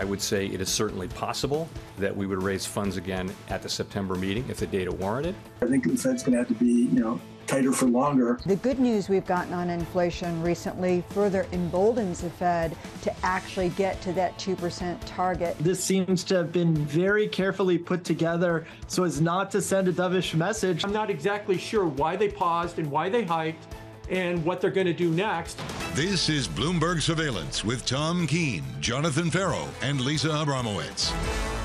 I would say it is certainly possible that we would raise funds again at the September meeting if the data warranted. I think the Fed's going to have to be, you know, tighter for longer. The good news we've gotten on inflation recently further emboldens the Fed to actually get to that 2% target. This seems to have been very carefully put together so as not to send a dovish message. I'm not exactly sure why they paused and why they hiked and what they're going to do next. This is Bloomberg Surveillance with Tom Keene, Jonathan Ferro, and Lisa Abramowicz.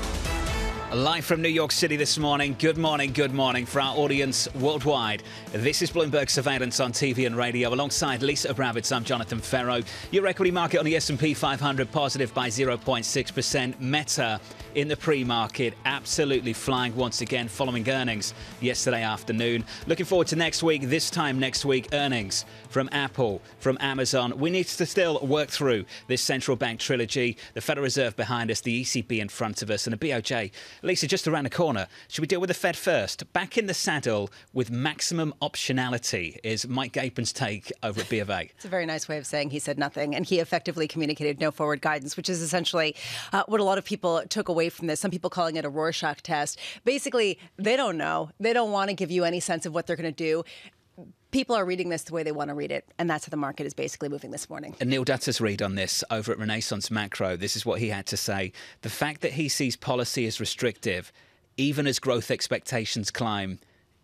Live from New York City this morning. Good morning, good morning for our audience worldwide. This is Bloomberg Surveillance on TV and radio. Alongside Lisa Abramowicz, I'm Jonathan Ferro. Your equity market on the S&P 500 positive by 0.6%. Meta in the pre-market absolutely flying once again following earnings yesterday afternoon. Looking forward to next week. This time next week, earnings from Apple, from Amazon. We need to still work through this central bank trilogy. The Federal Reserve behind us, the ECB in front of us, and the BOJ Lisa, just around the corner. Should we deal with the Fed first? Back in the saddle with maximum optionality is Mike Gapen's take over at B of A. It's a very nice way of saying he said nothing, and he effectively communicated no forward guidance, which is essentially uh, what a lot of people took away from this. Some people calling it a Rorschach test. Basically, they don't know. They don't want to give you any sense of what they're going to do people are reading this the way they want to read it, and that's how the market is basically moving this morning. And Neil Dutta's read on this over at Renaissance Macro. This is what he had to say: the fact that he sees policy as restrictive, even as growth expectations climb,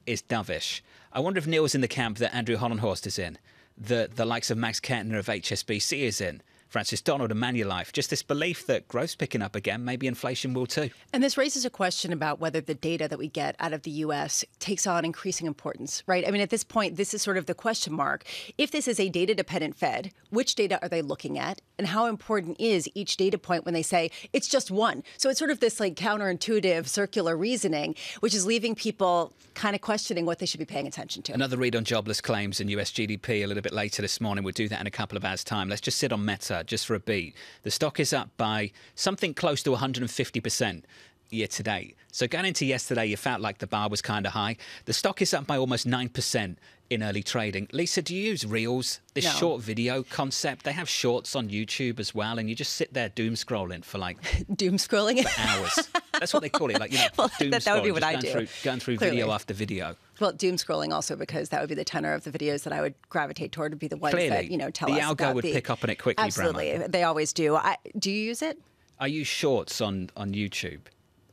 is dovish. I wonder if Neil Neil's in the camp that Andrew Hollenhorst is in, that the likes of Max Kettner of HSBC is in Frances Donald and Manulife, just this belief that growth's picking up again, maybe inflation will too. And this raises a question about whether the data that we get out of the US takes on increasing importance, right? I mean, at this point, this is sort of the question mark. If this is a data dependent Fed, which data are they looking at? And how important is each data point when they say it's just one? So it's sort of this like counterintuitive circular reasoning, which is leaving people kind of questioning what they should be paying attention to. Another read on jobless claims and US GDP a little bit later this morning. We'll do that in a couple of hours' time. Let's just sit on Meta just for a beat. The stock is up by something close to 150% year to date. So going into yesterday, you felt like the bar was kind of high. The stock is up by almost 9% in early trading. Lisa, do you use Reels, this no. short video concept? They have shorts on YouTube as well, and you just sit there doom scrolling for like doom scrolling for hours. That's what they call it, like you know, well, doom that, that would be what I do. Through, going through Clearly. video after video. Well, doom scrolling also because that would be the tenor of the videos that I would gravitate toward. Would be the ones Clearly, that you know tell the us algo about would the, pick up on it quickly. Absolutely, Bramo. they always do. I, do you use it? I use shorts on on YouTube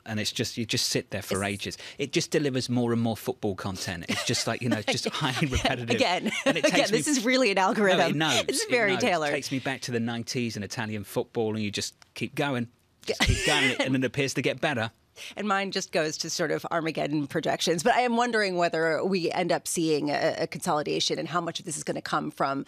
and it's just you just sit there for ages. It just delivers more and more football content. It's just like you know, just highly repetitive. Again, And it again, me- this is really an No, algorithm. it knows. It's very tailored. It takes me back to the '90s and Italian football, and you just keep going, just keep going, and it appears to get better. And mine just goes to sort of Armageddon projections. But I am wondering whether we end up seeing a, a consolidation and how much of this is going to come from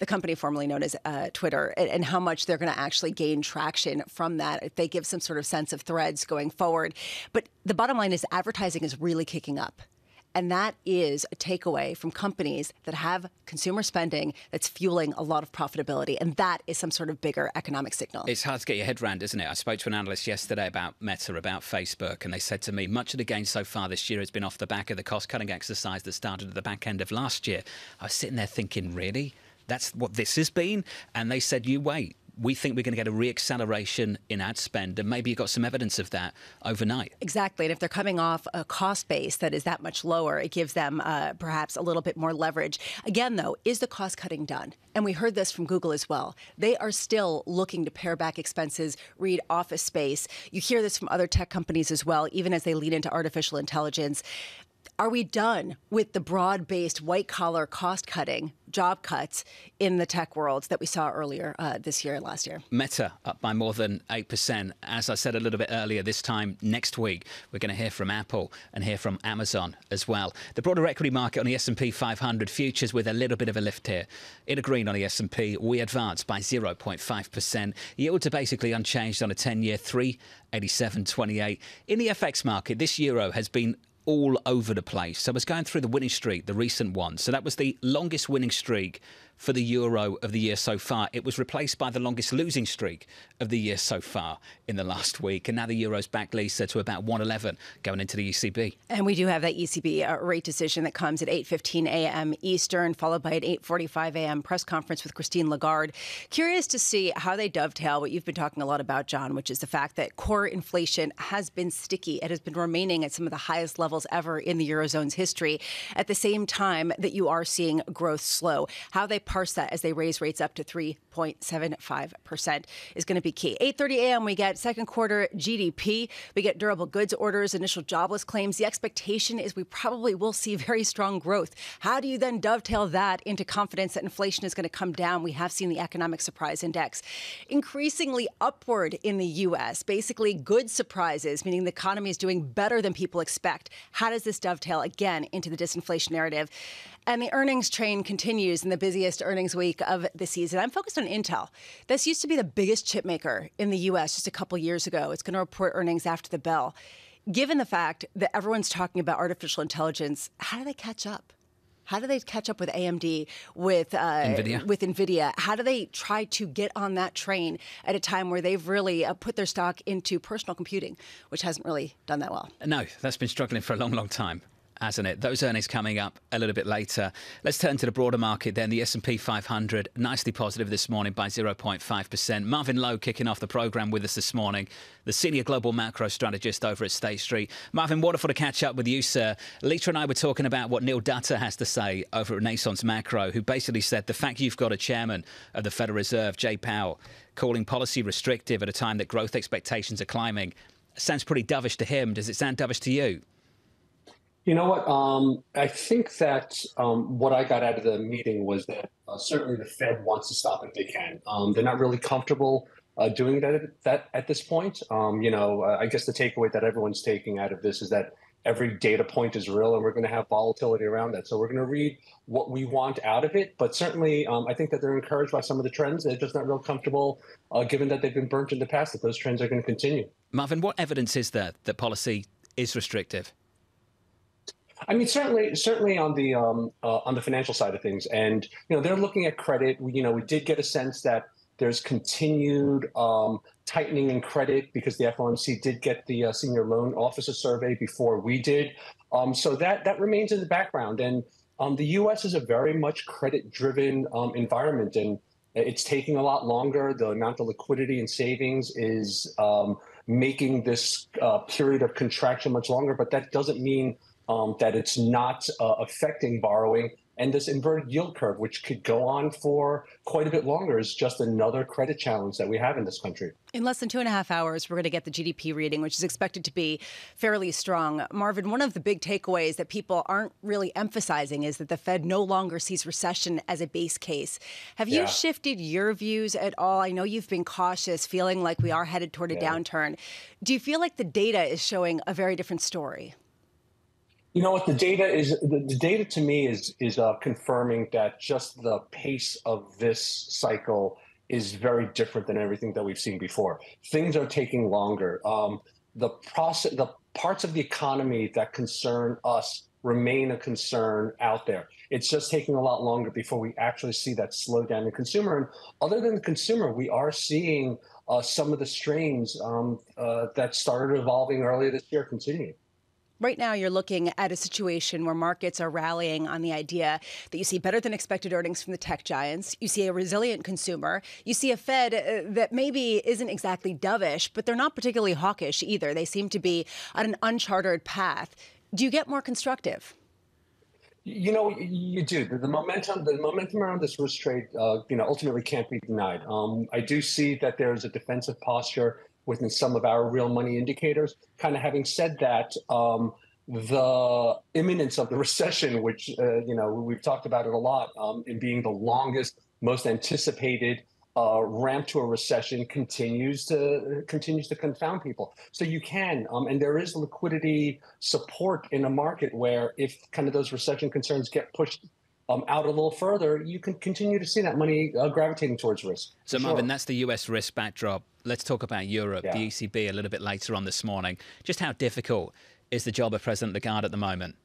the company formerly known as uh, Twitter and, and how much they're going to actually gain traction from that if they give some sort of sense of threads going forward. But the bottom line is advertising is really kicking up. And that is a takeaway from companies that have consumer spending that's fueling a lot of profitability. And that is some sort of bigger economic signal. It's hard to get your head around, isn't it? I spoke to an analyst yesterday about Meta, about Facebook, and they said to me, much of the gain so far this year has been off the back of the cost cutting exercise that started at the back end of last year. I was sitting there thinking, really? That's what this has been? And they said, you wait. We think we're going to get a re-acceleration in ad spend, and maybe you've got some evidence of that overnight. Exactly. And if they're coming off a cost base that is that much lower, it gives them uh, perhaps a little bit more leverage. Again, though, is the cost cutting done? And we heard this from Google as well. They are still looking to pare back expenses, read office space. You hear this from other tech companies as well, even as they lean into artificial intelligence. Are we done with the broad based white collar cost cutting, job cuts in the tech world that we saw earlier uh, this year and last year? Meta up by more than 8%. As I said a little bit earlier, this time next week, we're going to hear from Apple and hear from Amazon as well. The broader equity market on the S&P 500 futures with a little bit of a lift here. In a green on the S&P, we advanced by 0.5%. Yields are basically unchanged on a 10-year 387.28. In the FX market, this euro has been all over the place. So I was going through the winning streak, the recent one. So that was the longest winning streak for the euro of the year so far. It was replaced by the longest losing streak of the year so far in the last week. And now the euro's back, Lisa, to about 111 going into the ECB. And we do have that ECB uh, rate decision that comes at 8:15 a.m. Eastern, followed by an 8:45 a.m. press conference with Christine Lagarde. Curious to see how they dovetail what you've been talking a lot about, John, which is the fact that core inflation has been sticky. It has been remaining at some of the highest levels ever in the eurozone's history. At the same time that you are seeing growth slow, how they parse that as they raise rates up to 3.75% is going to be key. 8:30 a.m. we get second quarter GDP, we get durable goods orders, initial jobless claims. The expectation is we probably will see very strong growth. How do you then dovetail that into confidence that inflation is going to come down? We have seen the economic surprise index increasingly upward in the US. Basically good surprises, meaning the economy is doing better than people expect. How does this dovetail again into the disinflation narrative? And the earnings train continues in the busiest earnings week of the season. I'm focused on Intel. This used to be the biggest chip maker in the US just a couple years ago. It's going to report earnings after the bell. Given the fact that everyone's talking about artificial intelligence, how do they catch up? How do they catch up with AMD, with uh, NVIDIA. with Nvidia? How do they try to get on that train at a time where they've really uh, put their stock into personal computing, which hasn't really done that well? No, that's been struggling for a long, long time. Hasn't it? Those earnings coming up a little bit later. Let's turn to the broader market then. The S&P 500 nicely positive this morning by 0.5%. Marvin Loh kicking off the program with us this morning, the senior global macro strategist over at State Street. Marvin, wonderful to catch up with you, sir. Lisa and I were talking about what Neil Dutta has to say over at Renaissance Macro, who basically said the fact you've got a chairman of the Federal Reserve, Jay Powell, calling policy restrictive at a time that growth expectations are climbing sounds pretty dovish to him. Does it sound dovish to you? You know what? Um, I think that um, what I got out of the meeting was that uh, certainly the Fed wants to stop if they can. Um, they're not really comfortable uh, doing that at, that at this point. Um, you know, uh, I guess the takeaway that everyone's taking out of this is that every data point is real, and we're going to have volatility around that. So we're going to read what we want out of it. But certainly, um, I think that they're encouraged by some of the trends. They're just not real comfortable, uh, given that they've been burnt in the past, that those trends are going to continue. Marvin, what evidence is there that policy is restrictive? I mean, certainly, certainly on the um, uh, on the financial side of things, and you know, they're looking at credit. We, you know, we did get a sense that there's continued um, tightening in credit because the FOMC did get the uh, senior loan officer survey before we did. Um, so that that remains in the background, and um, the U.S. is a very much credit-driven um, environment, and it's taking a lot longer. The amount of liquidity and savings is um, making this uh, period of contraction much longer, but that doesn't mean um, that it's not uh, affecting borrowing. And this inverted yield curve, which could go on for quite a bit longer, is just another credit challenge that we have in this country. In less than two and a half hours, we're going to get the GDP reading, which is expected to be fairly strong. Marvin, one of the big takeaways that people aren't really emphasizing is that the Fed no longer sees recession as a base case. Have you Yeah. shifted your views at all? I know you've been cautious, feeling like we are headed toward a downturn. Do you feel like the data is showing a very different story? You know what? The data is the, the data to me is is uh, confirming that just the pace of this cycle is very different than everything that we've seen before. Things are taking longer. Um, the process, the parts of the economy that concern us remain a concern out there. It's just taking a lot longer before we actually see that slowdown in consumer. And other than the consumer, we are seeing uh, some of the strains um, uh, that started evolving earlier this year continue. Right now, you're looking at a situation where markets are rallying on the idea that you see better than expected earnings from the tech giants. You see a resilient consumer. You see a Fed uh, that maybe isn't exactly dovish, but they're not particularly hawkish either. They seem to be on an uncharted path. Do you get more constructive? You know, you do. The, the momentum, the momentum around this risk trade, uh, you know, ultimately can't be denied. Um, I do see that there's a defensive posture within some of our real money indicators. Kind of having said that, um, the imminence of the recession, which uh, you know we've talked about it a lot, um, in being the longest, most anticipated uh, ramp to a recession, continues to continues to confound people. So you can, um, and there is liquidity support in a market where if kind of those recession concerns get pushed um, out a little further, you can continue to see that money uh, gravitating towards risk. So, for Marvin, sure. that's the US risk backdrop. Let's talk about Europe, Yeah. the ECB, a little bit later on this morning. Just how difficult is the job of President Lagarde at the moment?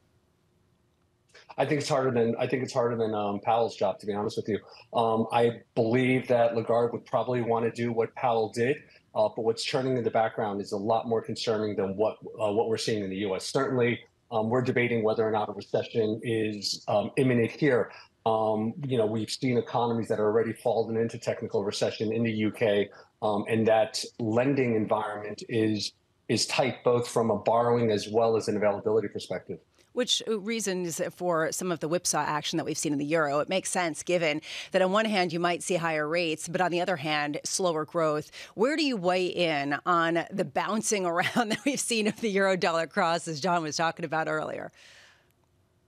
I think it's harder than I think it's harder than um, Powell's job, to be honest with you. Um, I believe that Lagarde would probably want to do what Powell did, uh, but what's churning in the background is a lot more concerning than what uh, what we're seeing in the U.S. Certainly, um, we're debating whether or not a recession is um, imminent here. Um, you know, we've seen economies that are already fallen into technical recession in the UK, um, and that lending environment is is tight both from a borrowing as well as an availability perspective. Which reasons for some of the whipsaw action that we've seen in the euro? It makes sense given that on one hand you might see higher rates, but on the other hand, slower growth. Where do you weigh in on the bouncing around that we've seen of the euro dollar cross, as John was talking about earlier?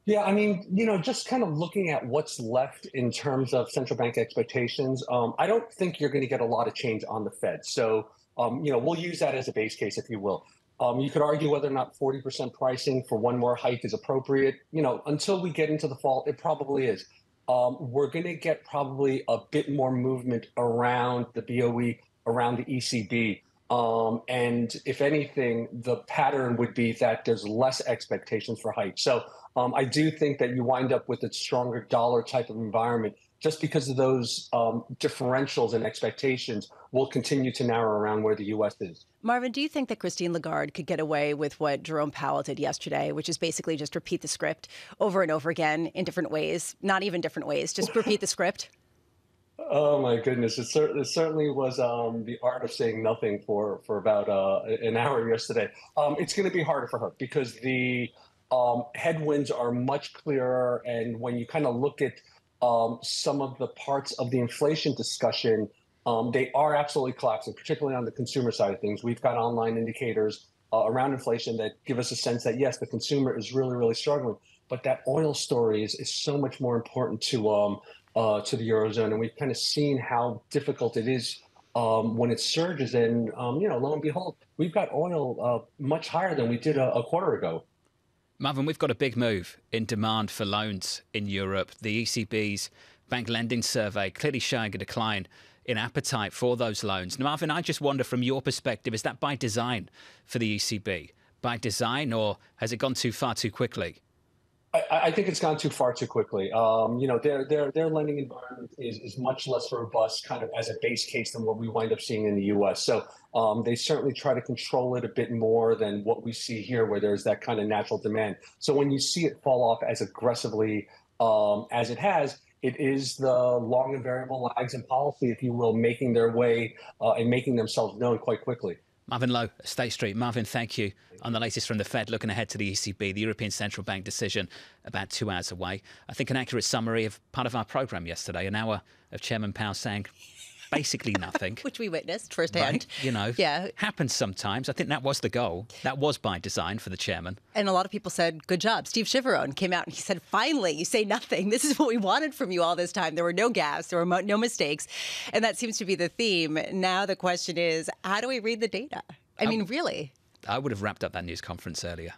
Yeah, I mean, you know, just kind of looking at what's left in terms of central bank expectations, um, I don't think you're going to get a lot of change on the Fed. So, um, you know, we'll use that as a base case, if you will. Um, you could argue whether or not 40% pricing for one more hike is appropriate. You know, until we get into the fall, it probably is. Um, we're going to get probably a bit more movement around the BOE, around the ECB. Um, and if anything, the pattern would be that there's less expectations for hikes. So um, I do think that you wind up with a stronger dollar type of environment just because of those um, differentials and expectations will continue to narrow around where the U.S. is. Marvin, do you think that Christine Lagarde could get away with what Jerome Powell did yesterday, which is basically just repeat the script over and over again in different ways, not even different ways, just repeat the script? Oh my goodness! It, cer- it certainly was um, the art of saying nothing for for about uh, an hour yesterday. Um, it's going to be harder for her because the um, headwinds are much clearer, and when you kind of look at um, some of the parts of the inflation discussion, um, they are absolutely collapsing, particularly on the consumer side of things. We've got online indicators uh, around inflation that give us a sense that yes, the consumer is really, really struggling. But that oil story is, is so much more important to um, uh, to the eurozone, and we've kind of seen how difficult it is um, when it surges. And um, you know, lo and behold, we've got oil uh, much higher than we did a, a quarter ago. Marvin, we've got a big move in demand for loans in Europe. The ECB's bank lending survey clearly showing a decline in appetite for those loans. Now, Marvin, I just wonder from your perspective, is that by design for the ECB? By design, or has it gone too far too quickly? I, I think it's gone too far too quickly. Um, you know, their their their lending environment is, is much less robust, kind of as a base case than what we wind up seeing in the U.S. So um, they certainly try to control it a bit more than what we see here, where there's that kind of natural demand. So when you see it fall off as aggressively um, as it has, it is the long and variable lags in policy, if you will, making their way uh, and making themselves known quite quickly. Marvin Loh, State Street. Marvin, thank you. On the latest from the Fed, looking ahead to the ECB, the European Central Bank decision, about two hours away. I think an accurate summary of part of our programme yesterday, an hour of Chairman Powell saying basically nothing. Which we witnessed firsthand. Right? You know, yeah. happens sometimes. I think that was the goal. That was by design for the chairman. And a lot of people said, good job. Steve Chiavarone came out and he said, finally, you say nothing. This is what we wanted from you all this time. There were no gaps, there were no mistakes. And that seems to be the theme. Now the question is, how do we read the data? I mean, really? I would have wrapped up that news conference earlier.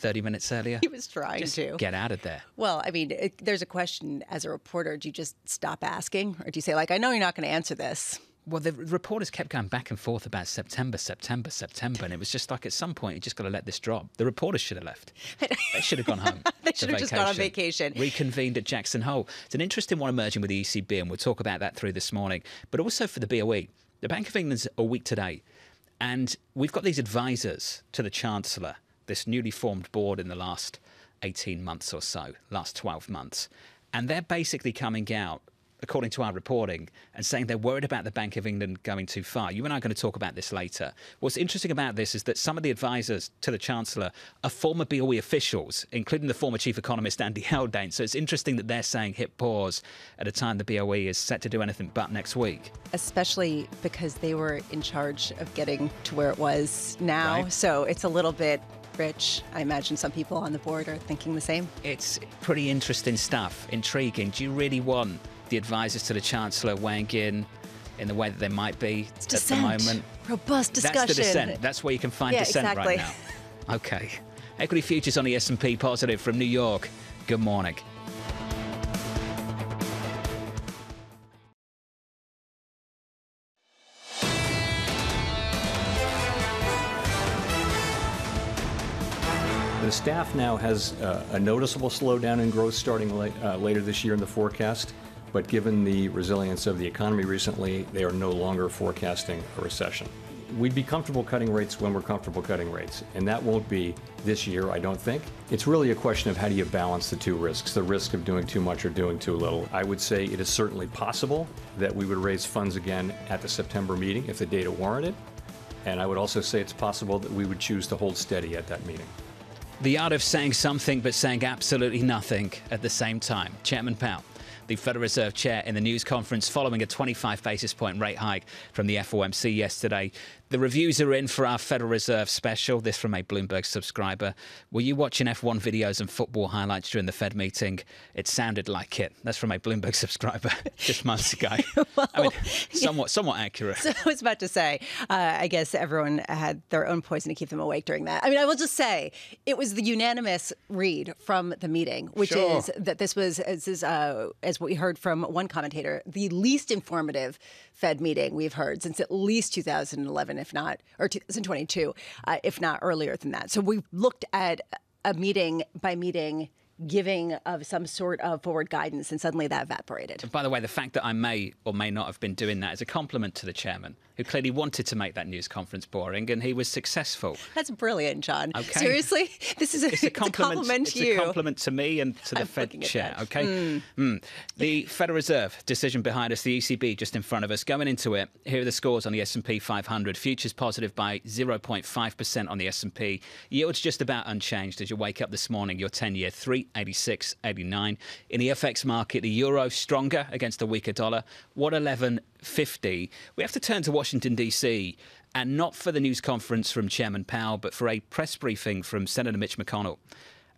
30 minutes earlier. He was trying Just to. Get out of there. Well, I mean, it, there's a question as a reporter do you just stop asking? Or do you say, like, I know you're not going to answer this? Well, the reporters kept going back and forth about September, September, September, and it was just like at some point you just got to let this drop. The reporters should have left. They should have gone home. they should have just gone on vacation. Reconvened at Jackson Hole. It's an interesting one emerging with the ECB, and we'll talk about that through this morning. But also for the BOE, the Bank of England's a week today, and we've got these advisors to the Chancellor, this newly formed board in the last 18 months or so, last 12 months, and they're basically coming out according to our reporting, and saying they're worried about the Bank of England going too far. You and I are going to talk about this later. What's interesting about this is that some of the advisors to the Chancellor are former BOE officials, including the former chief economist Andy Haldane. So it's interesting that they're saying hit pause at a time the BOE is set to do anything but next week. Especially because they were in charge of getting to where it was now. Right. So it's a little bit rich. I imagine some people on the board are thinking the same. It's pretty interesting stuff, intriguing. Do you really want the advisors to the Chancellor weighing in in the way that they might be It's at dissent. the moment? Robust discussion. That's the dissent. That's where you can find Yeah, dissent exactly. right now. Okay. Equity futures on the S&P positive from New York. Good morning. The staff now has uh, a noticeable slowdown in growth starting uh, later this year in the forecast, but given the resilience of the economy recently, they are no longer forecasting a recession. We'd be comfortable cutting rates when we're comfortable cutting rates, and that won't be this year, I don't think. It's really a question of how do you balance the two risks, the risk of doing too much or doing too little. I would say it is certainly possible that we would raise funds again at the September meeting if the data warranted, and I would also say it's possible that we would choose to hold steady at that meeting. The art of saying something but saying absolutely nothing at the same time. Chairman Powell, the Federal Reserve Chair, in the news conference following a 25 basis point rate hike from the FOMC yesterday. The reviews are in for our Federal Reserve special. This from a Bloomberg subscriber. Were you watching F1 videos and football highlights during the Fed meeting? It sounded like it. That's from a Bloomberg subscriber just months ago. well, I mean, somewhat, somewhat accurate. So I was about to say, uh, I guess everyone had their own poison to keep them awake during that. I mean, I will just say it was the unanimous read from the meeting, which Sure. is that this was, as, is, uh, as what we heard from one commentator, the least informative Fed meeting we've heard since at least 2011, if not, or 2022, uh, if not earlier than that. So we looked at a meeting by meeting giving of some sort of forward guidance, and suddenly that evaporated. By the way, the fact that I may or may not have been doing that is a compliment to the chairman, who clearly wanted to make that news conference boring, and he was successful. That's brilliant, John. Okay. Seriously, this is a, It's a compliment. to it's you. a compliment to me and to the I'm Fed chair. Okay. Mm. The Federal Reserve decision behind us, the ECB just in front of us. Going into it, here are the scores on the S&P 500. Futures positive by 0.5 percent on the S&P. Yields just about unchanged as you wake up this morning. Your 10-year 386.89. In the FX market, the euro stronger against a weaker dollar. 111.50. We have to turn to Washington D.C. and not for the news conference from Chairman Powell, but for a press briefing from Senator Mitch McConnell.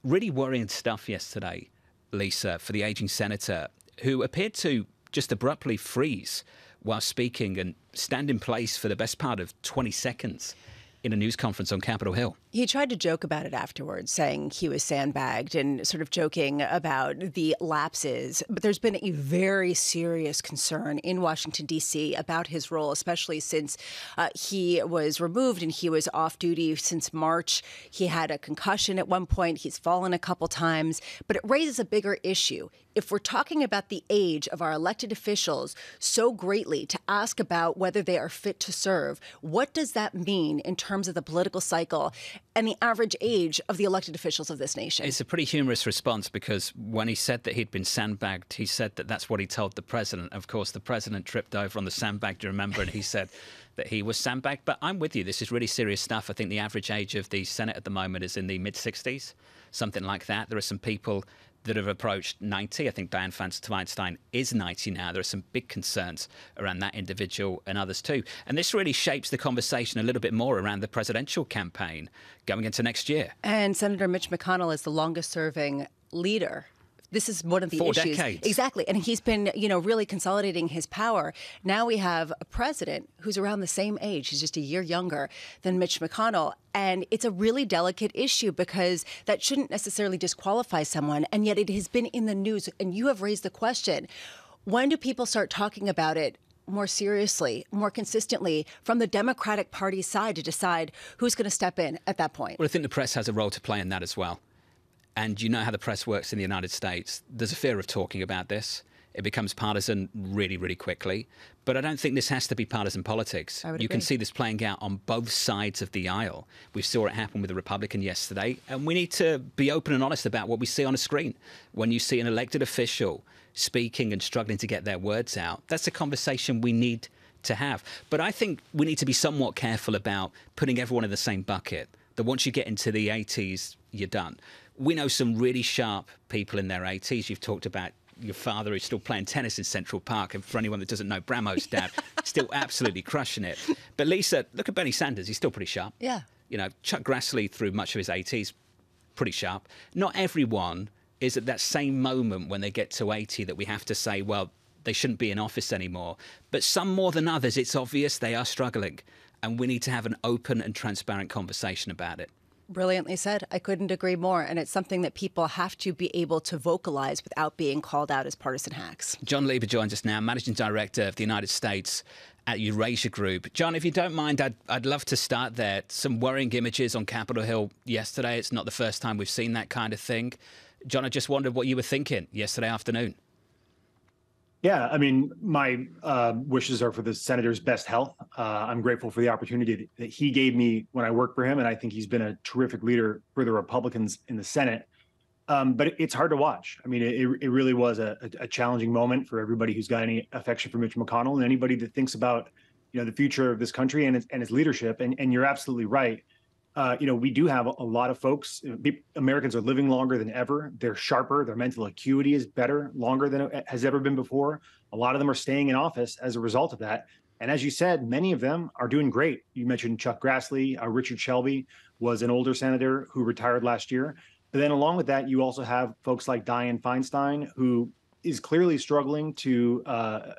Really worrying stuff yesterday, Lisa, for the aging senator, who appeared to just abruptly freeze while speaking and stand in place for the best part of 20 seconds in a news conference on Capitol Hill. He tried to joke about it afterwards, saying he was sandbagged and sort of joking about the lapses. But there's been a very serious concern in Washington, D.C. about his role, especially since uh, he was removed and he was off duty since March. He had a concussion at one point, he's fallen a couple times. But it raises a bigger issue. If we're talking about the age of our elected officials so greatly to ask about whether they are fit to serve, what does that mean in terms of the political cycle and the average age of the elected officials of this nation? It's a pretty humorous response because when he said that he'd been sandbagged, he said that that's what he told the president. Of course, the president tripped over on the sandbag, do you remember? And he said that he was sandbagged. But I'm with you. This is really serious stuff. I think the average age of the Senate at the moment is in the mid 60s, something like that. There are some people that have approached 90. I think Dianne Feinstein is 90 now. There are some big concerns around that individual and others too. And this really shapes the conversation a little bit more around the presidential campaign going into next year. And Senator Mitch McConnell is the longest serving leader. This is one of the Four issues. decades. Exactly. And he's been, you know, really consolidating his power. Now we have a president who's around the same age. He's just a year younger than Mitch McConnell. And it's a really delicate issue because that shouldn't necessarily disqualify someone. And yet it has been in the news. And you have raised the question when do people start talking about it more seriously, more consistently from the Democratic Party side to decide who's going to step in at that point? Well, I think the press has a role to play in that as well. And you know how the press works in the United States. There's a fear of talking about this. It becomes partisan really, really quickly. But I don't think this has to be partisan politics. You can see this playing out on both sides of the aisle. We saw it happen with the Republican yesterday. And we need to be open and honest about what we see on a screen. When you see an elected official speaking and struggling to get their words out, that's a conversation we need to have. But I think we need to be somewhat careful about putting everyone in the same bucket. That once you get into the 80s, you're done. We know some really sharp people in their 80s. You've talked about your father who's still playing tennis in Central Park. And for anyone that doesn't know, Bramo's dad, still absolutely crushing it. But Lisa, look at Bernie Sanders. He's still pretty sharp. Yeah. You know, Chuck Grassley through much of his 80s, pretty sharp. Not everyone is at that same moment when they get to 80 that we have to say, well, they shouldn't be in office anymore. But some more than others, it's obvious they are struggling. And we need to have an open and transparent conversation about it. Brilliantly said. I couldn't agree more. And it's something that people have to be able to vocalize without being called out as partisan hacks. Jon Lieber joins us now, Managing Director of the United States at Eurasia Group. John, if you don't mind, I'd, I'd love to start there. Some worrying images on Capitol Hill yesterday. It's not the first time we've seen that kind of thing. John, I just wondered what you were thinking yesterday afternoon. Yeah, I mean, my uh, wishes are for the senator's best health. Uh, I'm grateful for the opportunity that he gave me when I worked for him, and I think he's been a terrific leader for the Republicans in the Senate. Um, but it's hard to watch. I mean, it, it really was a, a, challenging moment for everybody who's got any affection for Mitch McConnell and anybody that thinks about, you know, the future of this country and its, and its leadership. And, and you're absolutely right uh, you know, we do have a, lot of folks. Americans are living longer than ever. They're sharper. Their mental acuity is better, longer than it has ever been before. A lot of them are staying in office as a result of that. And as you said, many of them are doing great. You mentioned Chuck Grassley, uh, Richard Shelby was an older senator who retired last year. But then along with that, you also have folks like Dianne Feinstein, who is clearly struggling to uh,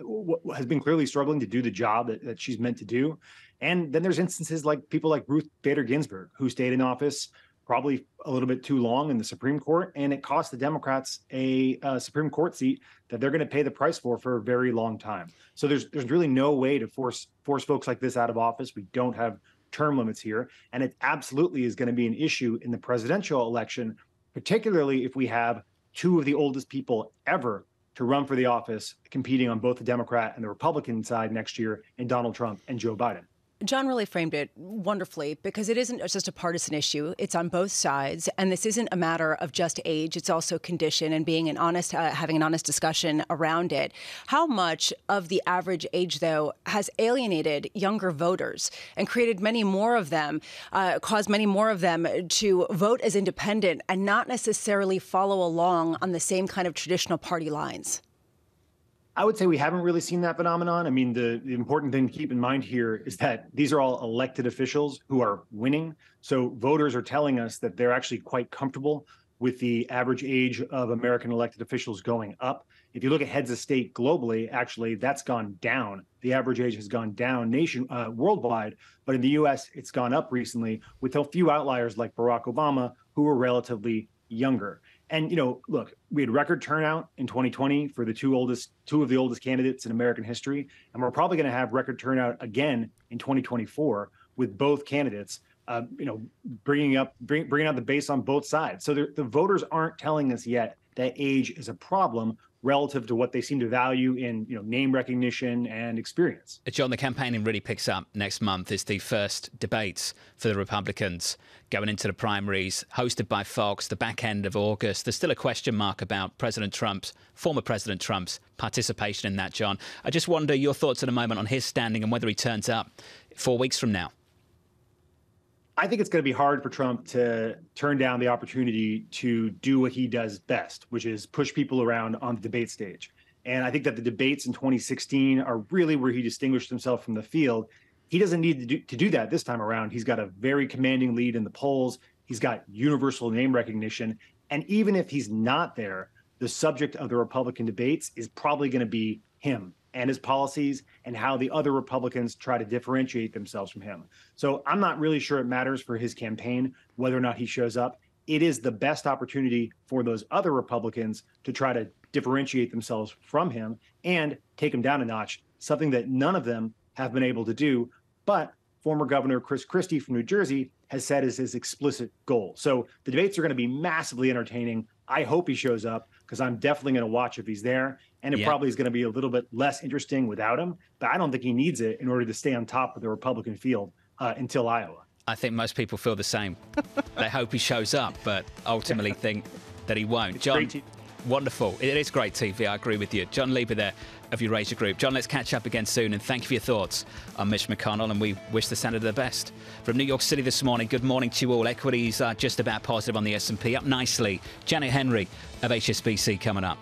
has been clearly struggling to do the job that, that she's meant to do and then there's instances like people like Ruth Bader Ginsburg, who stayed in office probably a little bit too long in the Supreme Court, and it cost the Democrats a, a Supreme Court seat that they're going to pay the price for for a very long time. So there's there's really no way to force force folks like this out of office. We don't have term limits here, and it absolutely is going to be an issue in the presidential election, particularly if we have two of the oldest people ever to run for the office competing on both the Democrat and the Republican side next year in Donald Trump and Joe Biden. John really framed it wonderfully because it isn't just a partisan issue. It's on both sides. And this isn't a matter of just age. It's also condition and being an honest, uh, having an honest discussion around it. How much of the average age, though, has alienated younger voters and created many more of them, uh, caused many more of them to vote as independent and not necessarily follow along on the same kind of traditional party lines? I would say we haven't really seen that phenomenon. I mean, the, the, important thing to keep in mind here is that these are all elected officials who are winning. So voters are telling us that they're actually quite comfortable with the average age of American elected officials going up. If you look at heads of state globally, actually, that's gone down. The average age has gone down nation uh, worldwide, but in the U.S., it's gone up recently, with a few outliers like Barack Obama, who were relatively younger. And you know, look, we had record turnout in 2020 for the two oldest, two of the oldest candidates in American history, and we're probably going to have record turnout again in 2024 with both candidates. Uh, you know, bringing up, bring, bringing out the base on both sides. So the voters aren't telling us yet that age is a problem relative to what they seem to value in you know name recognition and experience. John, the campaigning really picks up next month. Is the first debates for the Republicans going into the primaries, hosted by Fox. The back end of August. There's still a question mark about President Trump's former President Trump's participation in that. John, I just wonder your thoughts in a moment on his standing and whether he turns up four weeks from now. I think it's going to be hard for Trump to turn down the opportunity to do what he does best, which is push people around on the debate stage. And I think that the debates in 2016 are really where he distinguished himself from the field. He doesn't need to do, to do that this time around. He's got a very commanding lead in the polls. He's got universal name recognition. And even if he's not there, the subject of the Republican debates is probably going to be him and his policies and how the other Republicans try to differentiate themselves from him. So I'm not really sure it matters for his campaign whether or not he shows up. It is the best opportunity for those other Republicans to try to differentiate themselves from him and take him down a notch, something that none of them have been able to do. But former Governor Chris Christie from New Jersey has said is his explicit goal. So the debates are going to be massively entertaining. I hope he shows up because I'm definitely going to watch if he's there. And it yeah. probably is going to be a little bit less interesting without him. But I don't think he needs it in order to stay on top of the Republican field uh, until Iowa. I think most people feel the same. they hope he shows up, but ultimately think that he won't. It's John, wonderful. It is great TV. I agree with you. Jon Lieber there of Eurasia Group. John, let's catch up again soon, and thank you for your thoughts on Mitch McConnell, and we wish the Senator the best. From New York City this morning, good morning to you all. Equities are just about positive on the S&P, up nicely. Janet Henry of HSBC coming up.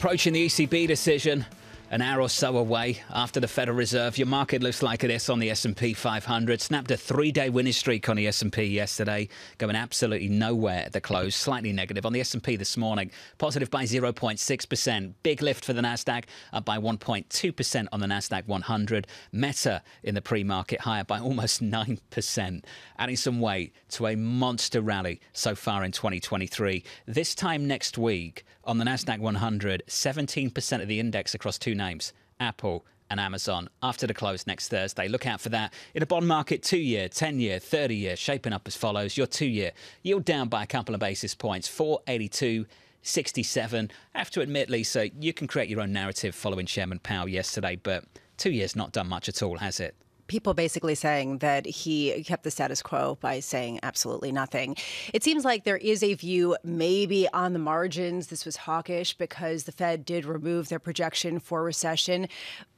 Approaching the ECB decision An hour or so away after the Federal Reserve, your market looks like this on the S&P 500. Snapped a three-day winning streak on the S&P yesterday, going absolutely nowhere at the close. Slightly negative on the S&P this morning, positive by 0.6%. Big lift for the Nasdaq, up by 1.2% on the Nasdaq 100. Meta in the pre-market higher by almost 9%, adding some weight to a monster rally so far in 2023. This time next week on the Nasdaq 100, 17% of the index across two names Apple and Amazon after the close next Thursday. Look out for that. In a bond market, two year, 10 year, 30 year, shaping up as follows. Your two year yield down by a couple of basis points, 482. 67. I have to admit, Lisa, you can create your own narrative following Chairman Powell yesterday, but two years not done much at all, has it? People basically saying that he kept the status quo by saying absolutely nothing. It seems like there is a view, maybe on the margins, this was hawkish because the Fed did remove their projection for recession.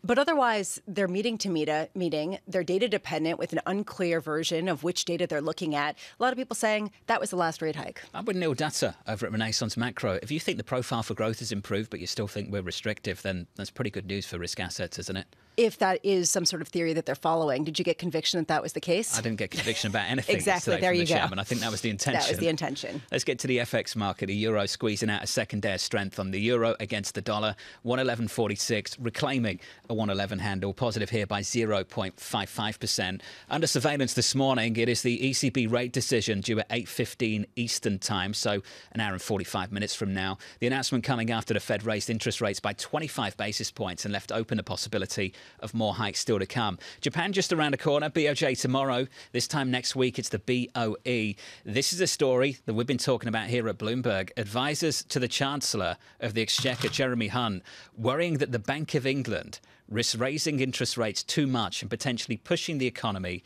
But otherwise, they're meeting to meet a meeting. They're data dependent with an unclear version of which data they're looking at. A lot of people saying that was the last rate hike. I'm with Neil Dutta over at Renaissance Macro. If you think the profile for growth has improved, but you still think we're restrictive, then that's pretty good news for risk assets, isn't it? If that is some sort of theory that they're following. Did you get conviction that that was the case? I didn't get conviction about anything. exactly. There the you chairman. go. I think that was the intention. That was the intention. Let's get to the FX market. The euro squeezing out a second day of strength on the euro against the dollar. 111.46, reclaiming a 111 handle. Positive here by 0.55%. Under surveillance this morning, it is the ECB rate decision due at 8.15 Eastern time, so an hour and 45 minutes from now. The announcement coming after the Fed raised interest rates by 25 basis points and left open a possibility of more hikes still to come. Japan just around the corner, BOJ tomorrow. This time next week, it's the BOE. This is a story that we've been talking about here at Bloomberg. Advisors to the Chancellor of the Exchequer, Jeremy Hunt, worrying that the Bank of England risks raising interest rates too much and potentially pushing the economy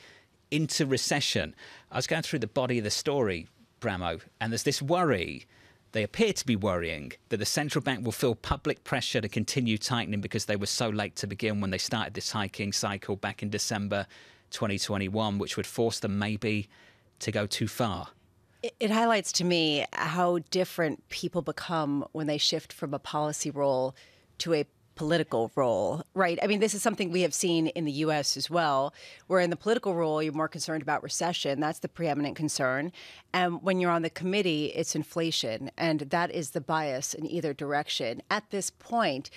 into recession. I was going through the body of the story, Bramo, and there's this worry they appear to be worrying that the central bank will feel public pressure to continue tightening because they were so late to begin when they started this hiking cycle back in December 2021, which would force them maybe to go too far. It highlights to me how different people become when they shift from a policy role to a political role, right? I mean, this is something we have seen in the US as well, where in the political role, you're more concerned about recession. That's the preeminent concern. And when you're on the committee, it's inflation. And that is the bias in either direction. At this point,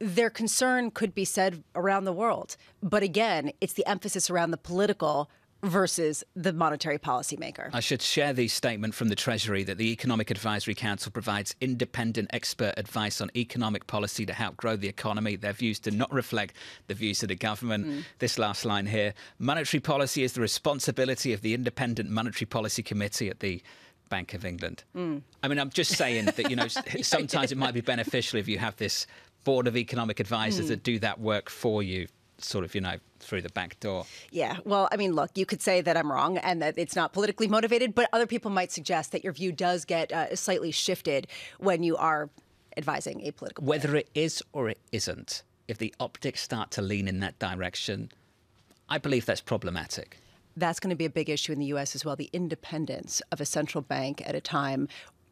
their concern could be said around the world. But again, it's the emphasis around the political versus the monetary policymaker. I should share the statement from the Treasury that the Economic Advisory Council provides independent expert advice on economic policy to help grow the economy. Their views do not reflect the views of the government. Mm. This last line here monetary policy is the responsibility of the Independent Monetary Policy Committee at the Bank of England. Mm. I mean, I'm just saying that, you know, sometimes it might be beneficial if you have this board of economic advisors mm. that do that work for you sort of, you know, through the back door. Yeah. Well, I mean, look, you could say that I'm wrong and that it's not politically motivated, but other people might suggest that your view does get uh, slightly shifted when you are advising a political. Whether it is or it isn't, if the optics start to lean in that direction, I believe that's problematic that's going to be a big issue in the US as well the independence of a central bank at a time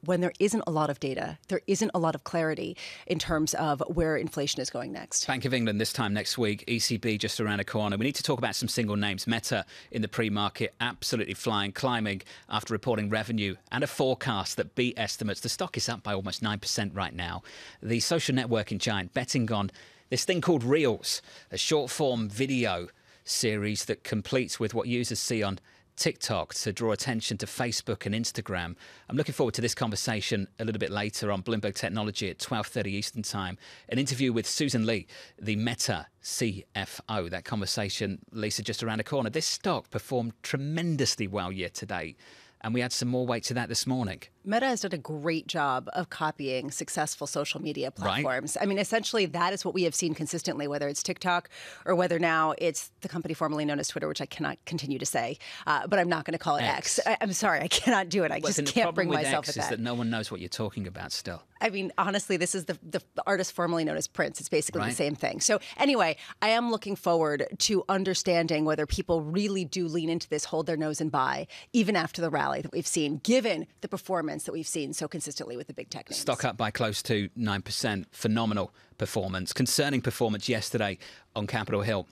when there isn't a lot of data, there isn't a lot of clarity in terms of where inflation is going next. Bank of England this time next week, ECB just around the corner. We need to talk about some single names. Meta in the pre market, absolutely flying, climbing after reporting revenue and a forecast that beat estimates. The stock is up by almost 9% right now. The social networking giant betting on this thing called Reels, a short form video series that completes with what users see on TikTok to draw attention to Facebook and Instagram. I'm looking forward to this conversation a little bit later on Bloomberg Technology at 12:30 Eastern Time. An interview with Susan Li, the Meta CFO. That conversation, Lisa, just around the corner. This stock performed tremendously well year to date, and we add some more weight to that this morning. Meta has done a great job of copying successful social media platforms. Right. I mean, essentially, that is what we have seen consistently, whether it's TikTok or whether now it's the company formerly known as Twitter, which I cannot continue to say, uh, but I'm not going to call it X. X. I, I'm sorry, I cannot do it. I well, just can't bring myself X to that. Is that no one knows what you're talking about still. I mean, honestly, this is the, the, the artist formerly known as Prince. It's basically right. the same thing. So, anyway, I am looking forward to understanding whether people really do lean into this, hold their nose and buy, even after the rally that we've seen, given the performance performance that we've seen so consistently with the big tech names. Stock up by close to 9%. Phenomenal performance. Concerning performance yesterday on Capitol Hill.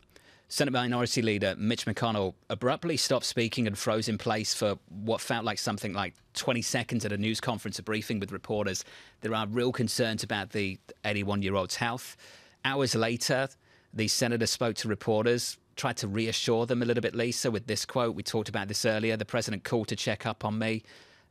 Senate Minority Leader Mitch McConnell abruptly stopped speaking and froze in place for what felt like something like 20 seconds at a news conference, a briefing with reporters. There are real concerns about the 81 year old's health. Hours later, the senator spoke to reporters, tried to reassure them a little bit, Lisa, with this quote. We talked about this earlier. The president called to check up on me,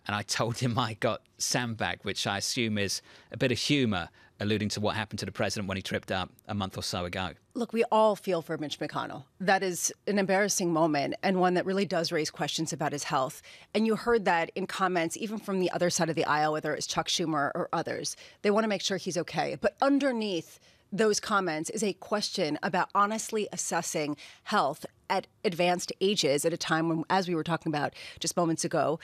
and I told him I got sandbag, which I assume is a bit of humour, alluding to what happened to the president when he tripped up a month or so ago. Look, we all feel for Mitch McConnell. That is an embarrassing moment and one that really does raise questions about his health. And you heard that in comments, even from the other side of the aisle, whether it's Chuck Schumer or others. They want to make sure he's okay. But underneath, those comments is a question about honestly assessing health at advanced ages at a time when, as we were talking about just moments ago,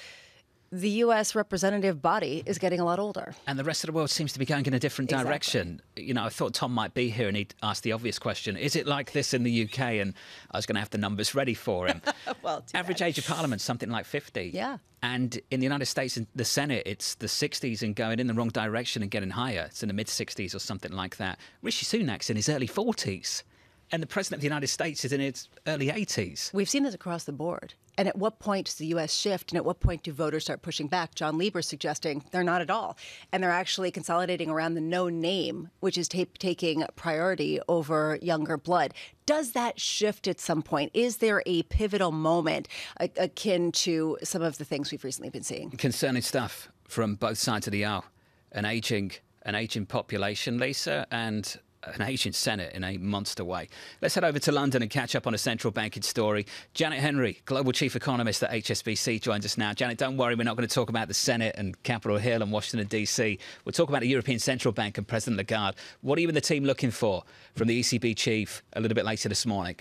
the U.S. representative body is getting a lot older. And the rest of the world seems to be going in a different Exactly. direction. You know, I thought Tom might be here and he'd ask the obvious question Is it like this in the UK? And I was going to have the numbers ready for him. well, Average age of Parliament, something like 50. Yeah. And in the United States, in the Senate, it's the 60s and going in the wrong direction and getting higher. It's in the mid 60s or something like that. Rishi Sunak's in his early 40s. And the President of the United States is in his early 80s. We've seen this across the board. And at what point does the U.S. shift? And at what point do voters start pushing back? Jon Lieber suggesting they're not at all. And they're actually consolidating around the no name, which is ta- taking priority over younger blood. Does that shift at some point? Is there a pivotal moment a- akin to some of the things we've recently been seeing? Concerning stuff from both sides of the aisle. An aging, an aging population, Lisa, and an aging Senate in a monster way. Let's head over to London and catch up on a central banking story. Janet Henry, Global Chief Economist at HSBC, joins us now. Janet, don't worry, we're not going to talk about the Senate and Capitol Hill and Washington, D.C. We'll talk about the European Central Bank and President Lagarde. What are you and the team looking for from the ECB chief a little bit later this morning?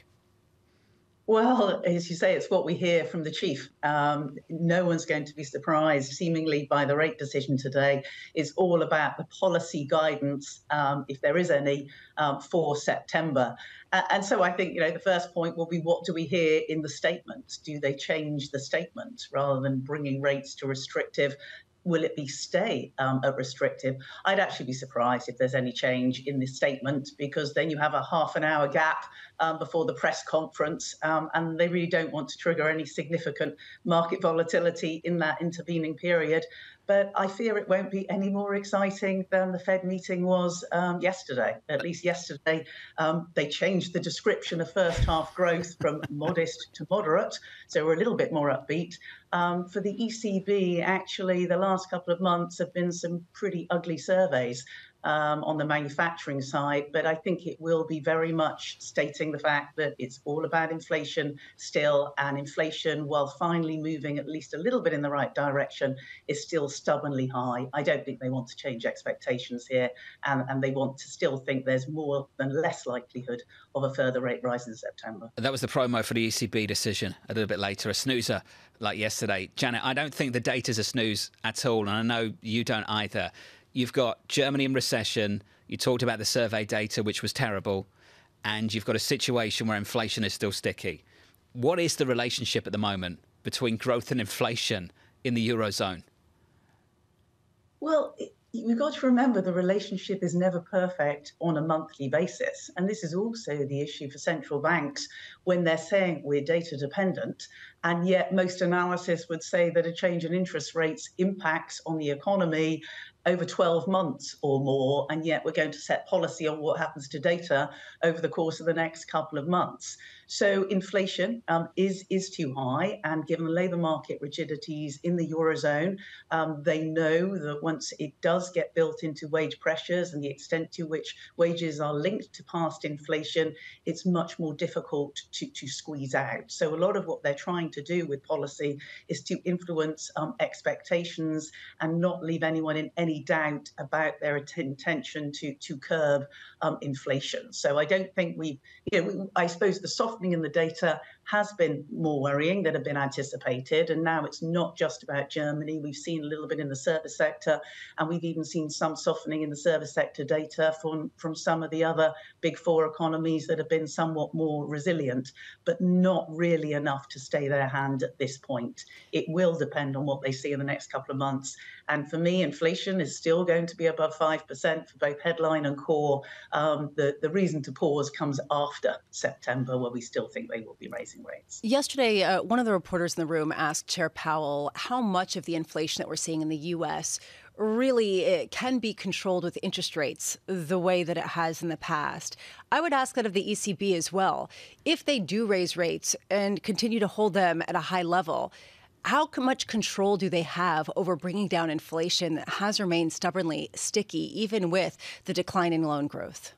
Well, as you say, it's what we hear from the chief. Um, no one's going to be surprised, seemingly, by the rate decision today. It's all about the policy guidance, um, if there is any, um, for September. And so I think, you know, the first point will be what do we hear in the statement? Do they change the statement rather than bringing rates to restrictive? Will it be stay um, restrictive? I'd actually be surprised if there's any change in this statement because then you have a half an hour gap um, before the press conference, um, and they really don't want to trigger any significant market volatility in that intervening period. But I fear it won't be any more exciting than the Fed meeting was um, yesterday. At least yesterday, um, they changed the description of first half growth from modest to moderate, so we're a little bit more upbeat. Um, for the ECB, actually, the last couple of months have been some pretty ugly surveys um, on the manufacturing side, but I think it will be very much stating the fact that it's all about inflation still, and inflation, while finally moving at least a little bit in the right direction, is still stubbornly high. I don't think they want to change expectations here, and, and they want to still think there's more than less likelihood of a further rate rise in September. That was the promo for the ECB decision a little bit later, a snoozer like yesterday. Janet, I don't think the data's a snooze at all, and I know you don't either. You've got Germany in recession. You talked about the survey data, which was terrible. And you've got a situation where inflation is still sticky. What is the relationship at the moment between growth and inflation in the Eurozone? Well, we've got to remember the relationship is never perfect on a monthly basis. And this is also the issue for central banks when they're saying we're data dependent. And yet, most analysis would say that a change in interest rates impacts on the economy over 12 months or more. And yet, we're going to set policy on what happens to data over the course of the next couple of months. So inflation um, is is too high, and given the labour market rigidities in the eurozone, um, they know that once it does get built into wage pressures and the extent to which wages are linked to past inflation, it's much more difficult to, to squeeze out. So a lot of what they're trying to do with policy is to influence um, expectations and not leave anyone in any doubt about their intention to to curb um, inflation. So I don't think we, you know, we, I suppose the softening in the data has been more worrying than had been anticipated, and now it's not just about Germany. We've seen a little bit in the service sector, and we've even seen some softening in the service sector data from from some of the other big four economies that have been somewhat more resilient, but not really enough to stay their hand at this point. It will depend on what they see in the next couple of months. And for me, inflation is still going to be above 5% for both headline and core. Um, the, the reason to pause comes after September, where we still think they will be raising rates. Yesterday, uh, one of the reporters in the room asked Chair Powell how much of the inflation that we're seeing in the U.S. really can be controlled with interest rates the way that it has in the past. I would ask that of the ECB as well. If they do raise rates and continue to hold them at a high level, how much control do they have over bringing down inflation that has remained stubbornly sticky, even with the decline in loan growth?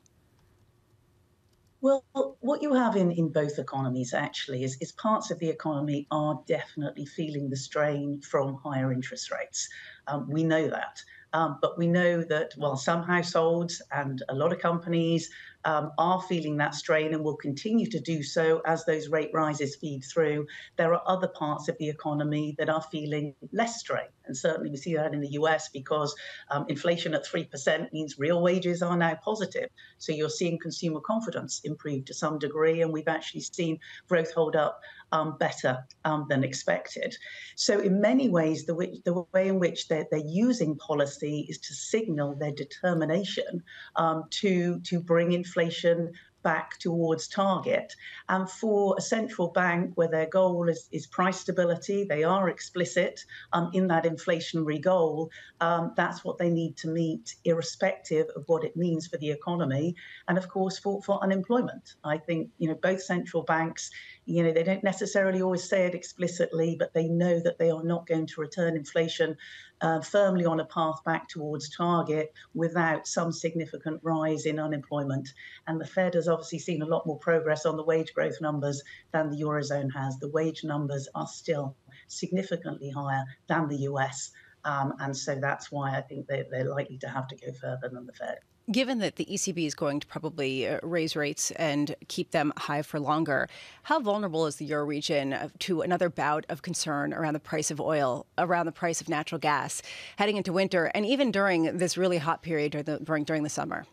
Well, what you have in, in both economies actually is, is parts of the economy are definitely feeling the strain from higher interest rates. Um, we know that. Um, but we know that while some households and a lot of companies um, are feeling that strain and will continue to do so as those rate rises feed through, there are other parts of the economy that are feeling less strain. And certainly we see that in the US because um, inflation at 3% means real wages are now positive. So you're seeing consumer confidence improve to some degree, and we've actually seen growth hold up um, better um, than expected. So, in many ways, the, the way in which they're, they're, using policy is to signal their determination um, to, to bring inflation back towards target. And for a central bank where their goal is, is price stability, they are explicit um, in that inflationary goal. Um, that's what they need to meet, irrespective of what it means for the economy. And of course, for, for unemployment. I think, you know, both central banks, you know, they don't necessarily always say it explicitly, but they know that they are not going to return inflation uh, firmly on a path back towards target without some significant rise in unemployment. And the Fed has obviously seen a lot more progress on the wage growth numbers than the Eurozone has. The wage numbers are still significantly higher than the US. Um, and so that's why I think they, they're likely to have to go further than the Fed. Given that the ECB is going to probably uh, raise rates and keep them high for longer, how vulnerable is the euro region to another bout of concern around the price of oil, around the price of natural gas, heading into winter, and even during this really hot period during, during the summer?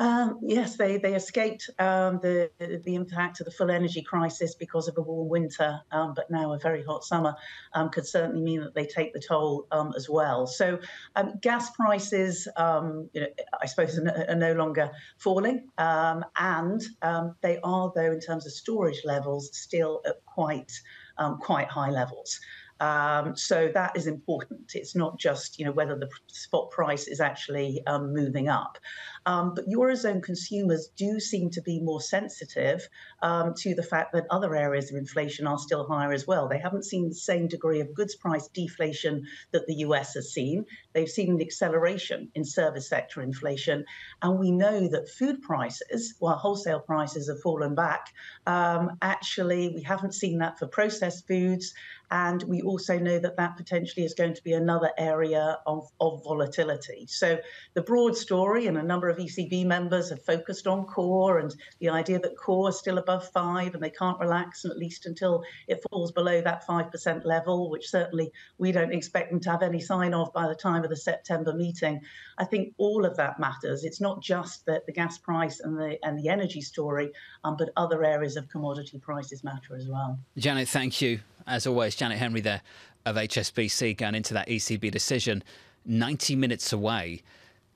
Um, yes, they, they escaped um, the, the impact of the full energy crisis because of a warm winter, um, but now a very hot summer um, could certainly mean that they take the toll um, as well. So um, gas prices, you know, I suppose, are no longer falling, and they are, though, in terms of storage levels, still at quite quite high levels. Um, so that is important. It's not just you know whether the spot price is actually um, moving up, um, but eurozone consumers do seem to be more sensitive um, to the fact that other areas of inflation are still higher as well. They haven't seen the same degree of goods price deflation that the US has seen. They've seen an acceleration in service sector inflation, and we know that food prices, while wholesale prices have fallen back, um, actually we haven't seen that for processed foods. And we also know that that potentially is going to be another area of, of volatility. So the broad story, and a number of ECB members have focused on core and the idea that core is still above five and they can't relax, at least until it falls below that 5% level, which certainly we don't expect them to have any sign of by the time of the September meeting. I think all of that matters. It's not just the, the gas price and the and the energy story, um, but other areas of commodity prices matter as well. Janet, thank you as always, Janet Henry there of HSBC going into that ECB decision 90 minutes away.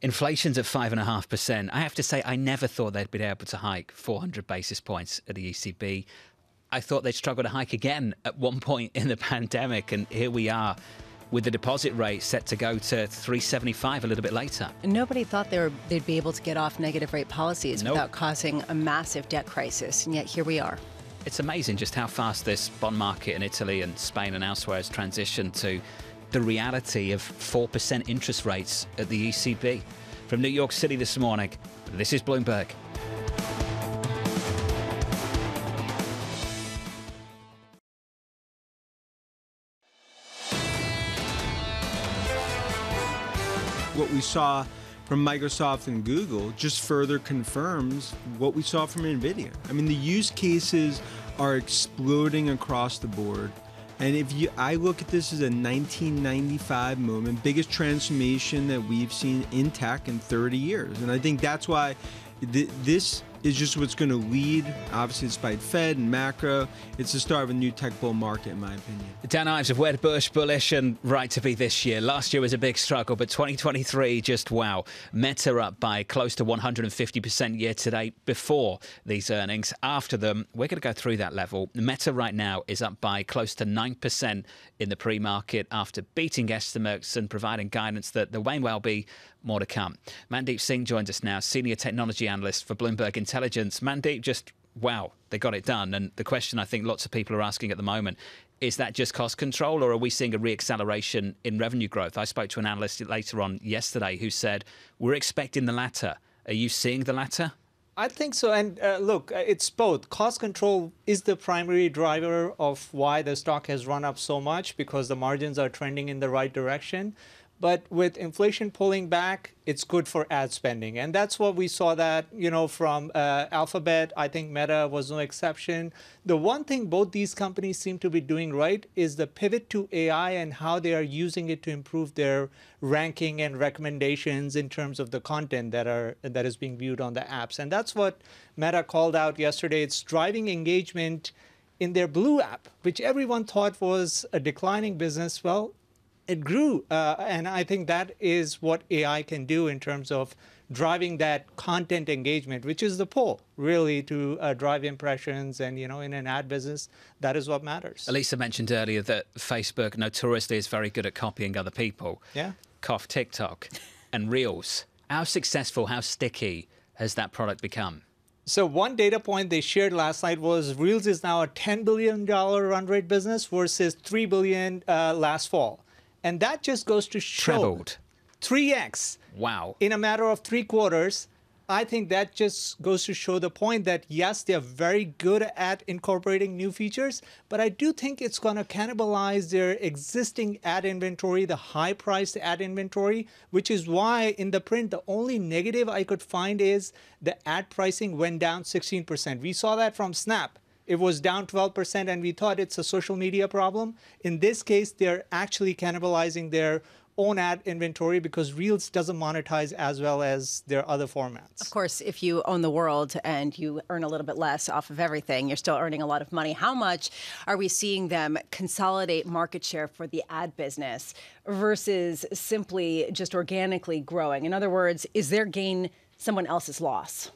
Inflation's at 5.5%. I have to say, I never thought they'd be able to hike 400 basis points at the ECB. I thought they'd struggle to hike again at one point in the pandemic, and here we are with the deposit rate set to go to 375 a little bit later. Nobody thought they were, they'd be able to get off negative rate policies nope. without causing a massive debt crisis, and yet here we are. It's amazing just how fast this bond market in Italy and Spain and elsewhere has transitioned to the reality of 4% interest rates at the ECB. From New York City this morning, this is Bloomberg. what we saw from Microsoft and Google just further confirms what we saw from NVIDIA. I mean, the use cases are exploding across the board. And if you, I look at this as a 1995 moment, biggest transformation that we've seen in tech in 30 years. And I think that's why th- this is just what's going to lead. Obviously, despite Fed and macro, it's the start of a new tech bull market, in my opinion. Dan Ives of Wedbush, bullish and right to be this year. Last year was a big struggle, but 2023 just wow. Meta up by close to 150% year to date before these earnings. After them, we're going to go through that level. Meta right now is up by close to 9% in the pre market after beating estimates and providing guidance that there may well be more to come. Mandeep Singh joins us now, senior technology analyst for Bloomberg Intelligence. Mandeep, just wow, they got it done. And the question I think lots of people are asking at the moment is that just cost control, or are we seeing a reacceleration in revenue growth? I spoke to an analyst later on yesterday who said we're expecting the latter. Are you seeing the latter? I think so. And uh, look, uh, it's both. Cost control is the primary driver of why the stock has run up so much because the margins are trending in the right direction. But with inflation pulling back, it's good for ad spending. And that's what we saw that, you know, from uh, Alphabet. I think Meta was no exception. The one thing both these companies seem to be doing right is the pivot to AI and how they are using it to improve their ranking and recommendations in terms of the content that are that is being viewed on the apps. And that's what Meta called out yesterday. It's driving engagement in their Blue app, which everyone thought was a declining business. Well, it grew. Uh, and I think that is what AI can do in terms of driving that content engagement, which is the pull really to uh, drive impressions. And, you know, in an ad business, that is what matters. Elisa mentioned earlier that Facebook notoriously is very good at copying other people. Yeah. Cough TikTok and Reels. How successful, how sticky has that product become? So one data point they shared last night was Reels is now a $10 billion run rate business versus 3 billion uh, last fall. And that just goes to show Trebled. 3x. Wow. In a matter of three quarters. I think that just goes to show the point that yes, they're very good at incorporating new features, but I do think it's going to cannibalize their existing ad inventory, the high priced ad inventory, which is why in the print, the only negative I could find is the ad pricing went down 16%. We saw that from Snap it was down 12% and we thought it's a social media problem. In this case, they're actually cannibalizing their own ad inventory because Reels doesn't monetize as well as their other formats. Of course, if you own the world and you earn a little bit less off of everything, you're still earning a lot of money. How much are we seeing them consolidate market share for the ad business versus simply just organically growing? In other words, is their gain someone else's loss?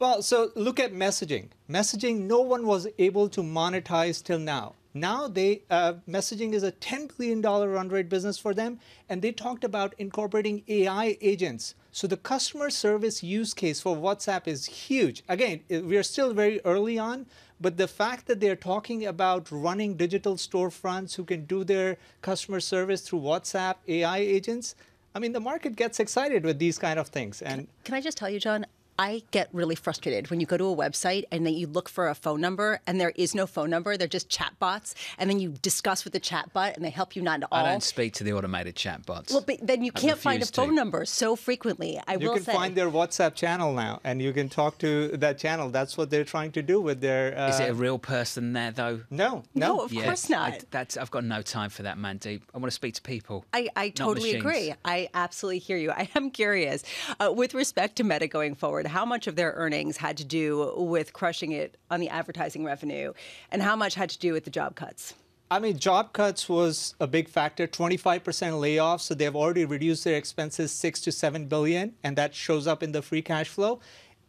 Well, so look at messaging. Messaging, no one was able to monetize till now. Now they uh, messaging is a $10 billion run rate business for them, and they talked about incorporating AI agents. So the customer service use case for WhatsApp is huge. Again, we are still very early on, but the fact that they're talking about running digital storefronts who can do their customer service through WhatsApp AI agents, I mean, the market gets excited with these kind of things. And can, can I just tell you, John? I get really frustrated when you go to a website and then you look for a phone number and there is no phone number. They're just chatbots. And then you discuss with the chatbot and they help you not at all. I don't speak to the automated chatbots. Well, but then you I can't find a phone to. number so frequently. I you will can say. find their WhatsApp channel now and you can talk to that channel. That's what they're trying to do with their. Uh... Is it a real person there, though? No, no. No, of yeah, course not. I, that's, I've got no time for that, Mandeep. I want to speak to people. I, I totally agree. I absolutely hear you. I am curious. Uh, with respect to Meta going forward, how much of their earnings had to do with crushing it on the advertising revenue, and how much had to do with the job cuts? I mean, job cuts was a big factor. 25% layoffs, so they've already reduced their expenses six to seven billion, and that shows up in the free cash flow.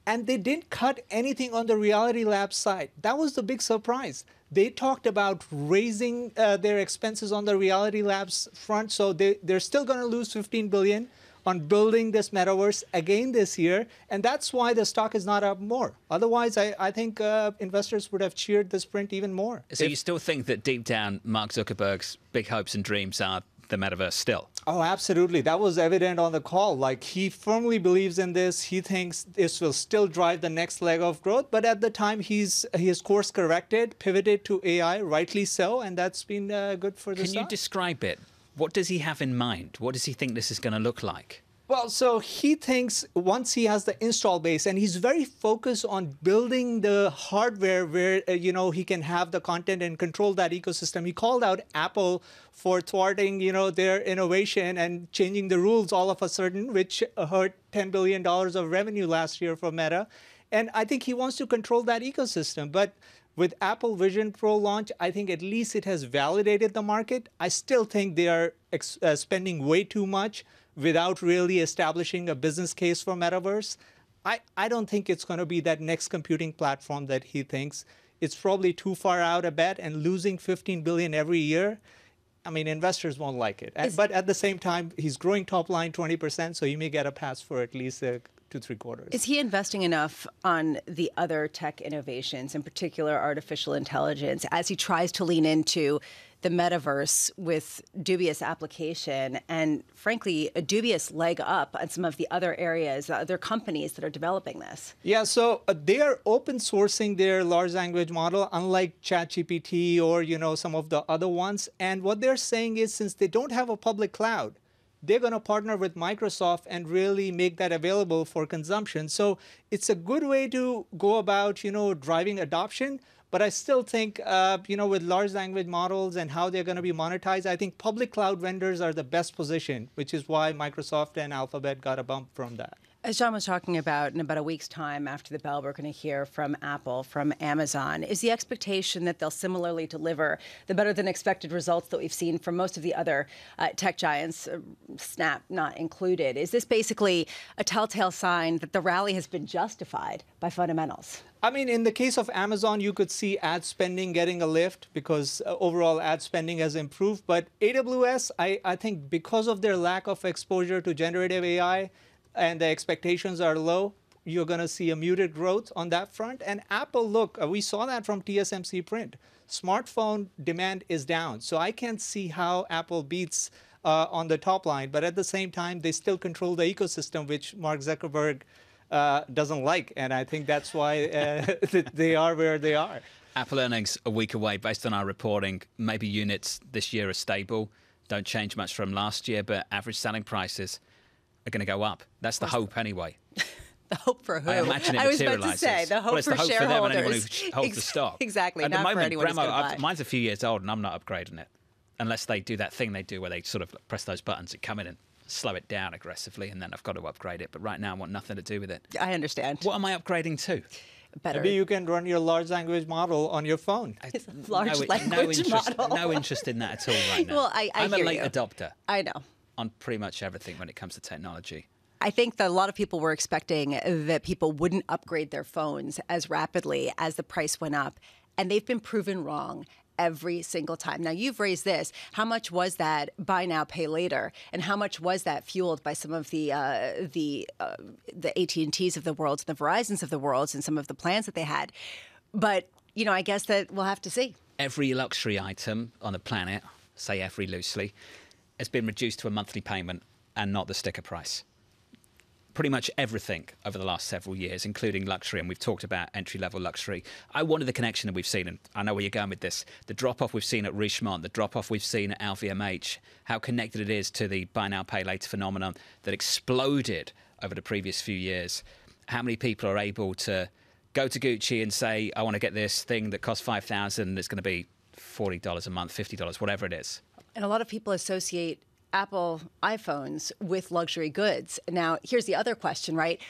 And they didn't cut anything on the Reality Labs side. That was the big surprise. They talked about raising uh, their expenses on the Reality Labs front, so they, they're still going to lose 15 billion on building this metaverse again this year, and that's why the stock is not up more. Otherwise, I, I think uh, investors would have cheered this print even more. So if, you still think that deep down, Mark Zuckerberg's big hopes and dreams are the metaverse still? Oh, absolutely. That was evident on the call. Like he firmly believes in this. He thinks this will still drive the next leg of growth. But at the time, he's he has course corrected, pivoted to AI, rightly so, and that's been uh, good for the. Can stock. you describe it? What does he have in mind? What does he think this is going to look like? Well, so he thinks once he has the install base, and he's very focused on building the hardware where uh, you know he can have the content and control that ecosystem. He called out Apple for thwarting you know their innovation and changing the rules all of a sudden, which hurt 10 billion dollars of revenue last year for Meta. And I think he wants to control that ecosystem, but with Apple Vision Pro launch, I think at least it has validated the market. I still think they are uh, spending way too much without really establishing a business case for metaverse. I, I don't think it's going to be that next computing platform that he thinks. It's probably too far out a bet and losing 15 billion every year. I mean, investors won't like it. Is, but at the same time, he's growing top line 20%, so he may get a pass for at least a two, three quarters. Is he investing enough on the other tech innovations, in particular artificial intelligence, as he tries to lean into the metaverse with dubious application and, frankly, a dubious leg up on some of the other areas, other companies that are developing this? Yeah, so uh, they are open sourcing their large language model, unlike ChatGPT or you know some of the other ones. And what they're saying is, since they don't have a public cloud, they're going to partner with Microsoft and really make that available for consumption. So it's a good way to go about, you know, driving adoption. But I still think, uh, you know, with large language models and how they're going to be monetized, I think public cloud vendors are the best position, which is why Microsoft and Alphabet got a bump from that. As John was talking about, in about a week's time after the bell, we're going to hear from Apple, from Amazon. Is the expectation that they'll similarly deliver the better than expected results that we've seen from most of the other uh, tech giants, uh, Snap not included? Is this basically a telltale sign that the rally has been justified by fundamentals? I mean, in the case of Amazon, you could see ad spending getting a lift because uh, overall ad spending has improved. But AWS, I, I think because of their lack of exposure to generative AI, and the expectations are low, you're going to see a muted growth on that front. And Apple, look, uh, we saw that from TSMC print. Smartphone demand is down. So I can't see how Apple beats uh, on the top line. But at the same time, they still control the ecosystem, which Mark Zuckerberg uh, doesn't like. And I think that's why uh, they are where they are. Apple earnings a week away based on our reporting. Maybe units this year are stable, don't change much from last year, but average selling prices are going to go up. That's the hope, anyway. the hope for who? I imagine it I was about to say the hope well, it's for the hope shareholders. for them and anyone who holds the stock. Exactly. At not the moment, for anyone who's Bramo, gonna buy. mine's a few years old, and I'm not upgrading it unless they do that thing they do where they sort of press those buttons and come in and slow it down aggressively, and then I've got to upgrade it. But right now, I want nothing to do with it. I understand. What am I upgrading to? Better. Maybe you can run your large language model on your phone. large no, language no interest, model. No interest in that at all right now. Well, I- I am a late you. adopter I know. On pretty much everything when it comes to technology. I think that a lot of people were expecting that people wouldn't upgrade their phones as rapidly as the price went up, and they've been proven wrong every single time. Now you've raised this. How much was that buy now pay later, and how much was that fueled by some of the uh, the uh, the AT and T's of the world, and the Verizons of the world, and some of the plans that they had? But you know, I guess that we'll have to see. Every luxury item on the planet, say every loosely, has been reduced to a monthly payment and not the sticker price. Pretty much everything over the last several years, including luxury, and we've talked about entry level luxury. I wanted the connection that we've seen, and I know where you're going with this. The drop off we've seen at Richemont, the drop off we've seen at LVMH, how connected it is to the buy now, pay later phenomenon that exploded over the previous few years. How many people are able to go to Gucci and say, I want to get this thing that costs 5000 it's going to be $40 a month, $50, whatever it is. And a lot of people associate Apple iPhones with luxury goods. Now, here's the other question, right?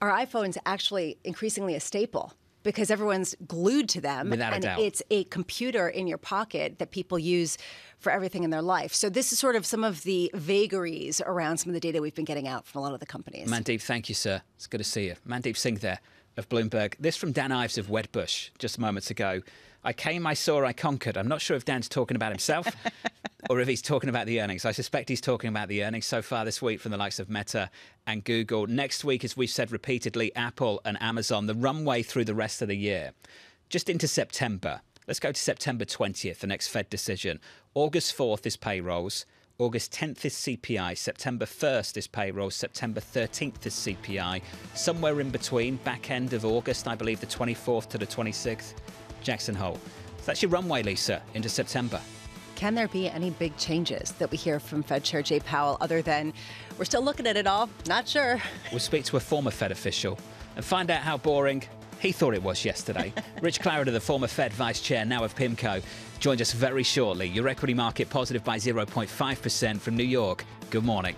Are iPhones actually increasingly a staple? Because everyone's glued to them, Without a and doubt. it's a computer in your pocket that people use for everything in their life. So this is sort of some of the vagaries around some of the data we've been getting out from a lot of the companies. Mandeep, thank you, sir. It's good to see you. Mandeep Singh there of Bloomberg. This from Dan Ives of Wedbush just moments ago. I came, I saw, I conquered. I'm not sure if Dan's talking about himself or if he's talking about the earnings. I suspect he's talking about the earnings so far this week from the likes of Meta and Google. Next week, as we've said repeatedly, Apple and Amazon, the runway through the rest of the year. Just into September. Let's go to September 20th, the next Fed decision. August 4th is payrolls. August 10th is CPI, September 1st is payroll, September 13th is CPI. Somewhere in between, back end of August, I believe the 24th to the 26th, Jackson Hole. So that's your runway, Lisa, into September. can there be any big changes that we hear from Fed Chair Jay Powell other than we're still looking at it all? Not sure. We'll speak to a former Fed official and find out how boring he thought it was yesterday. Rich Clarida, the former Fed Vice Chair, now of PIMCO, joins us very shortly. Your equity market positive by 0.5% from New York. Good morning.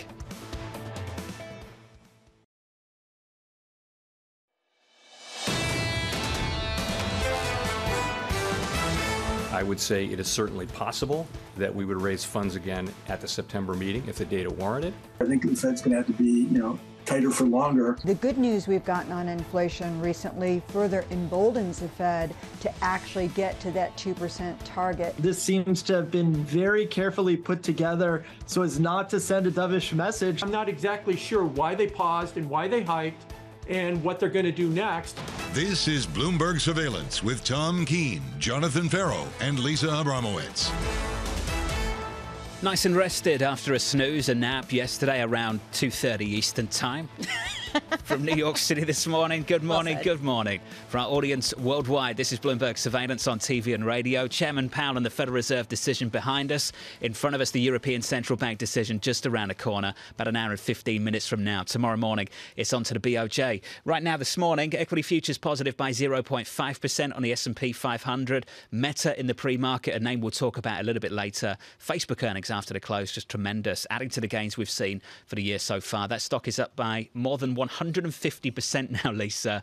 I would say it is certainly possible that we would raise funds again at the September meeting if the data warranted. I think the Fed's going to have to be, you know, tighter for longer. The good news we've gotten on inflation recently further emboldens the Fed to actually get to that 2% target. This seems to have been very carefully put together so as not to send a dovish message. I'm not exactly sure why they paused and why they hiked and what they're going to do next. This is Bloomberg Surveillance with Tom Keene, Jonathan Ferro, and Lisa Abramowicz. Nice and rested after a snooze and nap yesterday around 2:30 Eastern Time. From New York City this morning. Good morning, well good morning. For our audience worldwide, this is Bloomberg Surveillance on TV and radio. Chairman Powell and the Federal Reserve decision behind us. In front of us, the European Central Bank decision just around the corner, about an hour and 15 minutes from now. Tomorrow morning, it's on to the BOJ. Right now, this morning, equity futures positive by 0.5% on the S&P 500. Meta in the pre-market, a name we'll talk about a little bit later. Facebook earnings after the close, just tremendous, adding to the gains we've seen for the year so far. That stock is up by more than 150% now, Lisa.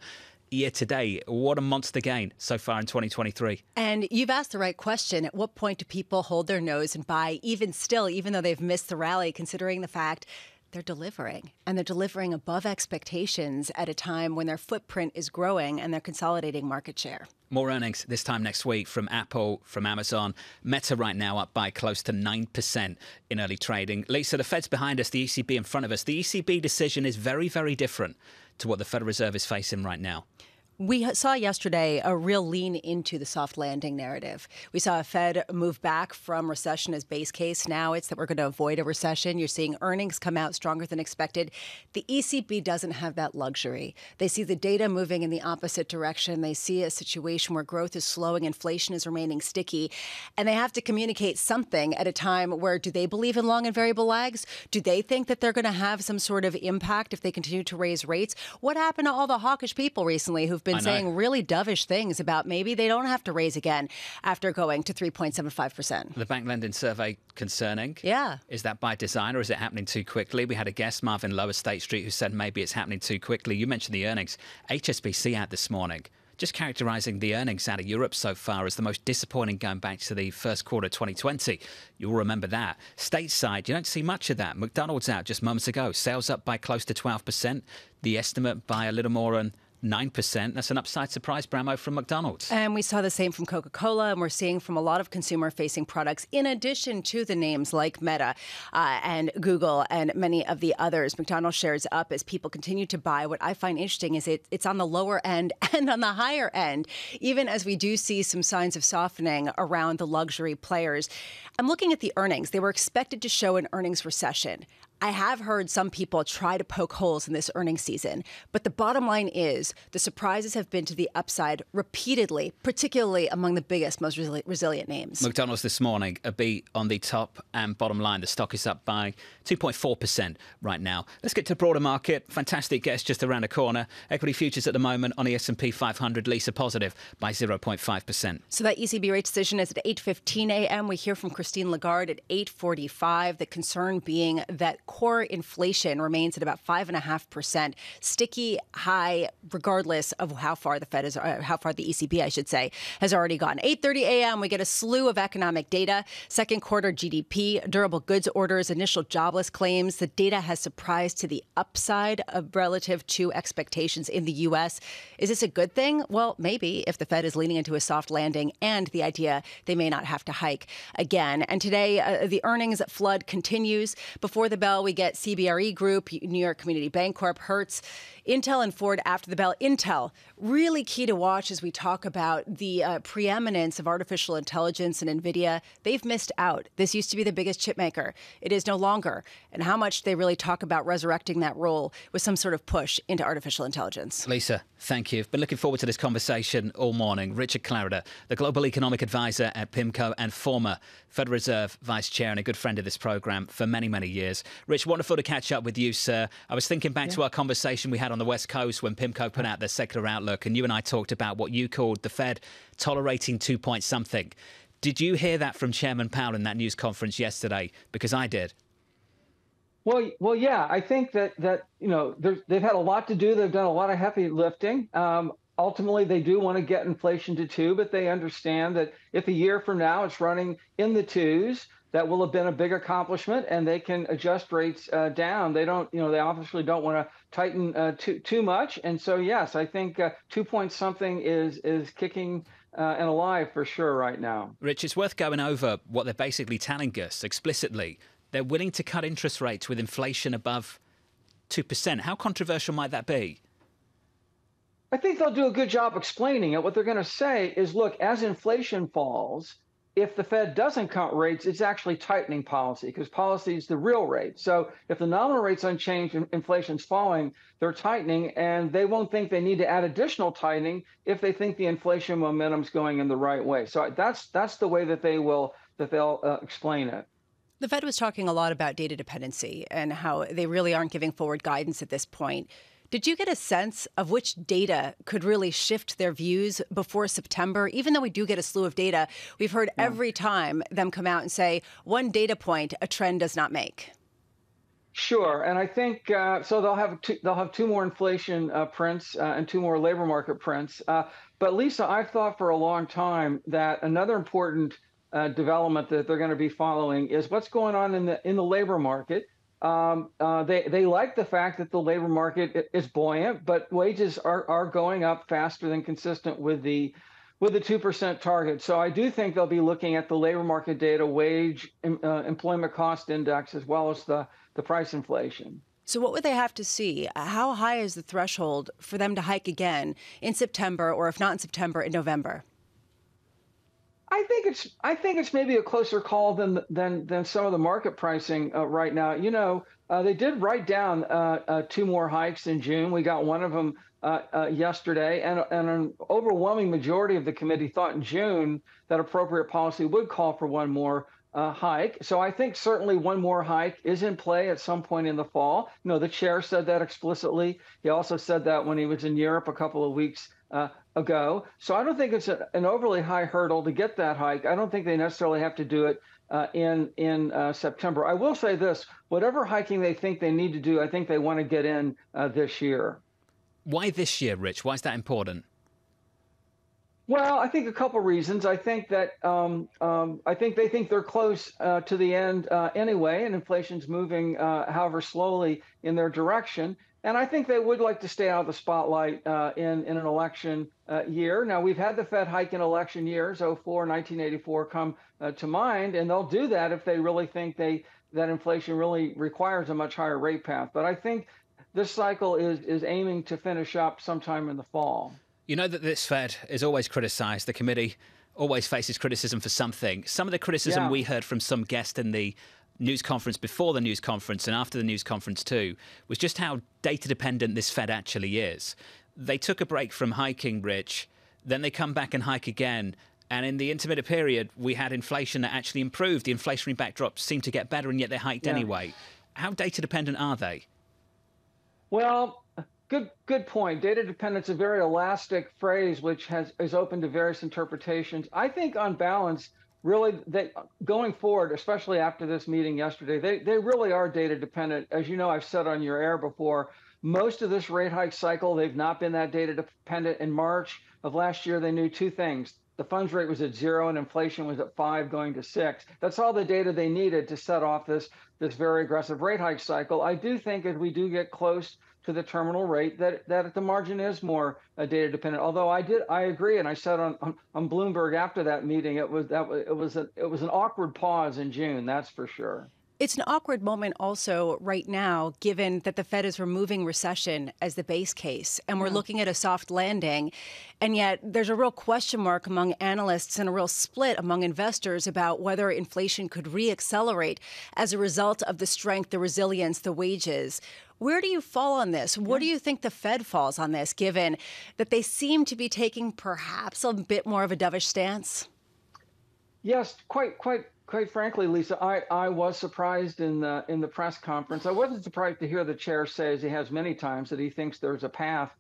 Year to date, what a monster gain so far in 2023. And you've asked the right question. At what point do people hold their nose and buy, even still, even though they've missed the rally, considering the fact they're delivering and they're delivering above expectations at a time when their footprint is growing and they're consolidating market share? More earnings this time next week from Apple, from Amazon. Meta right now up by close to 9% in early trading. Lisa, the Fed's behind us, the ECB in front of us. The ECB decision is very, very different to what the Federal Reserve is facing right now. We saw yesterday a real lean into the soft landing narrative. We saw a Fed move back from recession as base case. Now it's that we're going to avoid a recession. You're seeing earnings come out stronger than expected. The ECB doesn't have that luxury. They see the data moving in the opposite direction. They see a situation where growth is slowing, inflation is remaining sticky, and they have to communicate something at a time where do they believe in long and variable lags? Do they think that they're going to have some sort of impact if they continue to raise rates? What happened to all the hawkish people recently who've been saying really dovish things about maybe they don't have to raise again after going to 3.75%. The bank lending survey concerning. Yeah. Is that by design or is it happening too quickly? We had a guest, Marvin Loh of State Street, who said maybe it's happening too quickly. You mentioned the earnings. HSBC out this morning just characterizing the earnings out of Europe so far as the most disappointing going back to the first quarter 2020. You'll remember that. Stateside, you don't see much of that. McDonald's out just moments ago. Sales up by close to 12%. The estimate by a little more than 9%. That's an upside surprise, Bramo, from McDonald's. And we saw the same from Coca Cola, and we're seeing from a lot of consumer facing products, in addition to the names like Meta uh, and Google and many of the others. McDonald's shares up as people continue to buy. What I find interesting is it, it's on the lower end and on the higher end, even as we do see some signs of softening around the luxury players. I'm looking at the earnings. They were expected to show an earnings recession. I have heard some people try to poke holes in this earnings season, but the bottom line is the surprises have been to the upside repeatedly, particularly among the biggest, most resili- resilient names. McDonald's this morning, a beat on the top and bottom line. The stock is up by 2.4% right now. Let's get to the broader market. Fantastic guest just around the corner. Equity futures at the moment on the S&P 500, Lisa positive by 0.5%. So that ECB rate decision is at 8:15 a.m. We hear from Christine Lagarde at 8:45. The concern being that core inflation remains at about five and a half percent, sticky high, regardless of how far the Fed is, uh, how far the ECB, I should say, has already gone. 8:30 a.m. We get a slew of economic data: second quarter GDP, durable goods orders, initial jobless claims. The data has surprised to the upside of relative to expectations in the U.S. Is this a good thing? Well, maybe if the Fed is leaning into a soft landing and the idea they may not have to hike again. And today, uh, the earnings flood continues. Before the bell, bell, we get CBRE Group, New York Community Bancorp, Hertz, Intel, and Ford after the bell. Intel, really key to watch as we talk about the uh, preeminence of artificial intelligence and NVIDIA. They've missed out. This used to be the biggest chip maker. It is no longer. And how much they really talk about resurrecting that role with some sort of push into artificial intelligence. Lisa, thank you. Been looking forward to this conversation all morning. Richard Clarida, the Global Economic Advisor at PIMCO and former Federal Reserve Vice Chair and a good friend of this program for many, many years. Rich, wonderful to catch up with you, sir. I was thinking back yeah. to our conversation we had on the West Coast when PIMCO put out their secular outlook, and you and I talked about what you called the Fed tolerating two point something. Did you hear that from Chairman Powell in that news conference yesterday? Because I did. Well, well, yeah. I think that that you know they've had a lot to do. They've done a lot of heavy lifting. Um, ultimately they do want to get inflation to two, but they understand that if a year from now it's running in the twos, that will have been a big accomplishment, and they can adjust rates uh, down. They don't, you know, they obviously don't want to tighten uh, too too much, and so yes, I think uh, two point something is is kicking. Uh, and alive for sure right now. Rich, it's worth going over what they're basically telling us explicitly. They're willing to cut interest rates with inflation above 2%. How controversial might that be? I think they'll do a good job explaining it. What they're going to say is look, as inflation falls, if the Fed doesn't cut rates, it's actually tightening policy because policy is the real rate. So if the nominal rate's unchanged and inflation's falling, they're tightening, and they won't think they need to add additional tightening if they think the inflation momentum's going in the right way. So that's that's the way that they will that they'll uh, explain it. The Fed was talking a lot about data dependency and how they really aren't giving forward guidance at this point. Did you get a sense of which data could really shift their views before September? Even though we do get a slew of data, we've heard yeah. every time them come out and say one data point a trend does not make. Sure, and I think uh, so. They'll have two, they'll have two more inflation uh, prints uh, and two more labor market prints. Uh, but Lisa, I've thought for a long time that another important uh, development that they're going to be following is what's going on in the in the labor market um, uh, they they like the fact that the labor market is buoyant, but wages are are going up faster than consistent with the with the two percent target. So I do think they'll be looking at the labor market data, wage, uh, employment cost index, as well as the the price inflation. So, what would they have to see? How high is the threshold for them to hike again in September, or if not in September, in November? I think it's I think it's maybe a closer call than than than some of the market pricing uh, right now. You know, uh, they did write down uh, uh two more hikes in June. We got one of them uh, uh, yesterday, and, and an overwhelming majority of the committee thought in June that appropriate policy would call for one more hike. So I think certainly one more hike is in play at some point in the fall. You know, the chair said that explicitly. He also said that when he was in Europe a couple of weeks uh, ago. So I don't think it's a, an overly high hurdle to get that hike. I don't think they necessarily have to do it uh, in in uh, September. I will say this: whatever hiking they think they need to do, I think they want to get in uh, this year. Why this year, Rich? Why is that important? Well, I think a couple reasons. I think that um, um, I think they think they're close uh, to the end uh, anyway, and inflation's moving, uh, however slowly, in their direction. And I think they would like to stay out of the spotlight uh, in, in an election uh, year. Now, we've had the Fed hike in election years, 04, 1984 come uh, to mind, and they'll do that if they really think they that inflation really requires a much higher rate path. But I think this cycle is, is aiming to finish up sometime in the fall. You know that this Fed is always criticized. The committee always faces criticism for something. Some of the criticism yeah. we heard from some guest in the news conference before the news conference and after the news conference too was just how data dependent this Fed actually is. They took a break from hiking, Rich, then they come back and hike again. And in the intermittent period, we had inflation that actually improved. The inflationary backdrop seemed to get better, and yet they hiked yeah. anyway. How data dependent are they? Well, good good point. Data dependence is a very elastic phrase, which has is open to various interpretations. I think, on balance, really they going forward especially after this meeting yesterday they, they really are data dependent. As you know i've said on your air before most of this rate hike cycle they've not been that data dependent. In march of last year they knew two things. The funds rate was at zero and inflation was at five going to six. That's all the data they needed to set off this this very aggressive rate hike cycle. I do think as we do get close to the terminal rate that that at the margin is more uh, data dependent. Although I did I agree, and I said on, on, on Bloomberg after that meeting, it was that it was a, it was an awkward pause in June. That's for sure. It's an awkward moment also right now, given that the Fed is removing recession as the base case and we're Yeah. looking at a soft landing. And yet there's a real question mark among analysts and a real split among investors about whether inflation could reaccelerate as a result of the strength, the resilience, the wages. Where do you fall on this? What do you think the Fed falls on this, given that they seem to be taking perhaps a bit more of a dovish stance? Yes, quite, quite, quite frankly, Lisa, I, I was surprised in the in the press conference. I wasn't surprised to hear the chair say, as he has many times, that he thinks there's a path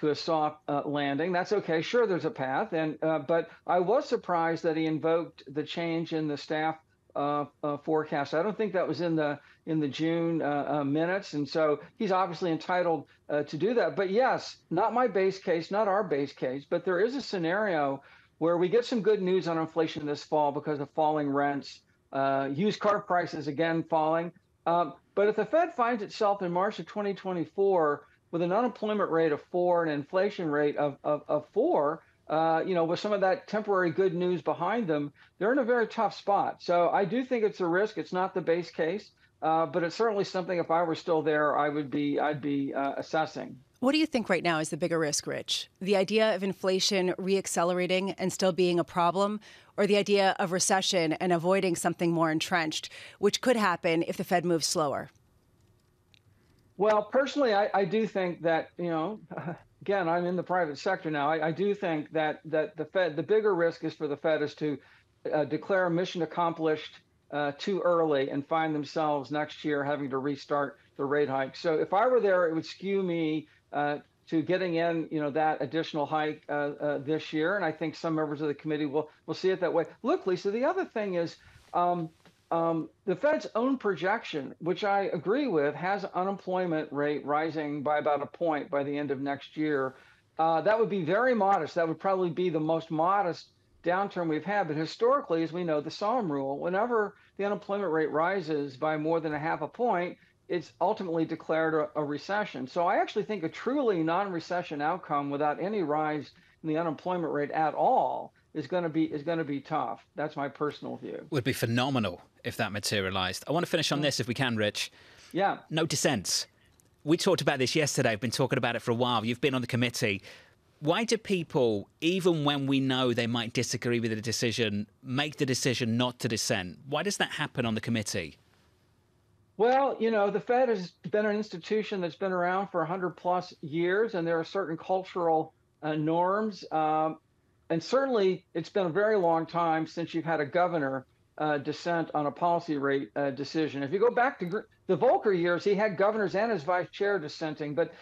to a soft uh, landing. That's okay. Sure, there's a path, and uh, but I was surprised that he invoked the change in the staff uh, uh, forecast. I don't think that was in the in the June uh, uh, minutes, and so he's obviously entitled to do that. But yes, not my base case, not our base case, but there is a scenario where we get some good news on inflation this fall because of falling rents, uh, used car prices again falling. Um, but if the Fed finds itself in March of 2024 with an unemployment rate of four and an inflation rate of, of, of four, uh, you know, with some of that temporary good news behind them, they're in a very tough spot. So I do think it's a risk. It's not the base case, uh, but it's certainly something. If I were still there, I would be I'd be uh, assessing. What do you think right now is the bigger risk, Rich? The idea of inflation reaccelerating and still being a problem, or the idea of recession and avoiding something more entrenched, which could happen if the Fed moves slower? Well, personally, I, I do think that you know, again, I'm in the private sector now. I, I do think that that the Fed, the bigger risk is for the Fed is to uh, declare mission accomplished uh, too early and find themselves next year having to restart the rate hike. So if I were there, it would skew me to getting in, you know, that additional hike uh, uh, this year. And I think some members of the committee will will see it that way. Look, Lisa, the other thing is. Um, um, the Fed's own projection, which I agree with, has unemployment rate rising by about a point by the end of next year. Uh, that would be very modest. That would probably be the most modest downturn we've had. But historically, as we know, the Somme rule, whenever the unemployment rate rises by more than a half a point, it's ultimately declared a, a recession. So I actually think a truly non-recession outcome without any rise in the unemployment rate at all is going to be is going to be tough. That's my personal view. Would be phenomenal if that materialised. I want to finish on this if we can, Rich. Yeah. No dissents. We talked about this yesterday. I've been talking about it for a while. You've been on the committee. Why do people, even when we know they might disagree with the decision, make the decision not to dissent? Why does that happen on the committee? Well, you know, the Fed has been an institution that's been around for 100 plus years, and there are certain cultural uh, norms. Um, and certainly, it's been a very long time since you've had a governor uh, dissent on a policy rate uh, decision. If you go back to the Volcker years, he had governors and his vice chair dissenting. But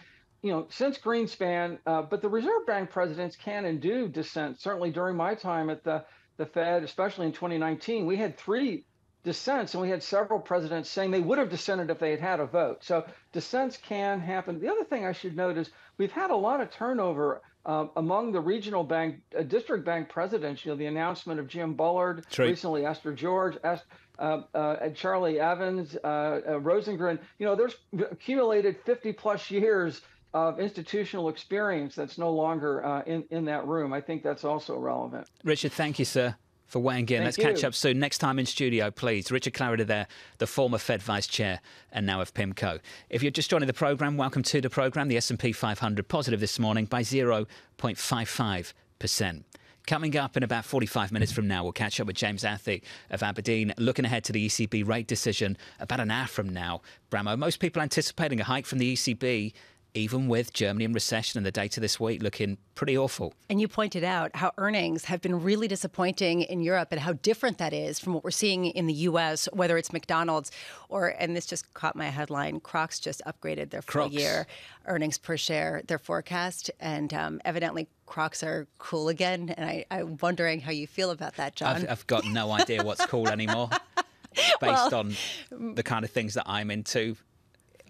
you know, since Greenspan, uh, but the Reserve Bank presidents can and do dissent. Certainly, during my time at the the Fed, especially in 2019, we had three dissents, and we had several presidents saying they would have dissented if they had had a vote. So dissents can happen. The other thing I should note is we've had a lot of turnover um, among the regional bank, uh, district bank presidents. You know, the announcement of Jim Bullard, recently Esther George, Est, uh, uh, Charlie Evans, uh, uh, Rosengren. You know, there's accumulated 50 plus years of institutional experience that's no longer uh, in in that room. I think that's also relevant. Richard, thank you, sir, for weighing in. Thank Let's catch up soon. Next time in studio, please. Richard Clarida there, the former Fed Vice Chair and now of PIMCO. If you're just joining the programme, welcome to the programme. The S&P 500 positive this morning by 0.55%. Coming up in about 45 minutes from now, we'll catch up with James Athey of Aberdeen, looking ahead to the ECB rate decision about an hour from now. Bramo, most people anticipating a hike from the ECB, even with Germany in recession and the data this week looking pretty awful. And you pointed out how earnings have been really disappointing in Europe and how different that is from what we're seeing in the US, whether it's McDonald's or, and this just caught my headline, Crocs just upgraded their full year earnings per share, their forecast. And um, evidently, Crocs are cool again. And I, I'm wondering how you feel about that, John. I've, I've got no idea what's cool anymore based Well, on the kind of things that I'm into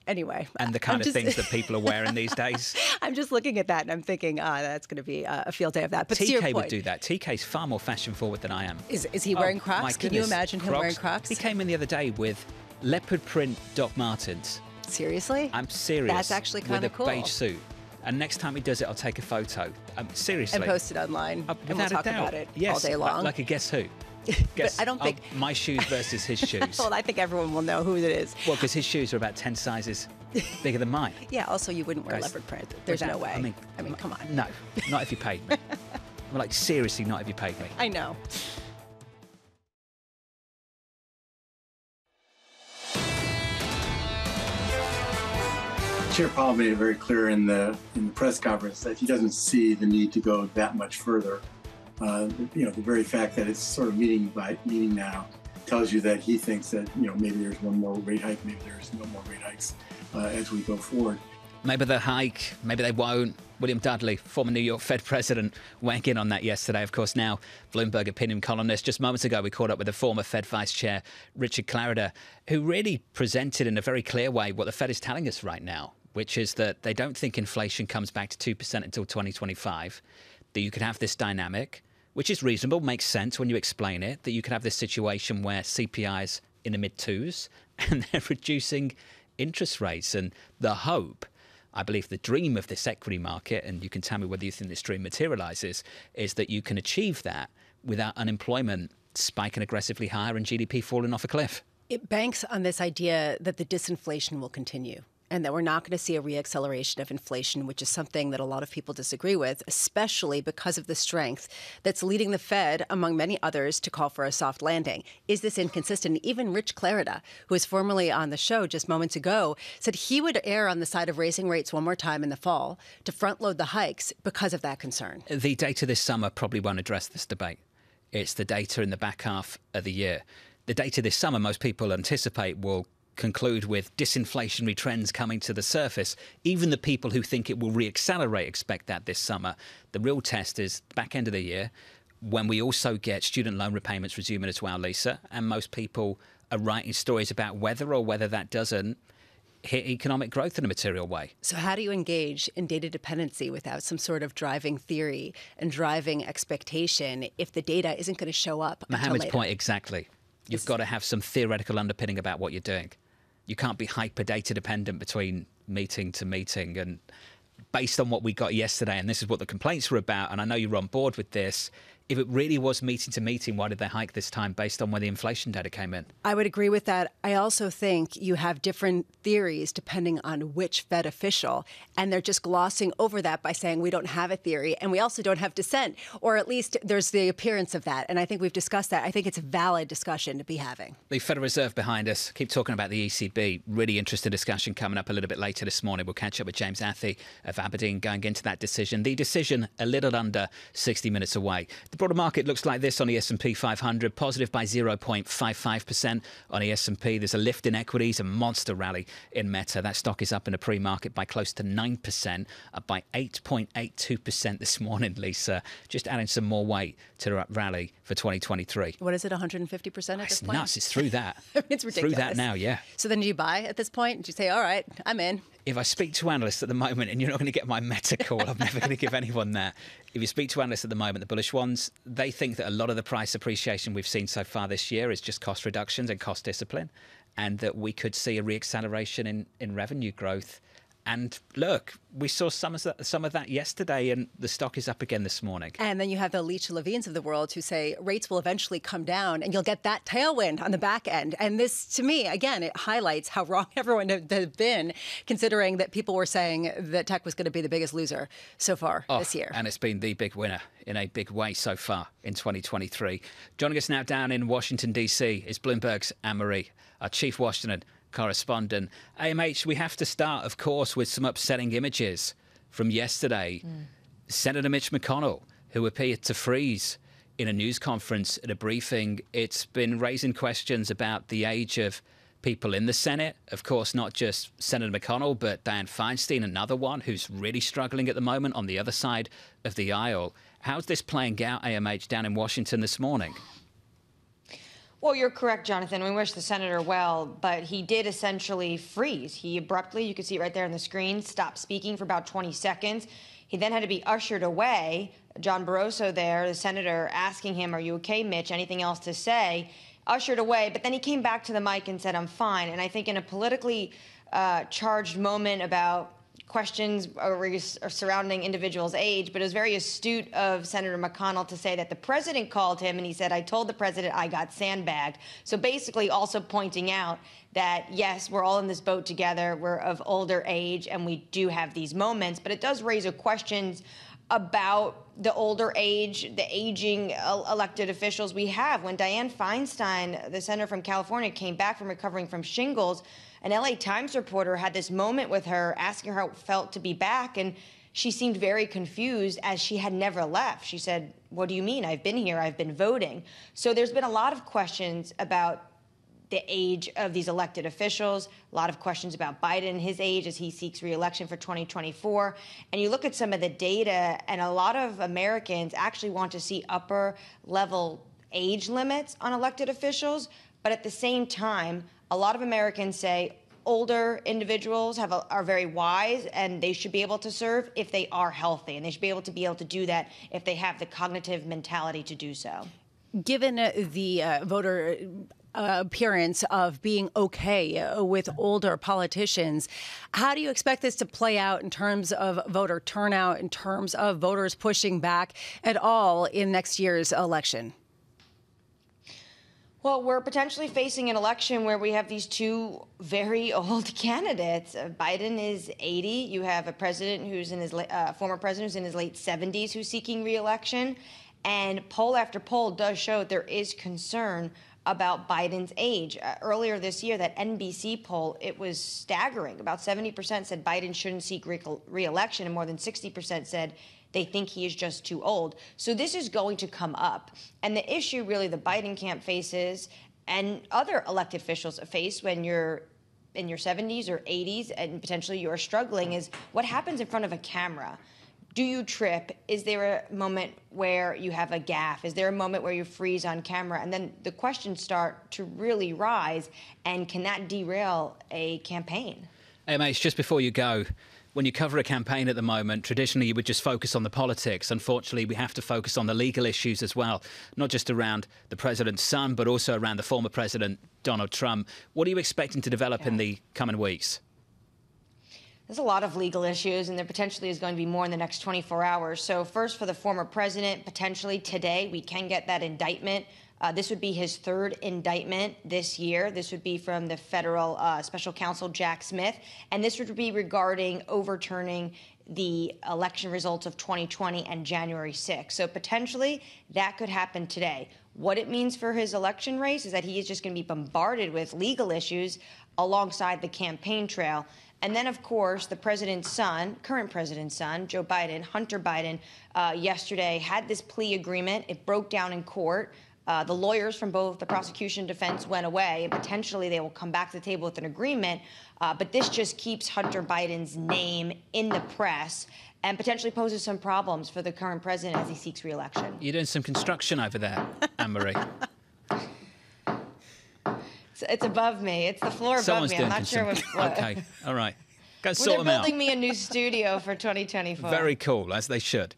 anyway. and the kind I'm of just- things that people are wearing these days. I'm just looking at that and I'm thinking, ah, that's going to be uh, a field day of that. But TK would do that. TK's far more fashion forward than I am. Is, is he Oh, wearing my Crocs? Can you imagine him wearing Crocs? He came in the other day with leopard print Doc Martens. Seriously? I'm serious. That's actually kinda cool. With a beige suit. And next time he does it, I'll take a photo. Um, seriously. and post it online, and we'll talk doubt. about it yes, all day long. Like a guess who. Guess, I don't think- oh, my shoes versus his shoes. well, I think everyone will know who it is. Well, because his shoes are about 10 sizes bigger than mine. Yeah. Also, you wouldn't wear Guys, leopard print. There's no way. I mean, I mean, come on. No, not if you paid me. I'm like, seriously, not if you paid me. I know. Chair Powell made it very clear in the in the press conference that he doesn't see the need to go that much further. Uh, you know, the very fact that it's sort of meeting by meeting now tells you that he thinks that you know maybe there's one more rate hike, maybe there's no more rate hikes uh, as we go forward. Maybe they'll hike, maybe they won't. William Dudley, former New York Fed president, weighing in on that yesterday. Of course, now Bloomberg opinion columnist. Just moments ago, we caught up with the former Fed vice chair, Richard Clarida, who really presented in a very clear way what the Fed is telling us right now, which is that they don't think inflation comes back to 2% until 2025, that you could have this dynamic, which is reasonable, makes sense when you explain it, that you could have this situation where CPI is in the mid twos and they're reducing interest rates. And the hope I believe the dream of this equity market, and you can tell me whether you think this dream materializes, is that you can achieve that without unemployment spiking aggressively higher and GDP falling off a cliff. It banks on this idea that the disinflation will continue and that we're not going to see a reacceleration of inflation, which is something that a lot of people disagree with, especially because of the strength that's leading the Fed, among many others, to call for a soft landing. Is this inconsistent? Even Rich Clarida, who was formerly on the show just moments ago, said he would err on the side of raising rates one more time in the fall to front load the hikes because of that concern. The data this summer probably won't address this debate. It's the data in the back half of the year. The data this summer, most people anticipate, will conclude with disinflationary trends coming to the surface. Even the people who think it will reaccelerate expect that this summer. The real test is back end of the year when we also get student loan repayments resuming as well, Lisa. And most people are writing stories about whether or whether that doesn't hit economic growth in a material way. So, how do you engage in data dependency without some sort of driving theory and driving expectation if the data isn't going to show up? Mohammed's point exactly. You've got to have some theoretical underpinning about what you're doing. You can't be hyper data dependent between meeting to meeting. And based on what we got yesterday, and this is what the complaints were about, and I know you're on board with this, if it really was meeting to meeting, why did they hike this time based on where the inflation data came in? I would agree with that. I also think you have different theories depending on which Fed official, and they're just glossing over that by saying we don't have a theory and we also don't have dissent, or at least there's the appearance of that. And I think we've discussed that. I think it's a valid discussion to be having. The Federal Reserve behind us. Keep talking about the ECB. Really interesting discussion coming up a little bit later this morning. We'll catch up with James Athey of Aberdeen going into that decision. The decision a little under 60 minutes away. The broader market looks like this on the S&P 500, positive by 0.55% on the S&P. There's a lift in equities, a monster rally in Meta. That stock is up in the pre-market by close to 9%, up by 8.82% this morning, Lisa. Just adding some more weight to the rally for 2023. What is it, 150% at ah, this It's point? nuts. It's through that. it's ridiculous. Through that now, yeah. So then do you buy at this point? Do you say, all right, I'm in? if I speak to analysts at the moment, and you're not going to get my meta call, I'm never going to give anyone that. If you speak to analysts at the moment, the bullish ones, they think that a lot of the price appreciation we've seen so far this year is just cost reductions and cost discipline, and that we could see a reacceleration in, in revenue growth. And look, we saw some of that, some of that yesterday, and the stock is up again this morning. And then you have the Leach Levines of the world who say rates will eventually come down and you'll get that tailwind on the back end. And this, to me, again, it highlights how wrong everyone has been, considering that people were saying that tech was going to be the biggest loser so far Oh, this year. And it's been the big winner in a big way so far in 2023. Joining us now down in Washington, D.C. is Bloomberg's Anne Marie, our chief Washington correspondent. AMH, we have to start, of course, with some upsetting images from yesterday. Mm. Senator Mitch McConnell, who appeared to freeze in a news conference at a briefing, it's been raising questions about the age of people in the Senate. Of course, not just Senator McConnell, but Dianne Feinstein, another one who's really struggling at the moment on the other side of the aisle. How's this playing out, AMH, down in Washington this morning? Well, you're correct, Jonathan. We wish the senator well, but he did essentially freeze. He abruptly, you can see it right there on the screen, stopped speaking for about 20 seconds. He then had to be ushered away. John Barrasso there, the senator, asking him, Are you okay, Mitch? Anything else to say? Ushered away, but then he came back to the mic and said, I'm fine. And I think in a politically uh, charged moment about questions surrounding individuals' age, but it was very astute of Senator McConnell to say that the president called him and he said, I told the president I got sandbagged. So basically, also pointing out that yes, we're all in this boat together, we're of older age, and we do have these moments, but it does raise a questions about the older age, the aging uh, elected officials we have. When Dianne Feinstein, the senator from California, came back from recovering from shingles, an LA Times reporter had this moment with her asking her how it felt to be back. And she seemed very confused as she had never left. She said, What do you mean? I've been here, I've been voting. So there's been a lot of questions about the age of these elected officials, a lot of questions about Biden, his age as he seeks reelection for 2024. And you look at some of the data, and a lot of Americans actually want to see upper level age limits on elected officials. But at the same time, a lot of Americans say older individuals have a, are very wise and they should be able to serve if they are healthy and they should be able to be able to do that if they have the cognitive mentality to do so given uh, the uh, voter uh, appearance of being okay uh, with older politicians. How do you expect this to play out in terms of voter turnout, in terms of voters pushing back at all in next year's election? Well, we're potentially facing an election where we have these two very old candidates. Uh, Biden is 80. You have a president who's in his uh, former president who's in his late 70s who's seeking reelection, and poll after poll does show there is concern about Biden's age. Uh, earlier this year, that NBC poll, it was staggering. About 70% said Biden shouldn't seek re-election, and more than 60% said they think he is just too old. So this is going to come up. And the issue really the Biden camp faces and other elected officials face when you're in your 70s or 80s and potentially you're struggling is what happens in front of a camera. Do you trip? Is there a moment where you have a gaffe? Is there a moment where you freeze on camera? And then the questions start to really rise. And can that derail a campaign? Hey, mate, just before you go, when you cover a campaign at the moment, traditionally you would just focus on the politics. Unfortunately, we have to focus on the legal issues as well, not just around the president's son, but also around the former president, Donald Trump. What are you expecting to develop yeah. in the coming weeks? There's a lot of legal issues, and there potentially is going to be more in the next 24 hours. So, first, for the former president, potentially today, we can get that indictment uh, this would be his third indictment this year. This would be from the federal uh, special counsel Jack Smith, and this would be regarding overturning the election results of 2020 and January 6. So potentially that could happen today. What it means for his election race is that he is just going to be bombarded with legal issues alongside the campaign trail. And then, of course, the president's son, current president's son, Joe Biden, Hunter Biden, uh, yesterday had this plea agreement. It broke down in court. Uh, the lawyers from both the prosecution and defense went away, and potentially they will come back to the table with an agreement. Uh, but this just keeps Hunter Biden's name in the press and potentially poses some problems for the current president as he seeks reelection. You're doing some construction over there, Anne Marie. it's, it's, above me. It's the floor Someone's above me. I'm not sure what, what. Okay, all right. Go sort them they're out. building me a new studio for 2024. Very cool, as they should.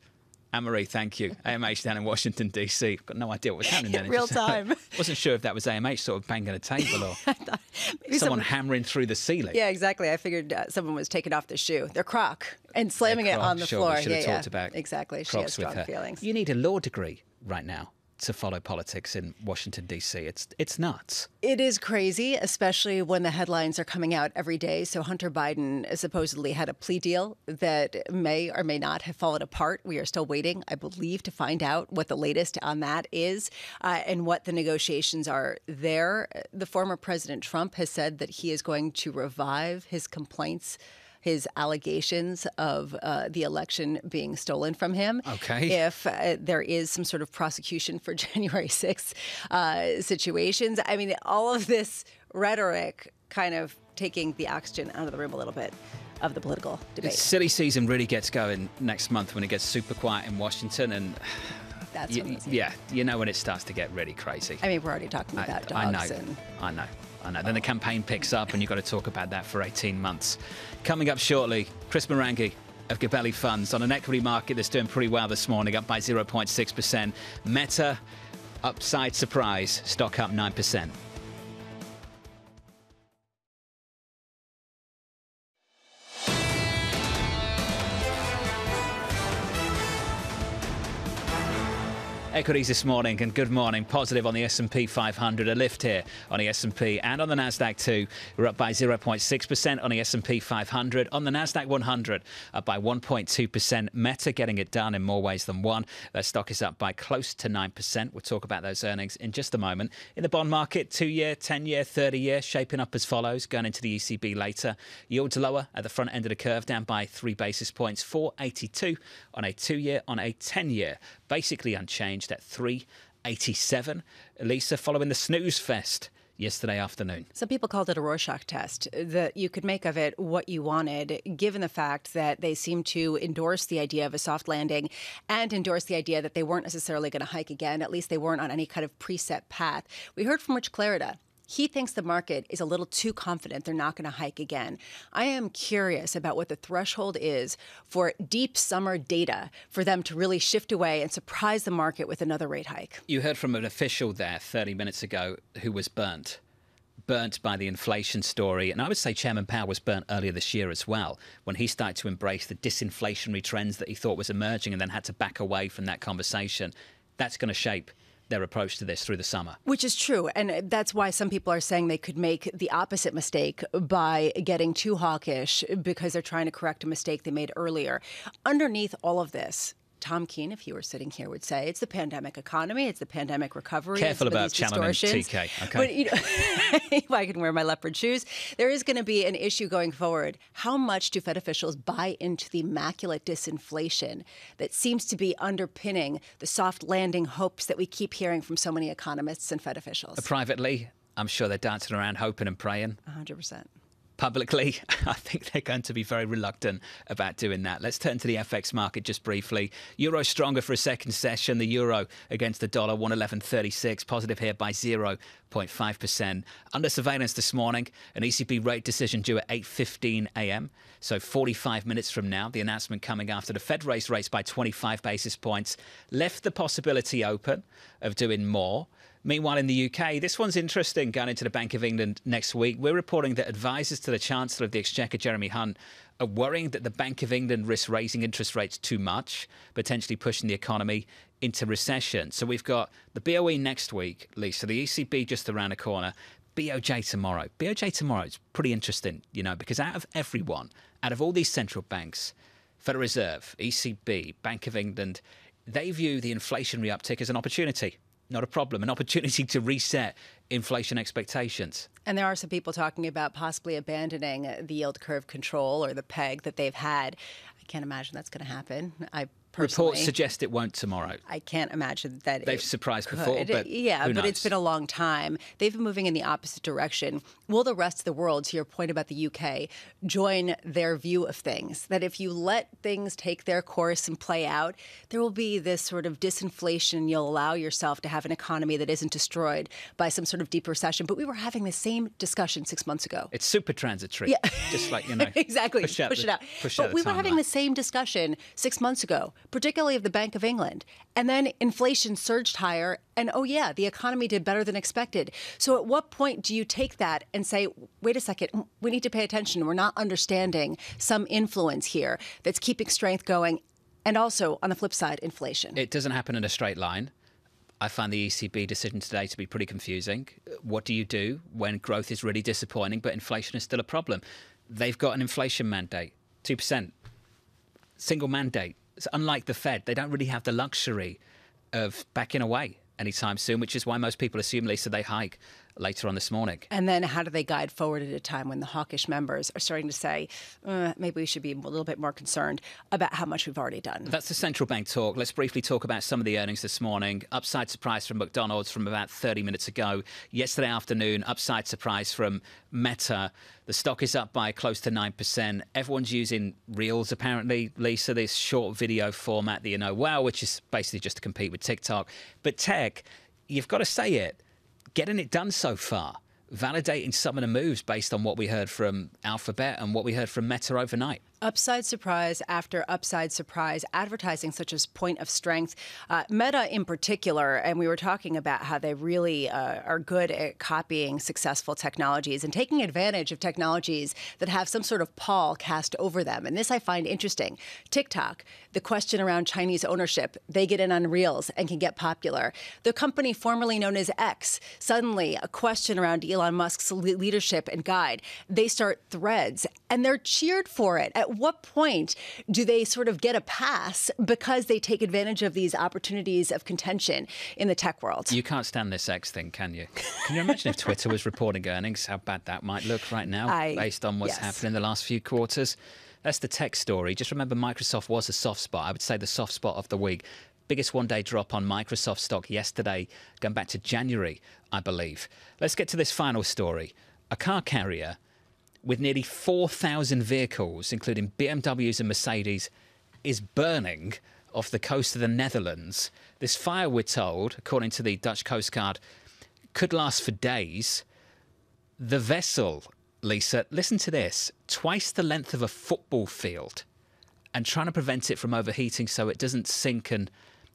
Anne Marie, thank you. AMH down in Washington, D.C. I've Got no idea what was happening then. Real time. wasn't sure if that was AMH sort of banging a table or someone someone hammering through the ceiling. Yeah, exactly. I figured uh, someone was taking off the shoe, their croc, and slamming Their it on the sure, floor. We should yeah, have yeah. talked about exactly. She has strong feelings. You need a law degree right now to follow politics in Washington D.C. It's it's nuts. It is crazy, especially when the headlines are coming out every day. So Hunter Biden supposedly had a plea deal that may or may not have fallen apart. We are still waiting, I believe, to find out what the latest on that is uh, and what the negotiations are there. The former President Trump has said that he is going to revive his complaints his allegations of uh, the election being stolen from him. Okay. If uh, there is some sort of prosecution for January 6th uh, situations. I mean, all of this rhetoric kind of taking the oxygen out of the room a little bit of the political debate. The silly season really gets going next month when it gets super quiet in Washington and. That's you, yeah, you know when it starts to get really crazy. I mean, we're already talking about dogs. I know. And... I know. I know. Then the campaign picks up, and you've got to talk about that for 18 months. Coming up shortly, Chris Marangi of Gabelli Funds on an equity market that's doing pretty well this morning, up by 0.6%. Meta, upside surprise, stock up 9%. Equities this morning and good morning. Positive on the S&P 500, a lift here on the S&P and on the Nasdaq too. We're up by 0.6% on the S&P 500. On the Nasdaq 100, up by 1.2%. Meta getting it done in more ways than one. Their stock is up by close to 9%. We'll talk about those earnings in just a moment. In the bond market, 2-year, 10-year, 30-year shaping up as follows. Going into the ECB later. Yields lower at the front end of the curve, down by 3 basis points, 482 on a 2-year, on a 10-year. Basically unchanged at 387. Lisa, following the snooze fest yesterday afternoon. Some people called it a Rorschach test, that you could make of it what you wanted, given the fact that they seemed to endorse the idea of a soft landing and endorse the idea that they weren't necessarily going to hike again. At least they weren't on any kind of preset path. We heard from Rich Clarida he thinks the market is a little too confident they're not going to hike again. I am curious about what the threshold is for deep summer data for them to really shift away and surprise the market with another rate hike. You heard from an official there 30 minutes ago who was burnt burnt by the inflation story. And I would say Chairman Powell was burnt earlier this year as well, when he started to embrace the disinflationary trends that he thought was emerging and then had to back away from that conversation. That's going to shape their approach to this through the summer. Which is true. And that's why some people are saying they could make the opposite mistake by getting too hawkish because they're trying to correct a mistake they made earlier. Underneath all of this, Tom Keene, if he were sitting here, would say it's the pandemic economy, it's the pandemic recovery. Careful about channeling TK. Okay. But you know, I can wear my leopard shoes. There is going to be an issue going forward. How much do Fed officials buy into the immaculate disinflation that seems to be underpinning the soft landing hopes that we keep hearing from so many economists and Fed officials? Privately, I'm sure they're dancing around, hoping and praying. 100% publicly, I think they're going to be very reluctant about doing that. Let's turn to the FX market just briefly. Euro stronger for a second session. The euro against the dollar, 111.36, positive here by 0.5%. Under surveillance this morning, an ECB rate decision due at 8.15 a.m., so 45 minutes from now. The announcement coming after the Fed raised rates by 25 basis points, left the possibility open of doing more. Meanwhile, in the UK, this one's interesting going into the Bank of England next week. We're reporting that advisors to the Chancellor of the Exchequer, Jeremy Hunt, are worrying that the Bank of England risks raising interest rates too much, potentially pushing the economy into recession. So we've got the BOE next week, Lisa, the ECB just around the corner, BOJ tomorrow. BOJ tomorrow is pretty interesting, you know, because out of everyone, out of all these central banks, Federal Reserve, ECB, Bank of England, they view the inflationary uptick as an opportunity not a problem, an opportunity to reset inflation expectations. And there are some people talking about possibly abandoning the yield curve control or the peg that they've had. I can't imagine that's going to happen. I Personally. Reports suggest it won't tomorrow. I can't imagine that they've surprised could. before, but yeah, but it's been a long time. They've been moving in the opposite direction. Will the rest of the world, to your point about the UK, join their view of things? That if you let things take their course and play out, there will be this sort of disinflation. You'll allow yourself to have an economy that isn't destroyed by some sort of deep recession. But we were having the same discussion six months ago. It's super transitory. Yeah, just like you know, exactly. Push, push the, it out. Push but we were having the same discussion six months ago particularly of the Bank of England. And then inflation surged higher, and oh, yeah, the economy did better than expected. So, at what point do you take that and say, wait a second, we need to pay attention? We're not understanding some influence here that's keeping strength going. And also, on the flip side, inflation. It doesn't happen in a straight line. I find the ECB decision today to be pretty confusing. What do you do when growth is really disappointing, but inflation is still a problem? They've got an inflation mandate, 2%, single mandate unlike the Fed, they don't really have the luxury of backing away anytime soon, which is why most people assume, Lisa, they hike later on this morning. And then how do they guide forward at a time when the hawkish members are starting to say, uh, maybe we should be a little bit more concerned about how much we've already done? That's the central bank talk. Let's briefly talk about some of the earnings this morning. Upside surprise from McDonald's from about 30 minutes ago. Yesterday afternoon, upside surprise from Meta. The stock is up by close to 9%. Everyone's using Reels, apparently, Lisa, this short video format that you know well, which is basically just to compete with TikTok. But tech, you've got to say it getting it done so far, validating some of the moves based on what we heard from Alphabet and what we heard from Meta overnight. Upside surprise after upside surprise, advertising such as point of strength. Uh, Meta, in particular, and we were talking about how they really uh, are good at copying successful technologies and taking advantage of technologies that have some sort of pall cast over them. And this I find interesting. TikTok, the question around Chinese ownership, they get in on Reels and can get popular. The company formerly known as X, suddenly a question around Elon Musk's leadership and guide. They start threads and they're cheered for it. At what point do they sort of get a pass because they take advantage of these opportunities of contention in the tech world? You can't stand this X thing, can you? Can you imagine if Twitter was reporting earnings, how bad that might look right now I, based on what's yes. happened in the last few quarters? That's the tech story. Just remember, Microsoft was a soft spot. I would say the soft spot of the week. Biggest one day drop on Microsoft stock yesterday, going back to January, I believe. Let's get to this final story. A car carrier with nearly 4,000 vehicles, including BMWs and Mercedes, is burning off the coast of the Netherlands. This fire, we're told, according to the Dutch Coast Guard, could last for days. The vessel, Lisa, listen to this twice the length of a football field and trying to prevent it from overheating so it doesn't sink and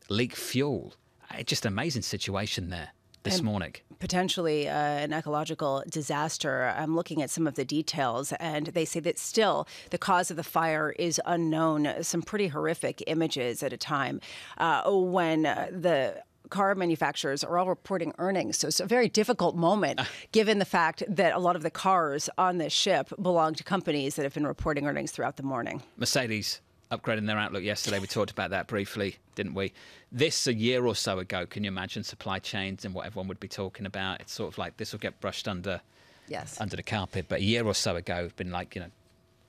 leak fuel. It's just an amazing situation there this And morning. Potentially uh, an ecological disaster. I'm looking at some of the details, and they say that still the cause of the fire is unknown. Some pretty horrific images at a time uh, when uh, the car manufacturers are all reporting earnings. So it's a very difficult moment given the fact that a lot of the cars on this ship belong to companies that have been reporting earnings throughout the morning. Mercedes upgrading their outlook yesterday. We talked about that briefly, didn't we? This a year or so ago, can you imagine supply chains and what everyone would be talking about? It's sort of like this will get brushed under Yes. under the carpet. But a year or so ago, it's been like, you know,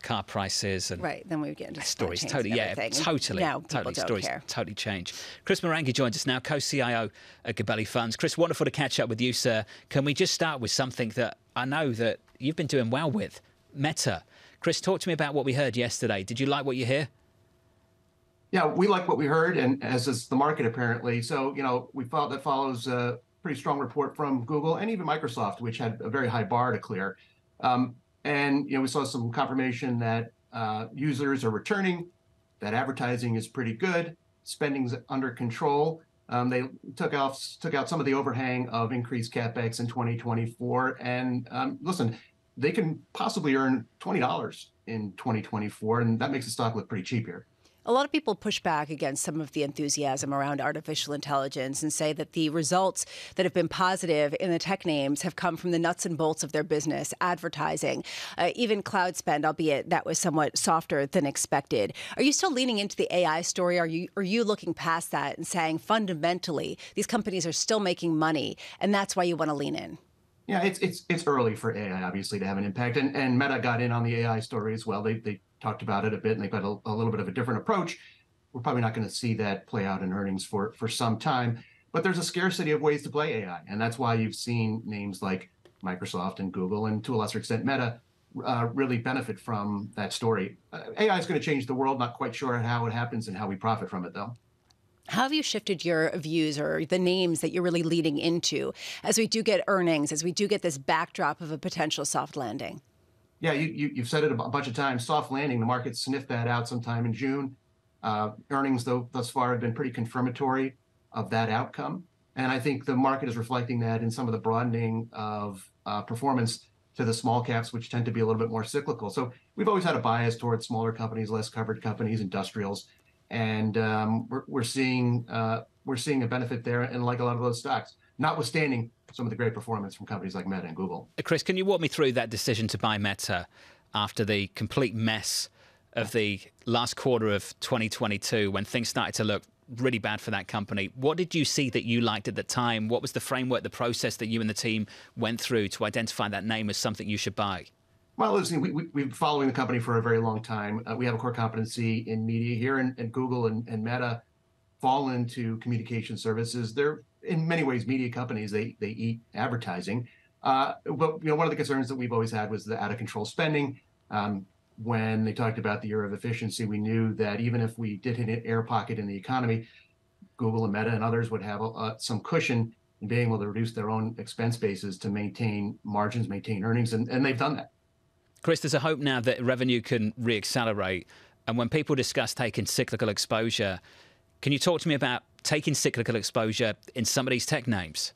car prices and Right, then we would get into stories totally yeah everything. totally Now totally stories care. totally change chris marangi joins us now co-cio at gabelli funds chris wonderful to catch up with you sir can we just start with something that i know that you've been doing well with meta chris talk to me about what we heard yesterday did you like what you hear Yeah, we like what we heard, and as is the market apparently. So, you know, we thought that follows a pretty strong report from Google and even Microsoft, which had a very high bar to clear. Um, and you know, we saw some confirmation that uh, users are returning, that advertising is pretty good, spending's under control. Um, they took off took out some of the overhang of increased capex in 2024, and um, listen, they can possibly earn twenty dollars in 2024, and that makes the stock look pretty cheap here. A lot of people push back against some of the enthusiasm around artificial intelligence and say that the results that have been positive in the tech names have come from the nuts and bolts of their business, advertising, uh, even cloud spend, albeit that was somewhat softer than expected. Are you still leaning into the AI story? Are you are you looking past that and saying fundamentally these companies are still making money and that's why you want to lean in? Yeah, it's it's it's early for AI obviously to have an impact, and and Meta got in on the AI story as well. They they talked about it a bit, and they've got a, a little bit of a different approach. We're probably not going to see that play out in earnings for for some time, but there's a scarcity of ways to play AI, and that's why you've seen names like Microsoft and Google, and to a lesser extent Meta, uh, really benefit from that story. Uh, AI is going to change the world. Not quite sure how it happens and how we profit from it though. How have you shifted your views or the names that you're really leading into as we do get earnings, as we do get this backdrop of a potential soft landing? Yeah, you, you, you've said it a bunch of times. Soft landing, the market sniffed that out sometime in June. Uh, earnings, though, thus far have been pretty confirmatory of that outcome. And I think the market is reflecting that in some of the broadening of uh, performance to the small caps, which tend to be a little bit more cyclical. So we've always had a bias towards smaller companies, less covered companies, industrials, and um, we're, we're seeing uh, we're seeing a benefit there, and like a lot of those stocks, notwithstanding some of the great performance from companies like Meta and Google. Chris, can you walk me through that decision to buy Meta after the complete mess of the last quarter of 2022 when things started to look really bad for that company? What did you see that you liked at the time? What was the framework, the process that you and the team went through to identify that name as something you should buy? Well, listen, we, we, we've been following the company for a very long time. Uh, we have a core competency in media here, and, and Google and, and Meta fall into communication services. They're in many ways media companies. They they eat advertising. Uh, but you know, one of the concerns that we've always had was the out of control spending. Um, when they talked about the year of efficiency, we knew that even if we did hit an air pocket in the economy, Google and Meta and others would have uh, some cushion in being able to reduce their own expense bases to maintain margins, maintain earnings, and, and they've done that. Chris, there's a hope now that revenue can reaccelerate. And when people discuss taking cyclical exposure, can you talk to me about taking cyclical exposure in some of these tech names?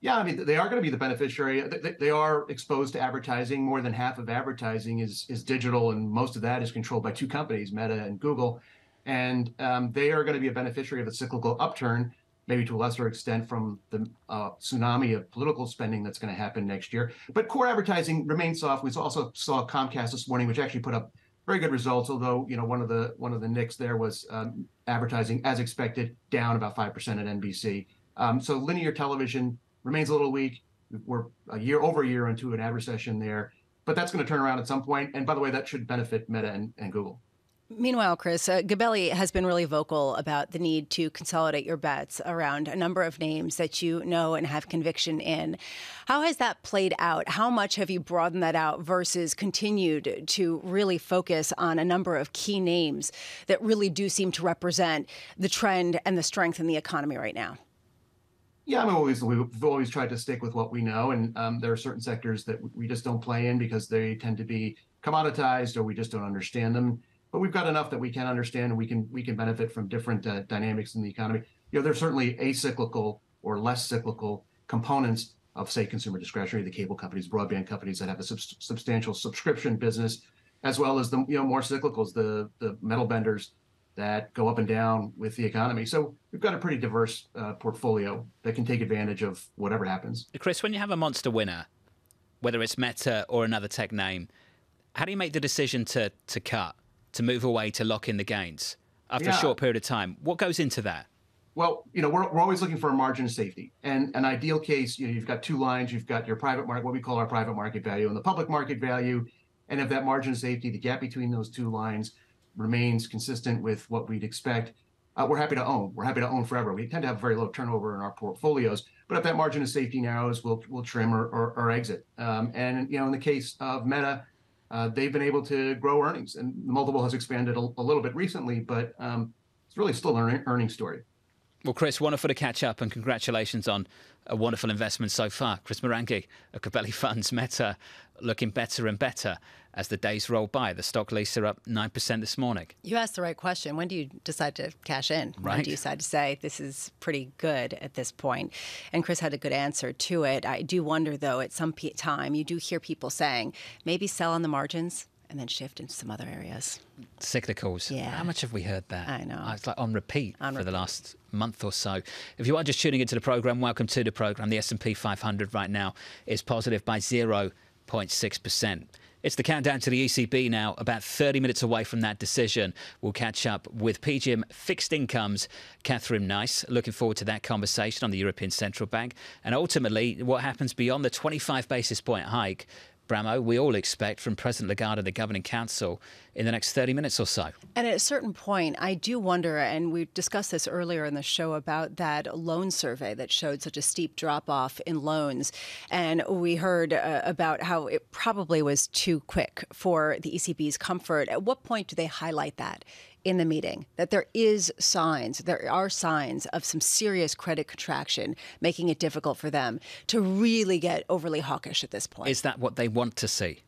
Yeah, I mean, they are going to be the beneficiary. They, are exposed to advertising. More than half of advertising is is digital, and most of that is controlled by two companies, Meta and Google. And um, they are going to be a beneficiary of a cyclical upturn, maybe to a lesser extent from the uh, tsunami of political spending that's going to happen next year. But core advertising remains soft. We also saw Comcast this morning, which actually put up very good results. Although you know one of the one of the nicks there was um, advertising as expected, down about five percent at NBC. Um, so linear television remains a little weak. We're a year over a year into an ad recession there, but that's going to turn around at some point. And by the way, that should benefit Meta and, and Google. Meanwhile, Chris, uh, Gabelli has been really vocal about the need to consolidate your bets around a number of names that you know and have conviction in. How has that played out? How much have you broadened that out versus continued to really focus on a number of key names that really do seem to represent the trend and the strength in the economy right now? Yeah, I'm always we've always tried to stick with what we know, and um, there are certain sectors that we just don't play in because they tend to be commoditized or we just don't understand them. But we've got enough that we can understand, and we can we can benefit from different uh, dynamics in the economy. You know, there's certainly acyclical or less cyclical components of, say, consumer discretionary, the cable companies, broadband companies that have a sub- substantial subscription business, as well as the you know more cyclicals, the the metal benders that go up and down with the economy. So we've got a pretty diverse uh, portfolio that can take advantage of whatever happens. Chris, when you have a monster winner, whether it's Meta or another tech name, how do you make the decision to to cut, to move away, to lock in the gains after yeah. a short period of time? What goes into that? Well, you know, we're, we're always looking for a margin of safety. And an ideal case, you know, you've got two lines. You've got your private market, what we call our private market value, and the public market value. And if that margin of safety, the gap between those two lines remains consistent with what we'd expect, uh, we're happy to own. We're happy to own forever. We tend to have very low turnover in our portfolios, but if that margin of safety narrows, we'll we'll trim or, or, or exit. Um, and you know, in the case of Meta, uh, they've been able to grow earnings, and the multiple has expanded a, a little bit recently, but um, it's really still an earning story. Well, Chris, wonderful to catch up, and congratulations on a wonderful investment so far. Chris Marangi of Gabelli Funds Meta looking better and better as the days roll by. The stock Lisa up 9% this morning. You asked the right question. When do you decide to cash in? Right. When do you decide to say this is pretty good at this point? And Chris had a good answer to it. I do wonder, though, at some time, you do hear people saying maybe sell on the margins and then shift into some other areas. Cyclicals. Yeah. How much have we heard that? I know. Uh, it's like on repeat on for repeat. the last month or so. If you are just tuning into the program, welcome to the program. The S&P 500 right now is positive by 0.6%. It's the countdown to the ECB now, about 30 minutes away from that decision. We'll catch up with PGIM Fixed Incomes, Katharine Neiss. Looking forward to that conversation on the European Central Bank. And ultimately, what happens beyond the 25 basis point hike Bramo, we all expect from President Lagarde and the Governing Council in the next 30 minutes or so. And at a certain point, I do wonder, and we discussed this earlier in the show about that loan survey that showed such a steep drop off in loans. And we heard uh, about how it probably was too quick for the ECB's comfort. At what point do they highlight that? In the meeting that there is signs, there are signs of some serious credit contraction, making it difficult for them to really get overly hawkish at this point. Is that what they want to see?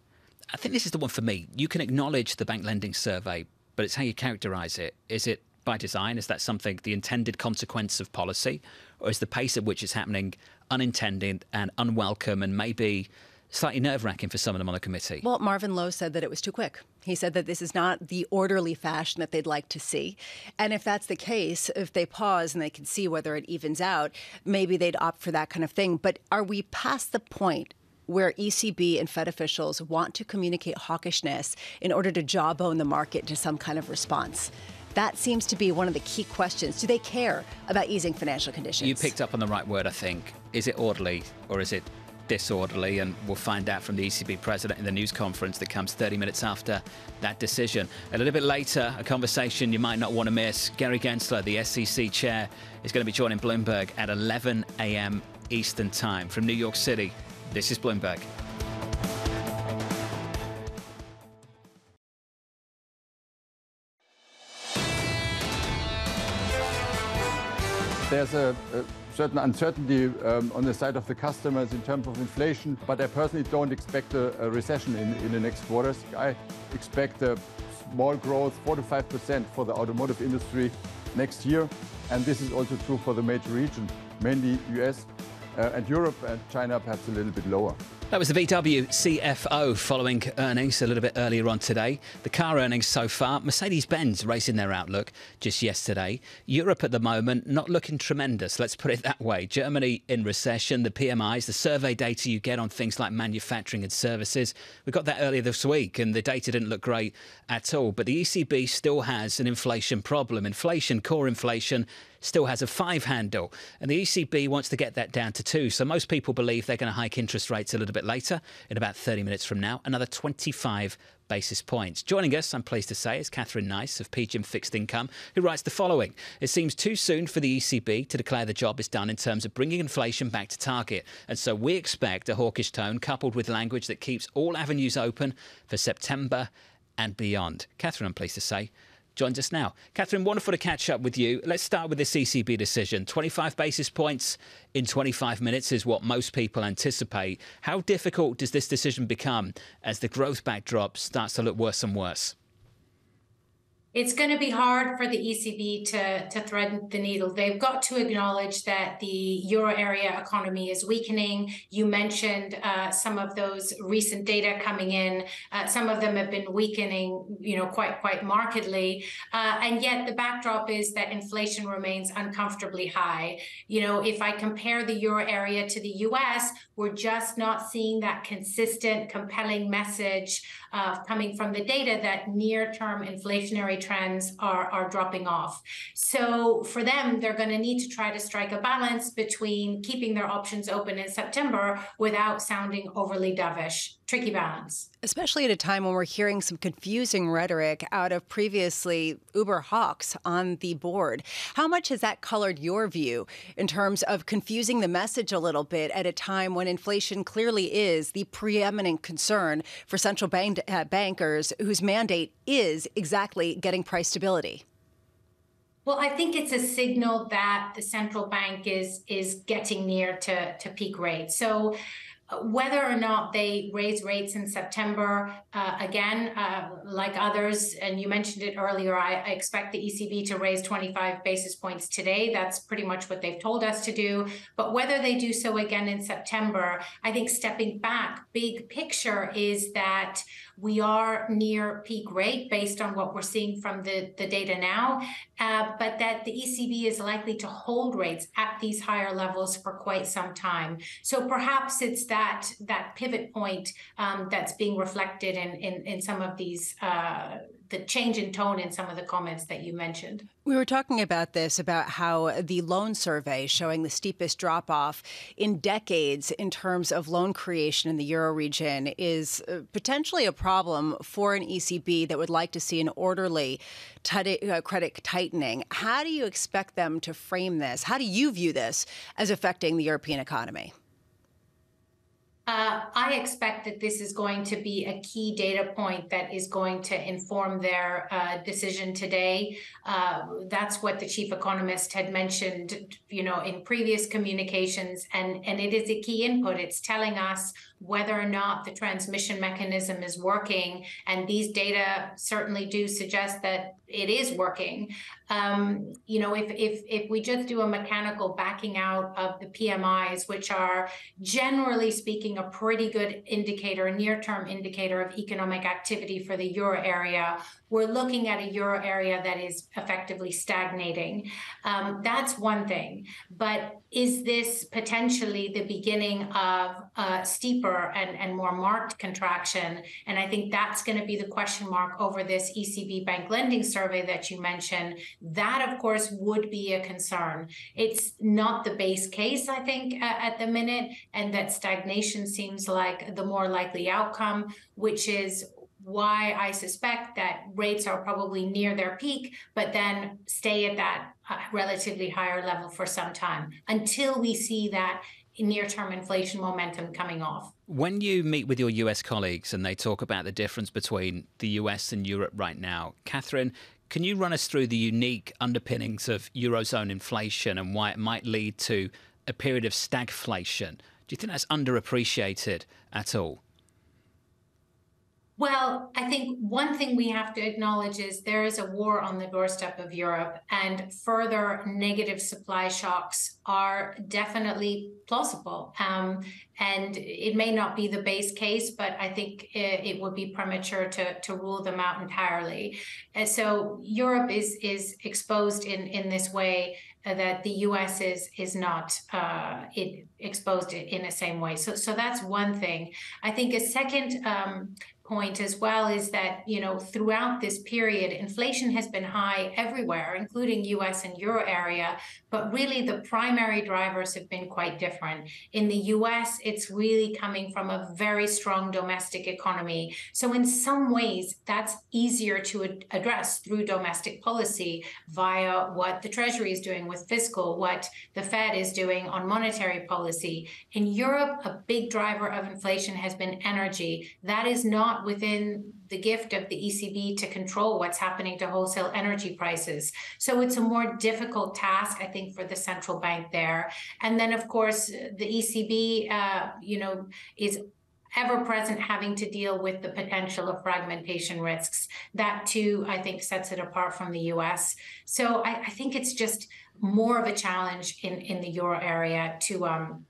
I think this is the one for me. You can acknowledge the bank lending survey, but it's how you characterize it. Is it by design? Is that something, the intended consequence of policy? Or is the pace at which it's happening unintended and unwelcome and maybe slightly nerve wracking for some of them on the committee. Well, Marvin Loh said that it was too quick. He said that this is not the orderly fashion that they'd like to see. And if that's the case, if they pause and they can see whether it evens out, maybe they'd opt for that kind of thing. But are we past the point where ECB and Fed officials want to communicate hawkishness in order to jawbone the market to some kind of response? That seems to be one of the key questions. Do they care about easing financial conditions? You picked up on the right word, I think. Is it orderly or is it disorderly, and we'll find out from the ECB president in the news conference that comes 30 minutes after that decision. A little bit later, a conversation you might not want to miss. Gary Gensler, the SEC chair, is going to be joining Bloomberg at 11 a.m. Eastern Time. From New York City, this is Bloomberg. There's a, a certain uncertainty um, on the side of the customers in terms of inflation, but I personally don't expect a, a recession in, in the next quarters. I expect a small growth, 4 to 5% for the automotive industry next year. And this is also true for the major region, mainly US uh, and Europe and China perhaps a little bit lower. That was the VW CFO following earnings a little bit earlier on today. The car earnings so far, Mercedes Benz raising their outlook just yesterday. Europe at the moment not looking tremendous, let's put it that way. Germany in recession, the PMIs, the survey data you get on things like manufacturing and services. We got that earlier this week and the data didn't look great at all. But the ECB still has an inflation problem. Inflation, core inflation, still has a five handle, and the ECB wants to get that down to two. So most people believe they're going to hike interest rates a little bit later, in about 30 minutes from now, another 25 basis points. Joining us, I'm pleased to say, is Katharine Neiss of PGIM Fixed Income, who writes the following It seems too soon for the ECB to declare the job is done in terms of bringing inflation back to target. And so we expect a hawkish tone coupled with language that keeps all avenues open for September and beyond. Katharine, I'm pleased to say, joins us now. Katharine, wonderful to catch up with you. Let's start with the ECB decision. 25 basis points in 25 minutes is what most people anticipate. How difficult does this decision become as the growth backdrop starts to look worse and worse? It's going to be hard for the ECB to, to thread the needle. They've got to acknowledge that the euro area economy is weakening. You mentioned uh, some of those recent data coming in. Uh, some of them have been weakening, you know, quite quite markedly. Uh, and yet the backdrop is that inflation remains uncomfortably high. You know, if I compare the euro area to the U.S., we're just not seeing that consistent, compelling message uh, coming from the data that near-term inflationary trends are, are dropping off. So for them, they're going to need to try to strike a balance between keeping their options open in September without sounding overly dovish. Tricky balance. Especially at a time when we're hearing some confusing rhetoric out of previously Uber hawks on the board. How much has that colored your view in terms of confusing the message a little bit at a time when inflation clearly is the preeminent concern for central bank, uh, bankers whose mandate is exactly getting price stability? Well, I think it's a signal that the central bank is is getting near to, to peak rates. So whether or not they raise rates in September, uh, again, uh, like others, and you mentioned it earlier, I, I, expect the ECB to raise 25 basis points today. That's pretty much what they've told us to do. But whether they do so again in September, I think stepping back, big picture is that we are near peak rate based on what we're seeing from the, the data now, uh, but that the ECB is likely to hold rates at these higher levels for quite some time. So perhaps it's that that pivot point um, that's being reflected in, in, in some of these uh, the change in tone in some of the comments that you mentioned. We were talking about this about how the loan survey showing the steepest drop off in decades in terms of loan creation in the euro region is uh, potentially a problem for an ECB that would like to see an orderly uh, credit tightening. How do you expect them to frame this? How do you view this as affecting the European economy? Uh, I expect that this is going to be a key data point that is going to inform their uh, decision today. Uh, that's what the chief economist had mentioned, you know, in previous communications, and and it is a key input. It's telling us whether or not the transmission mechanism is working. And these data certainly do suggest that it is working. Um, you know, if, if, if we just do a mechanical backing out of the PMIs, which are generally speaking a pretty good indicator, a near term indicator of economic activity for the euro area, we're looking at a euro area that is effectively stagnating. Um, that's one thing. But is this potentially the beginning of a steeper and, and more marked contraction? And I think that's going to be the question mark over this ECB bank lending survey that you mentioned. That, of course, would be a concern. It's not the base case, I think, uh, at the minute, and that stagnation seems like the more likely outcome, which is why I suspect that rates are probably near their peak, but then stay at that relatively higher level for some time until we see that near term inflation momentum coming off. When you meet with your US colleagues and they talk about the difference between the US and Europe right now, Katharine, can you run us through the unique underpinnings of Eurozone inflation and why it might lead to a period of stagflation. Do you think that's underappreciated at all? Well, I think one thing we have to acknowledge is there is a war on the doorstep of Europe, and further negative supply shocks are definitely plausible. Um, and it may not be the base case, but I think it, it, would be premature to, to rule them out entirely. And so Europe is is exposed in in this way uh, that the U.S. is is not uh, it, exposed in the same way. So so that's one thing. I think a second. Um, point as well is that you know throughout this period inflation has been high everywhere including US and euro area but really the primary drivers have been quite different. In the US it's really coming from a very strong domestic economy. So in some ways that's easier to ad- address through domestic policy via what the treasury is doing with fiscal what the fed is doing on monetary policy. In Europe a big driver of inflation has been energy. That is not within the gift of the ECB to control what's happening to wholesale energy prices. So it's a more difficult task, I think, for the central bank there. And then, of course, the ECB, uh, you know, is ever present having to deal with the potential of fragmentation risks. That too, I think, sets it apart from the US. So I, I think it's just more of a challenge in, in the euro area to um,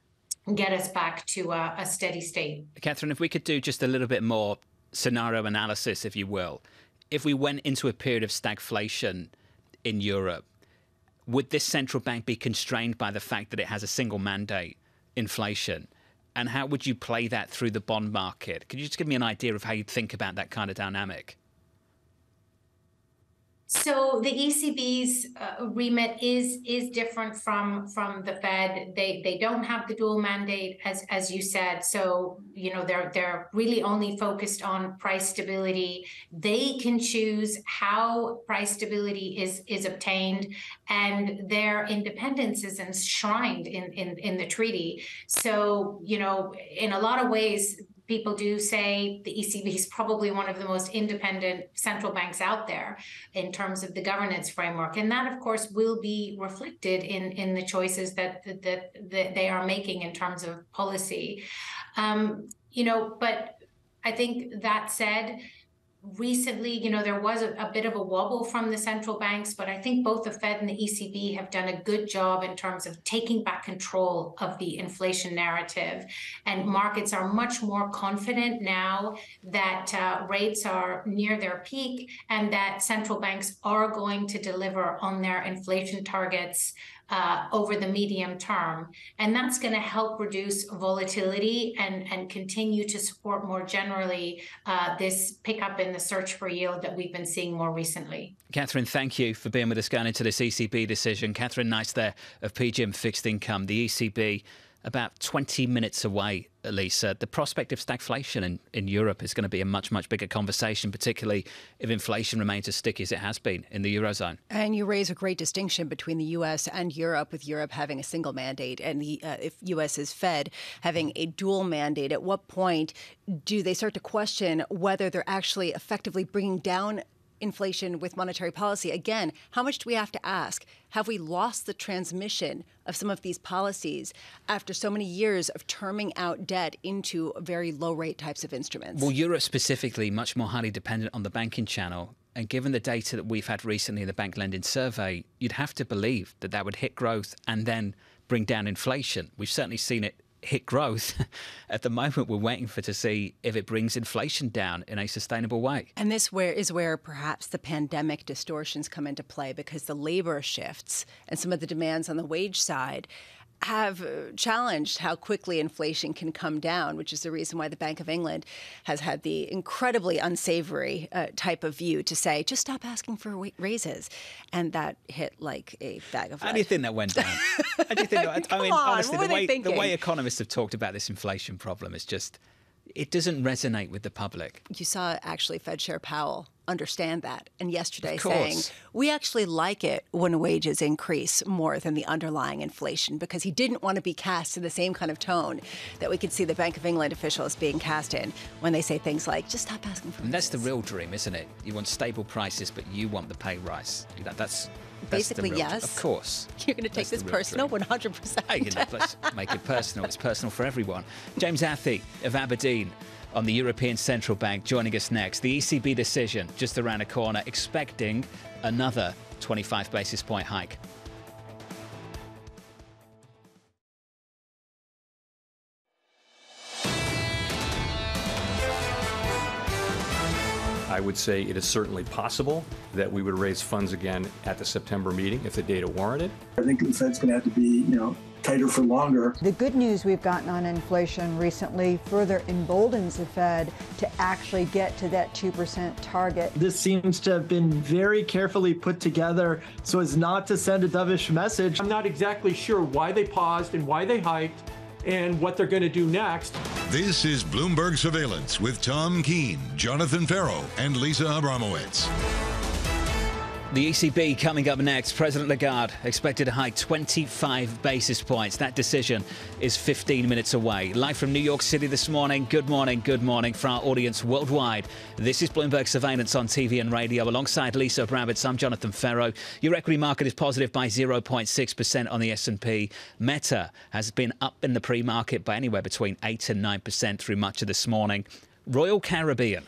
get us back to a, a steady state. Katharine, if we could do just a little bit more scenario analysis, if you will, if we went into a period of stagflation in Europe, would this central bank be constrained by the fact that it has a single mandate, inflation? And how would you play that through the bond market? Could you just give me an idea of how you think about that kind of dynamic? So the ECB's uh, remit is is different from from the Fed. They they don't have the dual mandate as as you said. So you know they're they're really only focused on price stability. They can choose how price stability is is obtained, and their independence is enshrined in in in the treaty. So you know in a lot of ways people do say the ECB is probably one of the most independent central banks out there in terms of the governance framework, and that, of course, will be reflected in in the choices that that, that they are making in terms of policy. Um, you know, but I think that said recently, you know, there was a, a, bit of a wobble from the central banks, but I think both the Fed and the ECB have done a good job in terms of taking back control of the inflation narrative. And markets are much more confident now that uh, rates are near their peak and that central banks are going to deliver on their inflation targets uh, over the medium term. And that's going to help reduce volatility and, and continue to support more generally uh, this pickup in the search for yield that we've been seeing more recently. Katharine, thank you for being with us going into this ECB decision. Katharine Neiss there of PGIM Fixed Income. The ECB about 20 minutes away, Lisa. The prospect of stagflation in, in Europe is going to be a much, much bigger conversation, particularly if inflation remains as sticky as it has been in the Eurozone. And you raise a great distinction between the U.S. and Europe, with Europe having a single mandate and the uh, if U.S. is Fed having a dual mandate. At what point do they start to question whether they're actually effectively bringing down inflation with monetary policy. Again, how much do we have to ask? Have we lost the transmission of some of these policies after so many years of terming out debt into very low rate types of instruments? Well, Europe specifically, much more highly dependent on the banking channel. And given the data that we've had recently in the bank lending survey, you'd have to believe that that would hit growth and then bring down inflation. We've certainly seen it hit growth, at the moment we're waiting for to see if it brings inflation down in a sustainable way. And this where is where perhaps the pandemic distortions come into play because the labor shifts and some of the demands on the wage side have uh, challenged how quickly inflation can come down, which is the reason why the Bank of England has had the incredibly unsavory uh, type of view to say, just stop asking for raises. And that hit like a bag of How do you think that went down? How do you think that, I mean, on, honestly, the way, the way economists have talked about this inflation problem is just, it doesn't resonate with the public. You saw actually Fed Chair Powell understand that. And yesterday saying, we actually like it when wages increase more than the underlying inflation because he didn't want to be cast in the same kind of tone that we could see the Bank of England officials being cast in when they say things like, just stop asking for And that's the real dream, isn't it? You want stable prices, but you want the pay rise. That, that's Basically, yes. Of course. You're going to take this personal dream. 100%. Hey, you know, let's make it personal. It's personal for everyone. James Athey of Aberdeen on the European Central Bank joining us next. The ECB decision just around the corner, expecting another 25 basis point hike. I would say it is certainly possible that we would raise funds again at the September meeting if the data warranted. I think the Fed's going to have to be, you know, tighter for longer. The good news we've gotten on inflation recently further emboldens the Fed to actually get to that 2% target. This seems to have been very carefully put together so as not to send a dovish message. I'm not exactly sure why they paused and why they hiked and what they're going to do next. This is Bloomberg Surveillance with Tom Keene, Jonathan Ferro, and Lisa Abramowicz. The ECB coming up next. President Lagarde expected to hike 25 basis points. That decision is 15 minutes away. Live from New York City this morning. Good morning, good morning for our audience worldwide. This is Bloomberg Surveillance on TV and radio alongside Lisa Abramowicz. I'm Jonathan Ferro. Your equity market is positive by 0.6% on the S&P. Meta has been up in the pre-market by anywhere between 8 and 9% through much of this morning. Royal Caribbean,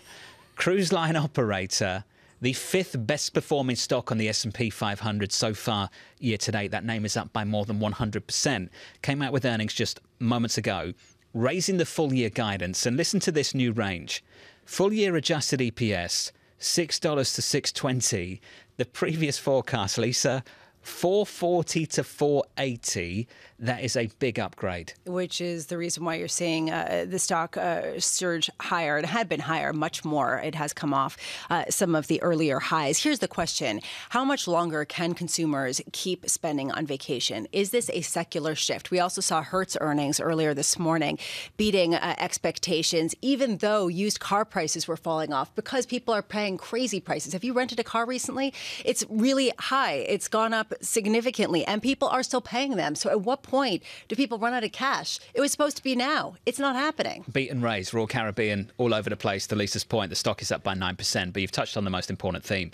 cruise line operator the fifth best performing stock on the S&P 500 so far year to date. That name is up by more than 100%. Came out with earnings just moments ago, raising the full year guidance. And listen to this new range. Full year adjusted EPS, $6 to 620. The previous forecast, Lisa, 440 to 480. That is a big upgrade. which is the reason why you're seeing uh, the stock uh, surge higher. It had been higher, much more. It has come off uh, some of the earlier highs. Here's the question How much longer can consumers keep spending on vacation? Is this a secular shift? We also saw Hertz earnings earlier this morning beating uh, expectations, even though used car prices were falling off because people are paying crazy prices. Have you rented a car recently? It's really high, it's gone up significantly, and people are still paying them. So, at what point do people run out of cash? It was supposed to be now. It's not happening. Beat and raise, Royal Caribbean, all over the place. To Lisa's point, the stock is up by 9%, but you've touched on the most important theme.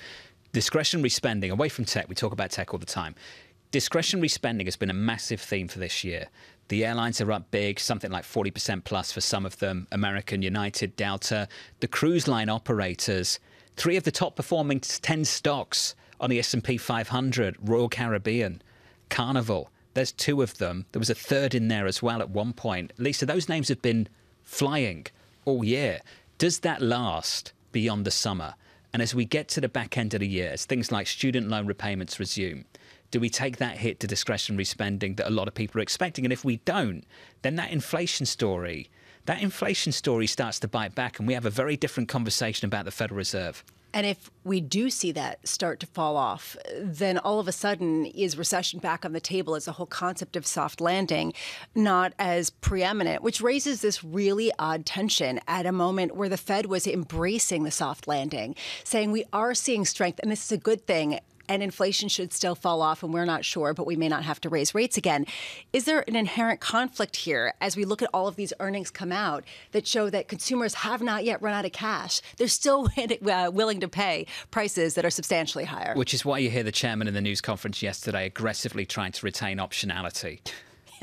Discretionary spending, away from tech, we talk about tech all the time. Discretionary spending has been a massive theme for this year. The airlines are up big, something like 40% plus for some of them American, United, Delta. The cruise line operators, three of the top performing 10 stocks on the S&P 500, Royal Caribbean, Carnival. There's two of them. There was a third in there as well at one point. Lisa, those names have been flying all year. Does that last beyond the summer? And as we get to the back end of the year, as things like student loan repayments resume, do we take that hit to discretionary spending that a lot of people are expecting? And if we don't, then that inflation story, that inflation story starts to bite back, and we have a very different conversation about the Federal Reserve. And if we do see that start to fall off, then all of a sudden is recession back on the table as a whole concept of soft landing not as preeminent, which raises this really odd tension at a moment where the Fed was embracing the soft landing, saying we are seeing strength and this is a good thing. And inflation should still fall off, and we're not sure, but we may not have to raise rates again. Is there an inherent conflict here as we look at all of these earnings come out that show that consumers have not yet run out of cash? They're still uh, willing to pay prices that are substantially higher. Which is why you hear the chairman in the news conference yesterday aggressively trying to retain optionality.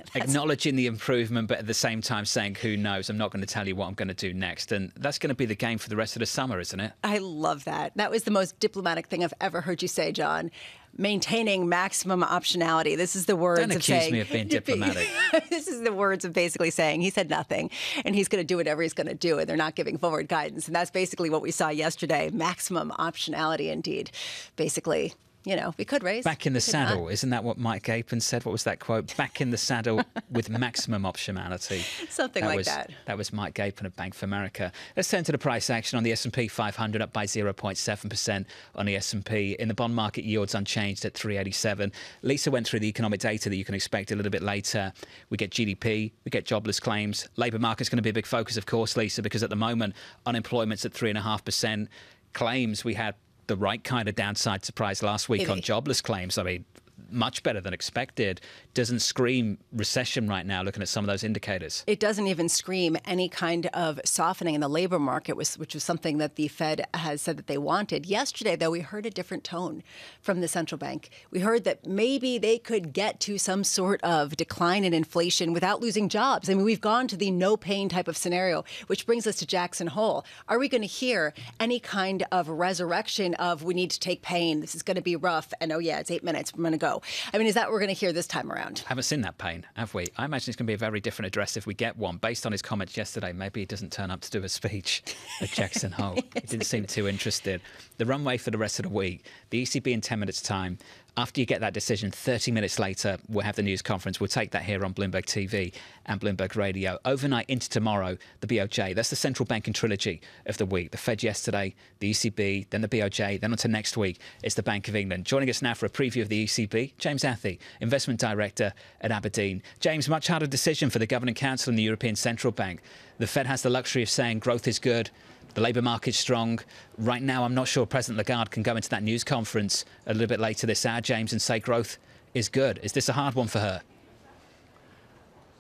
Acknowledging the improvement, but at the same time saying, who knows, I'm not going to tell you what I'm going to do next. And that's going to be the game for the rest of the summer, isn't it? I love that. That was the most diplomatic thing I've ever heard you say, John. Maintaining maximum optionality. This is the words Don't of accuse saying. me of being diplomatic. this is the words of basically saying he said nothing, and he's going to do whatever he's going to do, and they're not giving forward guidance. And that's basically what we saw yesterday. Maximum optionality, indeed. Basically, you know, we could raise. Back in the could not. saddle. Isn't that what Mike Gapen said? What was that quote? Back in the saddle with maximum optionality. Something like was, that. That was Mike Gapen of Bank of America. Let's turn to the price action on the S&P 500 up by 0.7% on the S&P. In the bond market, yields unchanged at 387. Lisa went through the economic data that you can expect a little bit later. We get GDP, we get jobless claims. Labour market's going to be a big focus, of course, Lisa, because at the moment unemployment's at 3.5%. claims. We had the right kind of downside surprise last week on jobless claims. I mean, much better than expected. Doesn't scream recession right now, looking at some of those indicators. It doesn't even scream any kind of softening in the labor market, which was something that the Fed has said that they wanted. Yesterday, though, we heard a different tone from the central bank. We heard that maybe they could get to some sort of decline in inflation without losing jobs. I mean, we've gone to the no pain type of scenario, which brings us to Jackson Hole. Are we going to hear any kind of resurrection of we need to take pain? This is going to be rough. And oh, yeah, it's eight minutes. I'm going to go. I mean, is that what we're going to hear this time around? Haven't seen that pain, have we? I imagine it's going to be a very different address if we get one. Based on his comments yesterday, maybe he doesn't turn up to do a speech at Jackson Hole. he didn't seem too interested. The runway for the rest of the week, the ECB in 10 minutes' time, after you get that decision, 30 minutes later, we'll have the news conference. We'll take that here on Bloomberg TV and Bloomberg Radio. Overnight into tomorrow, the BOJ. That's the central banking trilogy of the week. The Fed yesterday, the ECB, then the BOJ, then onto next week, it's the Bank of England. Joining us now for a preview of the ECB, James Athey, Investment Director at Aberdeen. James, much harder decision for the Governing Council and the European Central Bank. The Fed has the luxury of saying growth is good, the labour market's strong. Right now, I'm not sure President Lagarde can go into that news conference a little bit later this hour, James, and say growth is good. Is this a hard one for her?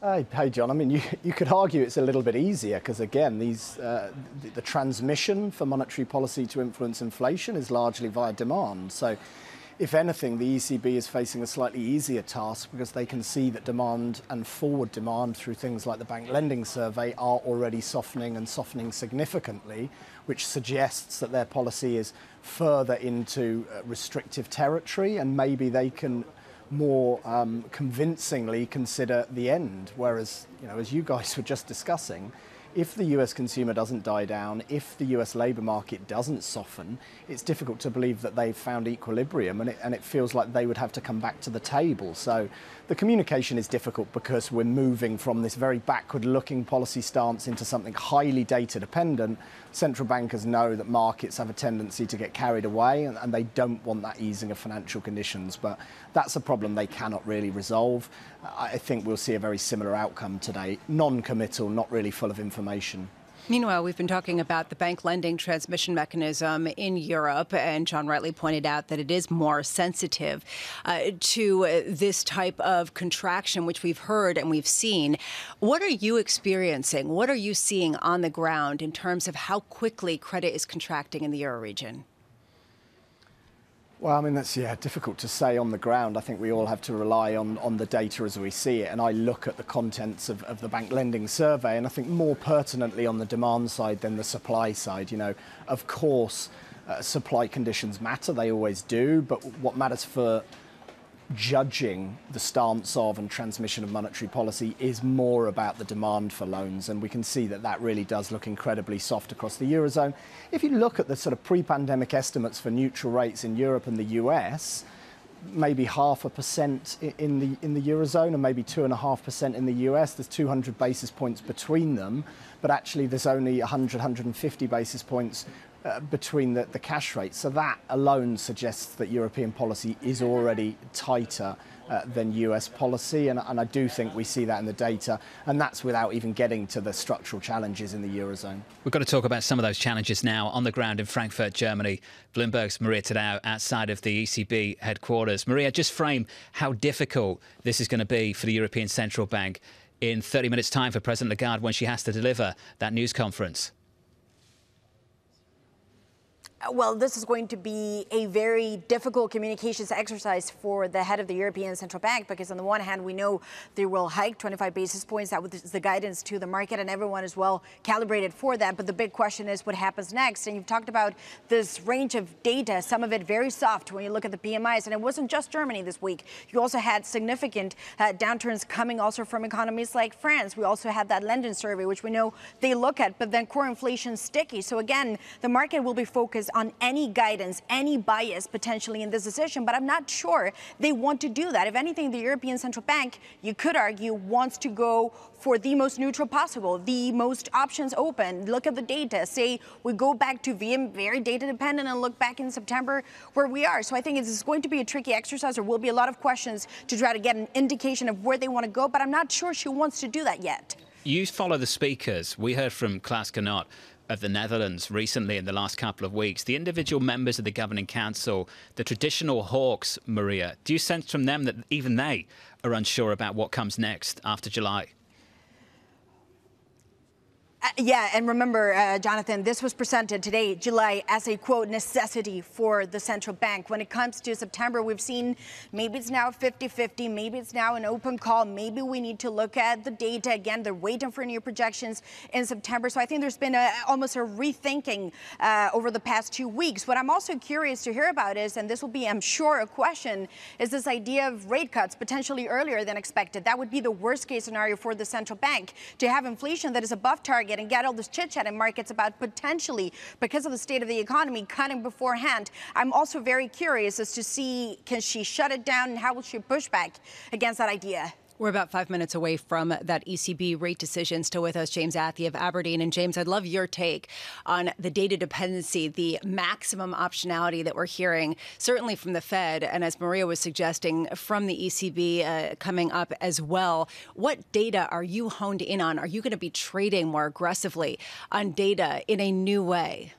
Uh, hey, John. I mean, you, you could argue it's a little bit easier because, again, these uh, the, the transmission for monetary policy to influence inflation is largely via demand. So if anything, the ECB is facing a slightly easier task because they can see that demand and forward demand through things like the bank lending survey are already softening and softening significantly, which suggests that their policy is further into uh, restrictive territory and maybe they can more um, convincingly consider the end. Whereas, you know, as you guys were just discussing, if the US consumer doesn't die down, if the US labour market doesn't soften, it's difficult to believe that they've found equilibrium and it, and it feels like they would have to come back to the table. So the communication is difficult because we're moving from this very backward looking policy stance into something highly data dependent. Central bankers know that markets have a tendency to get carried away and, and they don't want that easing of financial conditions. But that's a problem they cannot really resolve. I think we'll see a very similar outcome today non committal, not really full of information. Meanwhile, we've been talking about the bank lending transmission mechanism in Europe, and John rightly pointed out that it is more sensitive uh, to uh, this type of contraction, which we've heard and we've seen. What are you experiencing? What are you seeing on the ground in terms of how quickly credit is contracting in the euro region? Well, I mean, that's yeah, difficult to say on the ground. I think we all have to rely on, on the data as we see it. And I look at the contents of, of the bank lending survey, and I think more pertinently on the demand side than the supply side. You know, of course, uh, supply conditions matter, they always do. But what matters for judging the stance of and transmission of monetary policy is more about the demand for loans. And we can see that that really does look incredibly soft across the Eurozone. If you look at the sort of pre pandemic estimates for neutral rates in Europe and the US, maybe half a percent in the in the eurozone and maybe two and a half percent in the US. There's 200 basis points between them, but actually there's only 100 150 basis points uh, between the, the cash rates. So that alone suggests that European policy is already tighter uh, than US policy. And, and I do think we see that in the data. And that's without even getting to the structural challenges in the Eurozone. We've got to talk about some of those challenges now on the ground in Frankfurt, Germany. Bloomberg's Maria Tadeo outside of the ECB headquarters. Maria, just frame how difficult this is going to be for the European Central Bank in 30 minutes' time for President Lagarde when she has to deliver that news conference. Well, this is going to be a very difficult communications exercise for the head of the European Central Bank because, on the one hand, we know they will hike 25 basis points. That was the guidance to the market, and everyone is well calibrated for that. But the big question is what happens next. And you've talked about this range of data, some of it very soft when you look at the PMIs. And it wasn't just Germany this week. You also had significant uh, downturns coming also from economies like France. We also had that lending survey, which we know they look at, but then core inflation sticky. So, again, the market will be focused on any guidance, any bias potentially in this decision, but I'm not sure they want to do that. If anything, the European Central Bank, you could argue, wants to go for the most neutral possible, the most options open. Look at the data. Say we go back to VM, very data dependent, and look back in September where we are. So I think it's going to be a tricky exercise. There will be a lot of questions to try to get an indication of where they want to go, but I'm not sure she wants to do that yet. You follow the speakers. We heard from Klaas Knot of the Netherlands recently in the last couple of weeks. The individual members of the governing council, the traditional hawks, Maria, do you sense from them that even they are unsure about what comes next after July? Uh, yeah, and remember, uh, Jonathan, this was presented today, July, as a quote necessity for the central bank. When it comes to September, we've seen maybe it's now 50 50, maybe it's now an open call. Maybe we need to look at the data again. They're waiting for new projections in September. So I think there's been a, almost a rethinking uh, over the past two weeks. What I'm also curious to hear about is, and this will be, I'm sure, a question, is this idea of rate cuts potentially earlier than expected. That would be the worst case scenario for the central bank to have inflation that is above target and get all this chit chat in markets about potentially, because of the state of the economy, cutting beforehand. I'm also very curious as to see can she shut it down and how will she push back against that idea? We're about five minutes away from that ECB rate decision. Still with us, James Athey of Aberdeen. And James, I'd love your take on the data dependency, the maximum optionality that we're hearing, certainly from the Fed, and as Maria was suggesting, from the ECB uh, coming up as well. What data are you honed in on? Are you going to be trading more aggressively on data in a new way?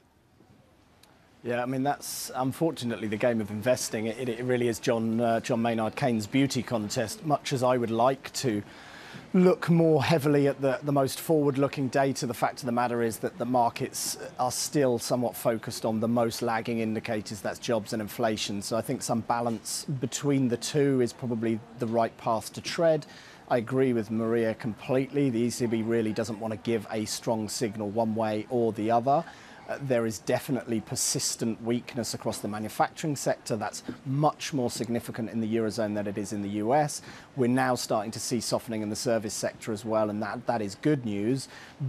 Yeah, I mean that's unfortunately the game of investing. It, it really is John uh, John Maynard Keynes' beauty contest. Much as I would like to look more heavily at the, the most forward-looking data, the fact of the matter is that the markets are still somewhat focused on the most lagging indicators. That's jobs and inflation. So I think some balance between the two is probably the right path to tread. I agree with Maria completely. The ECB really doesn't want to give a strong signal one way or the other. Uh, there is definitely persistent weakness across the manufacturing sector. That's much more significant in the Eurozone than it is in the US. We're now starting to see softening in the service sector as well, and that, that is good news.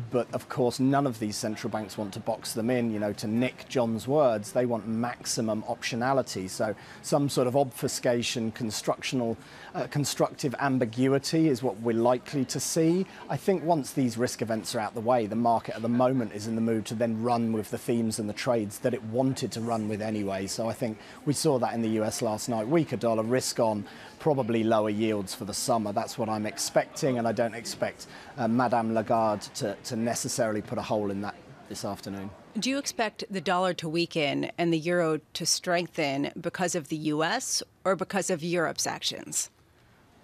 But of course, none of these central banks want to box them in. You know, to Nick John's words, they want maximum optionality. So some sort of obfuscation, constructional, uh, constructive ambiguity is what we're likely to see. I think once these risk events are out the way, the market at the moment is in the mood to then run with the themes and the trades that it wanted to run with anyway. So I think we saw that in the US last night. Weaker dollar, risk on, probably lower yields for the summer. That's what I'm expecting, and I don't expect uh, Madame Lagarde to, to necessarily put a hole in that this afternoon. Do you expect the dollar to weaken and the euro to strengthen because of the US or because of Europe's actions?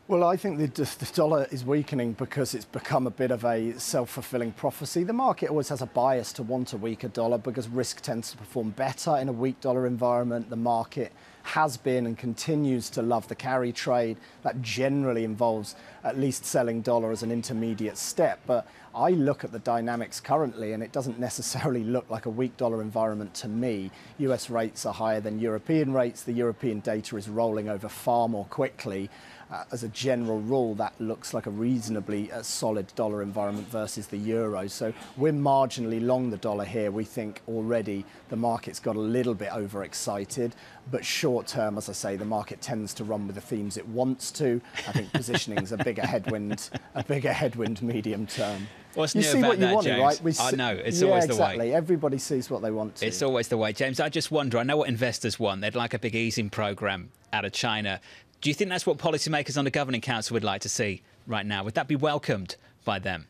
Well, I think the, the, dollar is weakening because it's become a bit of a self fulfilling prophecy. The market always has a bias to want a weaker dollar because risk tends to perform better in a weak dollar environment. The market has been and continues to love the carry trade. That generally involves at least selling dollar as an intermediate step. But I look at the dynamics currently, and it doesn't necessarily look like a weak dollar environment to me. US rates are higher than European rates. The European data is rolling over far more quickly uh, as a general rule, that looks like a reasonably uh, solid dollar environment versus the euro. So we're marginally long the dollar here. We think already the market's got a little bit overexcited, but short term, as I say, the market tends to run with the themes it wants to. I think positioning is a bigger headwind, a bigger headwind medium term. What's you new see about what you that, wanted, James? right? We I know it's yeah, always the exactly. way. Everybody sees what they want to. It's always the way, James. I just wonder. I know what investors want. They'd like a big easing program out of China. Do you think that's what policymakers on the governing council would like to see right now? Would that be welcomed by them?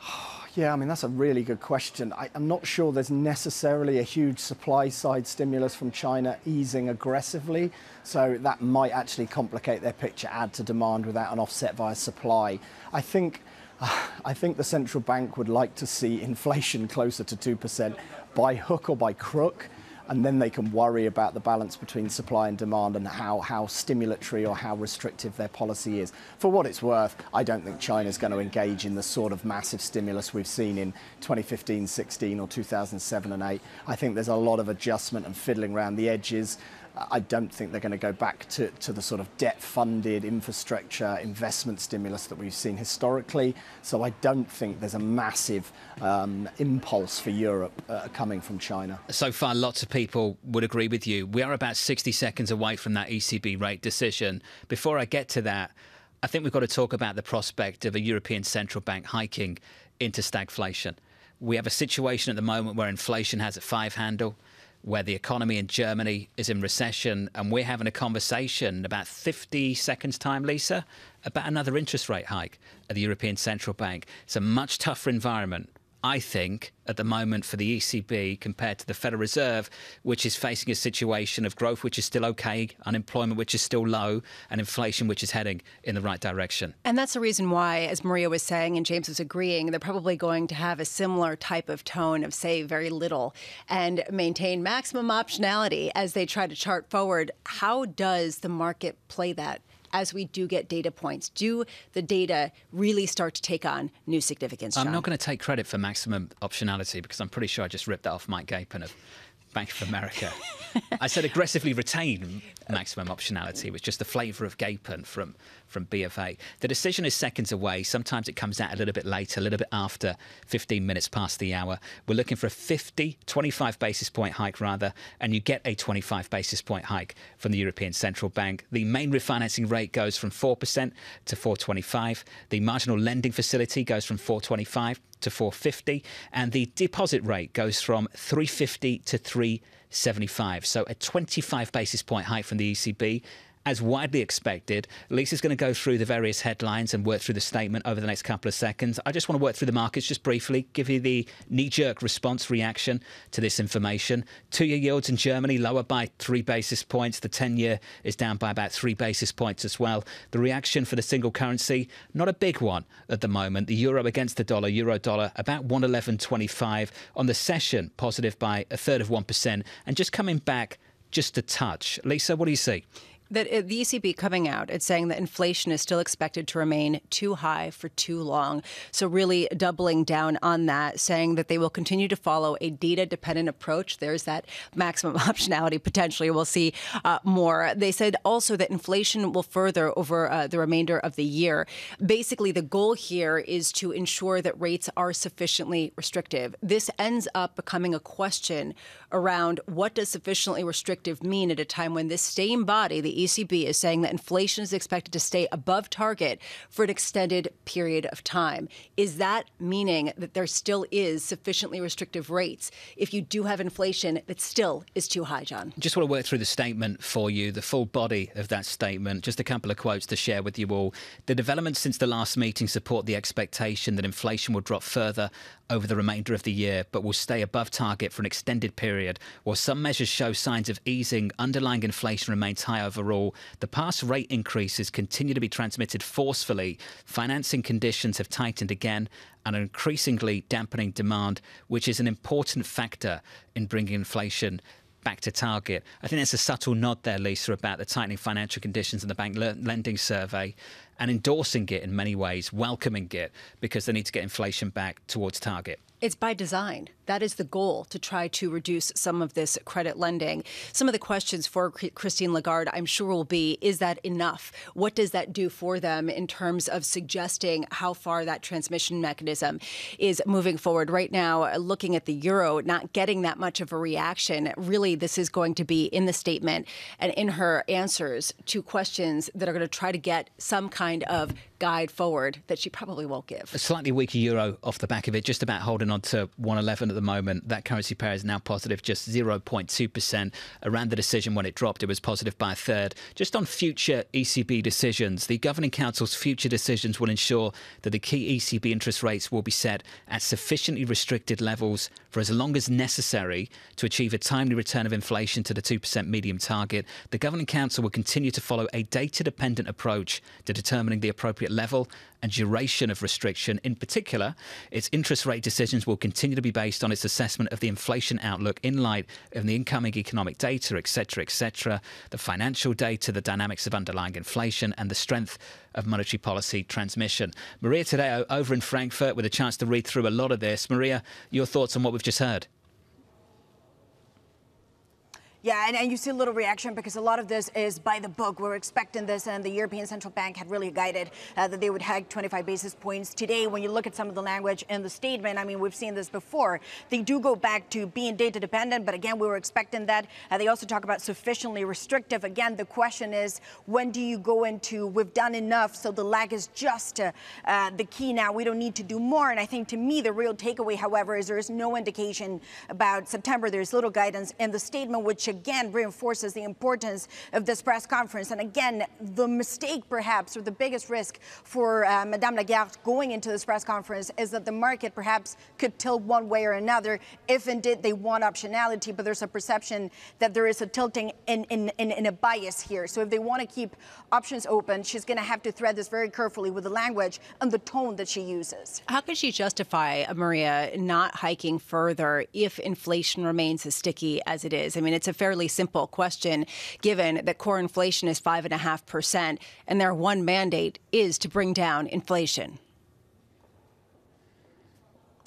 Yeah, I mean, that's a really good question. I, I'm not sure there's necessarily a huge supply side stimulus from China easing aggressively. So that might actually complicate their picture, add to demand without an offset via supply. I think. I think the central bank would like to see inflation closer to 2% by hook or by crook and then they can worry about the balance between supply and demand and how, how stimulatory or how restrictive their policy is. For what it's worth, I don't think China's going to engage in the sort of massive stimulus we've seen in 2015, 16, or 2007 and 8. I think there's a lot of adjustment and fiddling around the edges. I don't think they're going to go back to, to the sort of debt funded infrastructure investment stimulus that we've seen historically. So I don't think there's a massive um, impulse for Europe uh, coming from China. So far, lots of people would agree with you. We are about 60 seconds away from that ECB rate decision. Before I get to that, I think we've got to talk about the prospect of a European central bank hiking into stagflation. We have a situation at the moment where inflation has a five handle, where the economy in Germany is in recession, and we're having a conversation about 50 seconds' time, Lisa, about another interest rate hike at the European Central Bank. It's a much tougher environment I think, at the moment for the ECB compared to the Federal Reserve, which is facing a situation of growth which is still okay, unemployment which is still low, and inflation which is heading in the right direction. And that's the reason why, as Maria was saying and James was agreeing, they're probably going to have a similar type of tone of say very little and maintain maximum optionality as they try to chart forward. How does the market play that? As we do get data points? Do the data really start to take on new significance? John? I'm not going to take credit for maximum optionality because I'm pretty sure I just ripped that off Mike Gapen of Bank of America. I said aggressively retain maximum optionality, which just the flavour of Gapin from, from BFA. The decision is seconds away. Sometimes it comes out a little bit later, a little bit after 15 minutes past the hour. We're looking for a 50, 25 basis point hike rather, and you get a 25 basis point hike from the European Central Bank. The main refinancing rate goes from 4% to 425. The marginal lending facility goes from 425 to 450, and the deposit rate goes from 350 to 375. So a 25 basis point hike from the ECB as widely expected. Lisa's going to go through the various headlines and work through the statement over the next couple of seconds. I just want to work through the markets just briefly, give you the knee jerk response reaction to this information. Two year yields in Germany lower by three basis points. The 10 year is down by about three basis points as well. The reaction for the single currency, not a big one at the moment. The euro against the dollar, euro dollar about 111.25 on the session, positive by a third of 1%, and just coming back just a touch. Lisa, what do you see? That the ECB coming out, it's saying that inflation is still expected to remain too high for too long. So, really doubling down on that, saying that they will continue to follow a data dependent approach. There's that maximum optionality potentially. We'll see uh, more. They said also that inflation will further over uh, the remainder of the year. Basically, the goal here is to ensure that rates are sufficiently restrictive. This ends up becoming a question around what does sufficiently restrictive mean at a time when this same body, the ECB is saying that inflation is expected to stay above target for an extended period of time. Is that meaning that there still is sufficiently restrictive rates if you do have inflation that still is too high, John? Just want to work through the statement for you, the full body of that statement. Just a couple of quotes to share with you all. The developments since the last meeting support the expectation that inflation will drop further over the remainder of the year, but will stay above target for an extended period. While some measures show signs of easing, underlying inflation remains high overall. The past rate increases continue to be transmitted forcefully. Financing conditions have tightened again and are increasingly dampening demand, which is an important factor in bringing inflation back to target. I think there's a subtle nod there, Lisa, about the tightening financial conditions in the bank lending survey and endorsing it in many ways, welcoming it because they need to get inflation back towards target. It's by design. That is the goal to try to reduce some of this credit lending. Some of the questions for Christine Lagarde, I'm sure, will be is that enough? What does that do for them in terms of suggesting how far that transmission mechanism is moving forward? Right now, looking at the euro, not getting that much of a reaction. Really, this is going to be in the statement and in her answers to questions that are going to try to get some kind of guide forward that she probably won't give. A slightly weaker euro off the back of it, just about holding on to 111 at the moment. That currency pair is now positive just 0.2%. Around the decision when it dropped, it was positive by a third. Just on future ECB decisions, the Governing Council's future decisions will ensure that the key ECB interest rates will be set at sufficiently restricted levels for as long as necessary to achieve a timely return of inflation to the 2% medium target. The Governing Council will continue to follow a data dependent approach to determining the appropriate level and duration of restriction. In particular, its interest rate decisions will continue to be based on its assessment of the inflation outlook in light of the incoming economic data, etc., etc., the financial data, the dynamics of underlying inflation, and the strength of monetary policy transmission. Maria today over in Frankfurt with a chance to read through a lot of this. Maria, your thoughts on what we've just heard? Yeah, and, and you see a little reaction because a lot of this is by the book. We're expecting this, and the European Central Bank had really guided uh, that they would hike 25 basis points. Today, when you look at some of the language in the statement, I mean, we've seen this before. They do go back to being data dependent, but again, we were expecting that. Uh, they also talk about sufficiently restrictive. Again, the question is, when do you go into, we've done enough, so the lag is just uh, uh the key now. We don't need to do more. And I think to me, the real takeaway, however, is there is no indication about September. There's little guidance in the statement, which again reinforces the importance of this press conference. And again, the mistake perhaps, or the biggest risk for uh, Madame Lagarde going into this press conference is that the market perhaps could tilt one way or another if indeed they want optionality, but there's a perception that there is a tilting in, in, in, in a bias here. So if they want to keep options open, she's going to have to thread this very carefully with the language and the tone that she uses. How can she justify, Maria, not hiking further if inflation remains as sticky as it is? I mean, it's a fairly simple question given that core inflation is 5.5%, and their one mandate is to bring down inflation.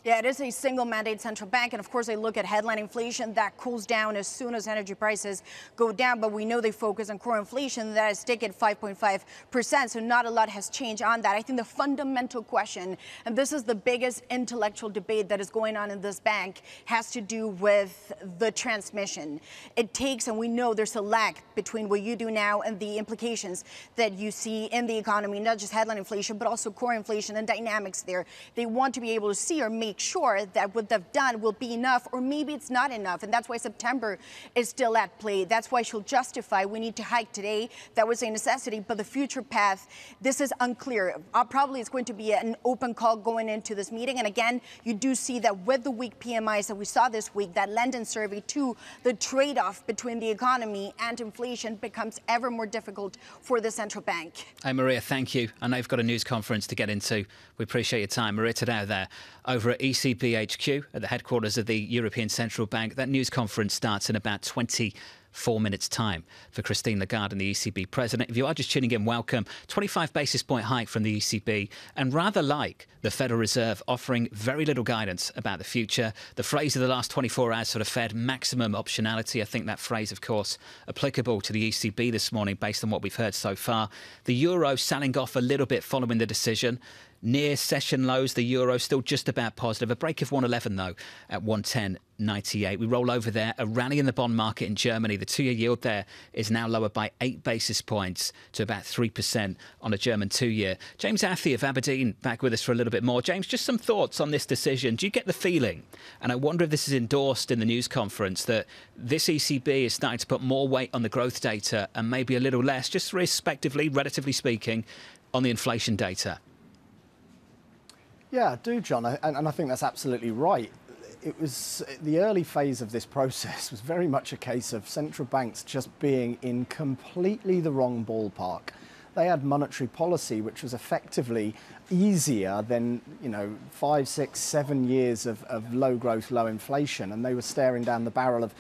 Yeah, it is a single mandate central bank. And of course, they look at headline inflation that cools down as soon as energy prices go down. But we know they focus on core inflation that is stick at 5.5%. So not a lot has changed on that. I think the fundamental question, and this is the biggest intellectual debate that is going on in this bank, has to do with the transmission. It takes, and we know there's a lag between what you do now and the implications that you see in the economy, not just headline inflation, but also core inflation and dynamics there. They want to be able to see or make make sure that what they've done will be enough, or maybe it's not enough. And that's why September is still at play. That's why she'll justify we need to hike today. That was a necessity, but the future path, this is unclear. Uh, probably it's going to be an open call going into this meeting. And again, you do see that with the weak PMIs that we saw this week, that lending survey too, the trade off between the economy and inflation becomes ever more difficult for the central bank. Hey, Maria, thank you. I know you've got a news conference to get into. We appreciate your time. Maria Tadeo there over at ECB HQ at the headquarters of the European Central Bank. That news conference starts in about 20 four minutes' time for Christine Lagarde and the ECB president. If you are just tuning in, welcome. 25 basis point hike from the ECB, and rather like the Federal Reserve offering very little guidance about the future. The phrase of the last 24 hours for the Fed, maximum optionality. I think that phrase, of course, applicable to the ECB this morning based on what we've heard so far. The euro selling off a little bit following the decision near session lows. The euro still just about positive. A break of 111 though at 110.98. We roll over there. A rally in the bond market in Germany. The two-year yield there is now lower by eight basis points to about three percent on a German two-year. James Athey of Aberdeen back with us for a little bit more. James, just some thoughts on this decision. Do you get the feeling, and I wonder if this is endorsed in the news conference, that this ECB is starting to put more weight on the growth data and maybe a little less, just respectively, relatively speaking, on the inflation data? Yeah, I do, John, and, and I think that's absolutely right. It was the early phase of this process was very much a case of central banks just being in completely the wrong ballpark. They had monetary policy which was effectively easier than you know five, six, seven years of, of low growth, low inflation, and they were staring down the barrel of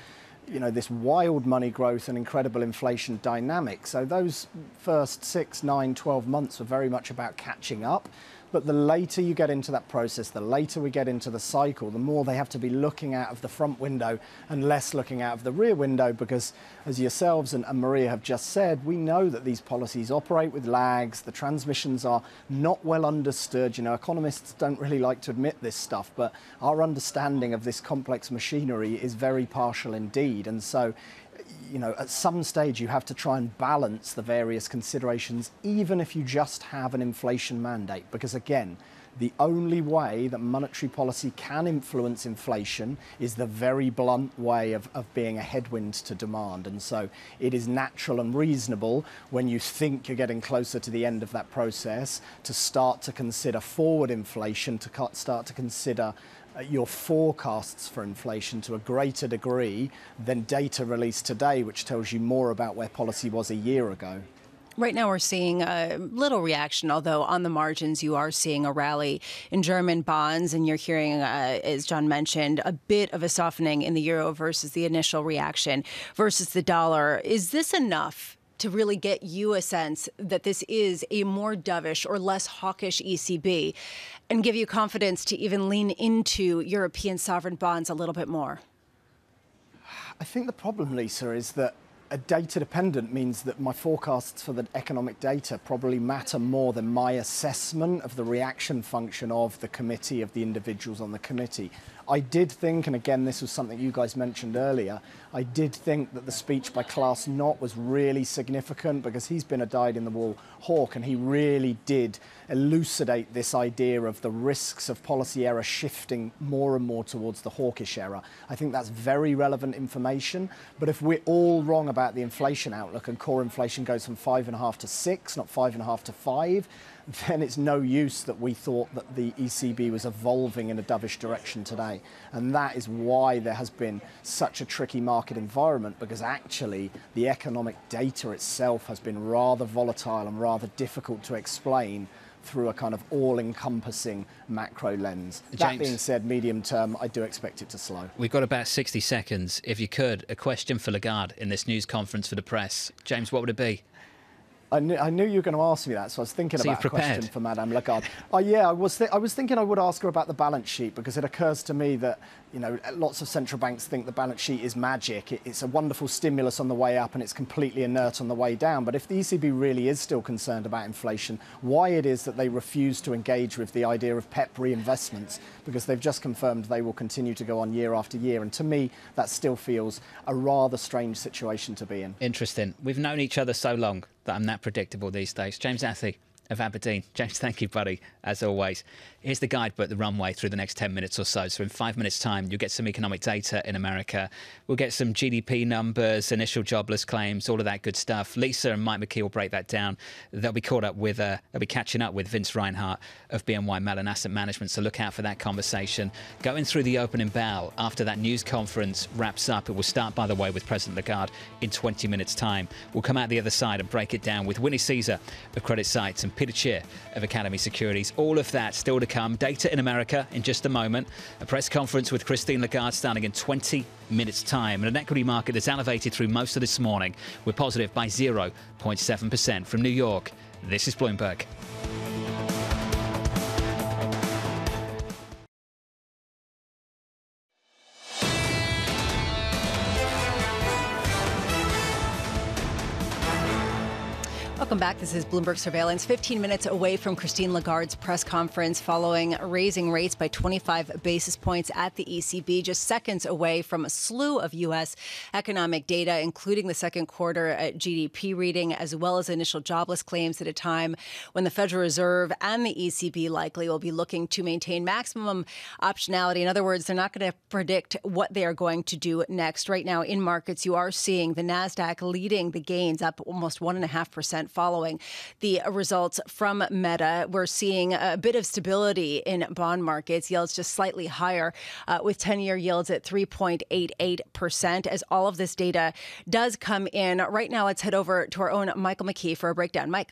you know this wild money growth and incredible inflation dynamic. So those first six, nine, 12 months were very much about catching up. But the later you get into that process, the later we get into the cycle, the more they have to be looking out of the front window and less looking out of the rear window because, as yourselves and, and Maria have just said, we know that these policies operate with lags. The transmissions are not well understood. You know, economists don't really like to admit this stuff, but our understanding of this complex machinery is very partial indeed. And so you know, at some stage you have to try and balance the various considerations, even if you just have an inflation mandate. Because again, the only way that monetary policy can influence inflation is the very blunt way of, of being a headwind to demand. And so it is natural and reasonable when you think you're getting closer to the end of that process to start to consider forward inflation, to start to consider your forecasts for inflation to a greater degree than data released today, which tells you more about where policy was a year ago. Right now, we're seeing a little reaction, although on the margins, you are seeing a rally in German bonds, and you're hearing, uh, as John mentioned, a bit of a softening in the euro versus the initial reaction versus the dollar. Is this enough to really get you a sense that this is a more dovish or less hawkish ECB and give you confidence to even lean into European sovereign bonds a little bit more? I think the problem, Lisa, is that a data dependent means that my forecasts for the economic data probably matter more than my assessment of the reaction function of the committee, of the individuals on the committee. I did think, and again, this was something you guys mentioned earlier, I did think that the speech by Klaas Knot was really significant because he's been a dyed in the wool hawk and he really did elucidate this idea of the risks of policy error shifting more and more towards the hawkish era. I think that's very relevant information. But if we're all wrong about the inflation outlook and core inflation goes from five and a half to six, not five and a half to five, then it's no use that we thought that the ECB was evolving in a dovish direction today. And that is why there has been such a tricky market environment because actually the economic data itself has been rather volatile and rather difficult to explain through a kind of all-encompassing macro lens. James, that being said, medium term, I do expect it to slow. We've got about 60 seconds. If you could, a question for Lagarde in this news conference for the press. James, what would it be? I knew, I knew you were going to ask me that, so I was thinking So about a question for Madame Lagarde. oh, yeah, I was, th- I was thinking I would ask her about the balance sheet because it occurs to me that you know lots of central banks think the balance sheet is magic. It, it's a wonderful stimulus on the way up and it's completely inert on the way down. But if the ECB really is still concerned about inflation, why it is that they refuse to engage with the idea of PEPP reinvestments because they've just confirmed they will continue to go on year after year. And to me, that still feels a rather strange situation to be in. Interesting. We've known each other so long that I'm that predictable these days. James Athey of Aberdeen. James, thank you, buddy, as always. Here's the guidebook, the runway through the next 10 minutes or so. So, in five minutes' time, you'll get some economic data in America. We'll get some GDP numbers, initial jobless claims, all of that good stuff. Lisa and Mike McKee will break that down. They'll be caught up with, uh, they'll be catching up with Vince Reinhart of BNY Mellon Asset Management. So, look out for that conversation. Going through the opening bell after that news conference wraps up. It will start, by the way, with President Lagarde in 20 minutes' time. We'll come out the other side and break it down with Winnie Cisar of CreditSights and Peter Tchir of Academy Securities. All of that still to come. Data in America in just a moment. A press conference with Christine Lagarde starting in 20 minutes' time. And an equity market that's elevated through most of this morning. We're positive by 0.7%. From New York, this is Bloomberg. Welcome back. This is Bloomberg Surveillance. 15 minutes away from Christine Lagarde's press conference following raising rates by 25 basis points at the ECB, just seconds away from a slew of U.S. economic data, including the second quarter GDP reading, as well as initial jobless claims at a time when the Federal Reserve and the ECB likely will be looking to maintain maximum optionality. In other words, they're not going to predict what they are going to do next. Right now, in markets, you are seeing the NASDAQ leading the gains up almost 1.5% following the results from Meta. We're seeing a bit of stability in bond markets, yields just slightly higher, uh, with 10 year yields at 3.88%. As all of this data does come in, right now, let's head over to our own Michael McKee for a breakdown. Mike.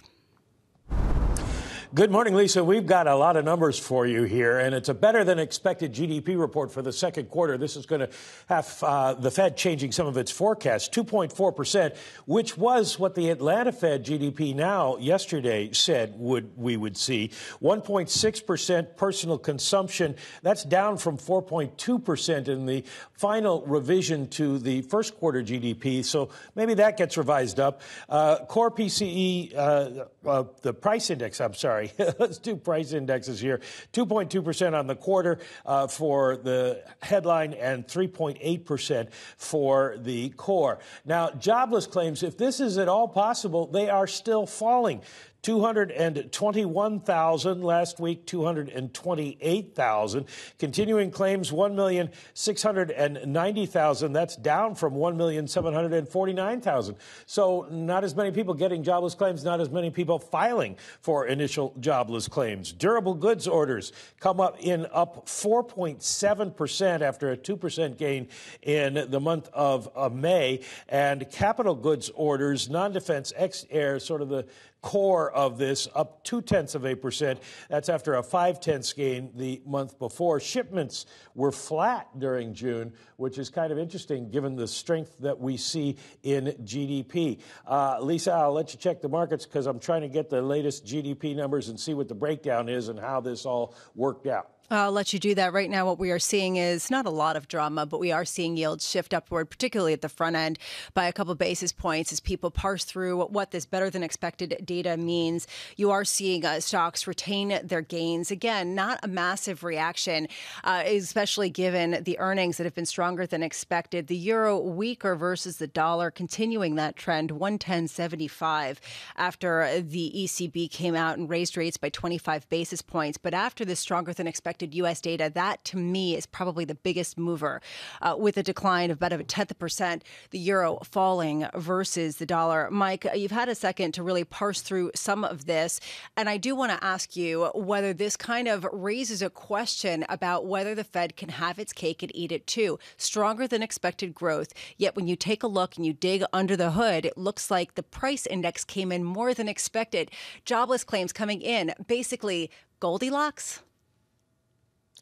Good morning, Lisa. We've got a lot of numbers for you here, and it's a better than expected GDP report for the second quarter. This is going to have uh, the Fed changing some of its forecasts 2.4%, which was what the Atlanta Fed GDPNow yesterday said would we would see. 1.6% personal consumption. That's down from 4.2% in the final revision to the first quarter GDP. So maybe that gets revised up. Uh, core PCE, uh, uh, the price index, I'm sorry. Let's do price indexes here. 2.2% on the quarter uh, for the headline and 3.8% for the core. Now, jobless claims, if this is at all possible, they are still falling. 221,000 last week, 228,000. Continuing claims 1,690,000. That's down from 1,749,000. So not as many people getting jobless claims, not as many people filing for initial jobless claims. Durable goods orders come up in up 4.7% after a 2% gain in the month of May. And capital goods orders, non-defense, ex-air, sort of the core of this up two tenths of a percent. That's after a five tenths gain the month before. Shipments were flat during June, which is kind of interesting given the strength that we see in GDP. Uh, Lisa, I'll let you check the markets because I'm trying to get the latest GDP numbers and see what the breakdown is and how this all worked out. I'll let you do that. Right now, what we are seeing is not a lot of drama, but we are seeing yields shift upward, particularly at the front end, by a couple basis points as people parse through what this better than expected data means. You are seeing uh, stocks retain their gains. Again, not a massive reaction, uh, especially given the earnings that have been stronger than expected. The euro weaker versus the dollar, continuing that trend, 110.75 after the ECB came out and raised rates by 25 basis points. But after this stronger than expected U.S. data, that to me is probably the biggest mover, uh, with a decline of about a tenth of a percent, the euro falling versus the dollar. Mike, you've had a second to really parse through some of this, and I do want to ask you whether this kind of raises a question about whether the Fed can have its cake and eat it too. Stronger than expected growth, yet when you take a look and you dig under the hood, it looks like the price index came in more than expected. Jobless claims coming in, basically Goldilocks.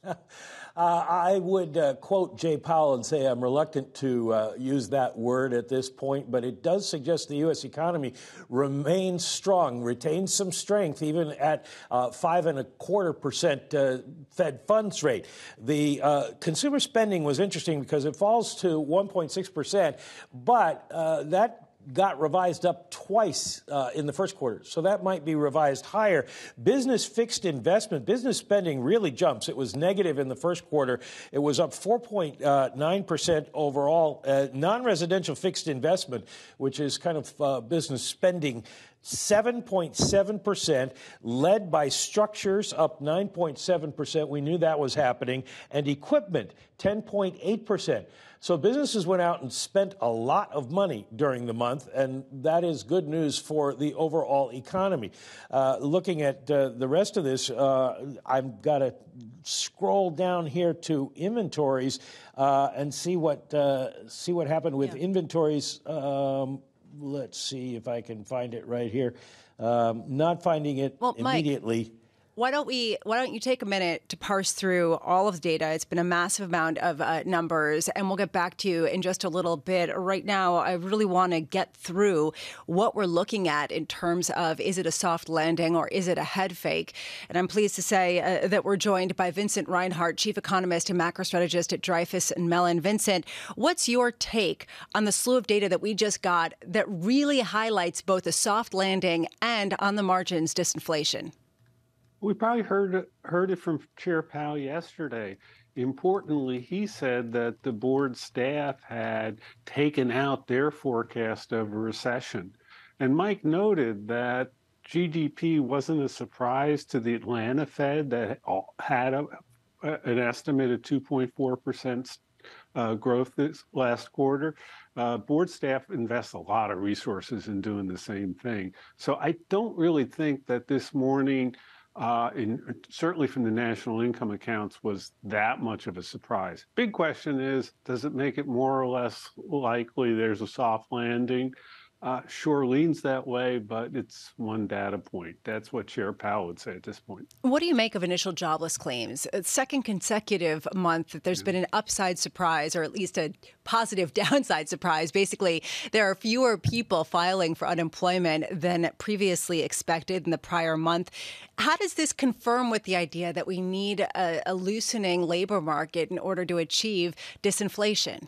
Uh, I would uh, quote Jay Powell and say I'm reluctant to uh, use that word at this point, but it does suggest the U.S. economy remains strong, retains some strength, even at uh, five and a quarter percent uh, Fed funds rate. The uh, consumer spending was interesting because it falls to 1.6 percent, but that got revised up twice uh, in the first quarter. So that might be revised higher. Business fixed investment, business spending really jumps. It was negative in the first quarter. It was up 4.9% overall. Uh, non residential fixed investment, which is kind of uh, business spending, 7.7%, led by structures up 9.7%. We knew that was happening. And equipment, 10.8%. So businesses went out and spent a lot of money during the month, and that is good news for the overall economy. Uh, looking at uh, the rest of this, uh, I've got to scroll down here to inventories uh, and see what uh, see what happened with yeah. inventories. Um, let's see if I can find it right here. Um, not finding it well, immediately. Mike, why don't we why don't you take a minute to parse through all of the data? It's been a massive amount of uh, numbers and we'll get back to you in just a little bit. Right now i really want to get through what we're looking at in terms of is it a soft landing or is it a head fake? And i'm pleased to say uh, that we're joined by vincent reinhart chief economist and macro strategist at dreyfus and mellon. Vincent what's your take on the slew of data that we just got that really highlights both a soft landing and on the margins disinflation we probably heard heard it from Chair Powell yesterday. Importantly, he said that the board staff had taken out their forecast of recession. And Mike noted that GDP wasn't a surprise to the Atlanta Fed that had a, an estimated 2.4% uh, growth this last quarter. Uh, board staff invest a lot of resources in doing the same thing. So I don't really think that this morning uh, in, certainly from the national income accounts, was that much of a surprise. Big question is, does it make it more or less likely there's a soft landing? Uh, sure leans that way, but it's one data point. That's what Chair Powell would say at this point. What do you make of initial jobless claims? Second consecutive month that there's yeah. been an upside surprise, or at least a positive downside surprise. Basically, there are fewer people filing for unemployment than previously expected in the prior month. How does this confirm with the idea that we need a, a loosening labor market in order to achieve disinflation?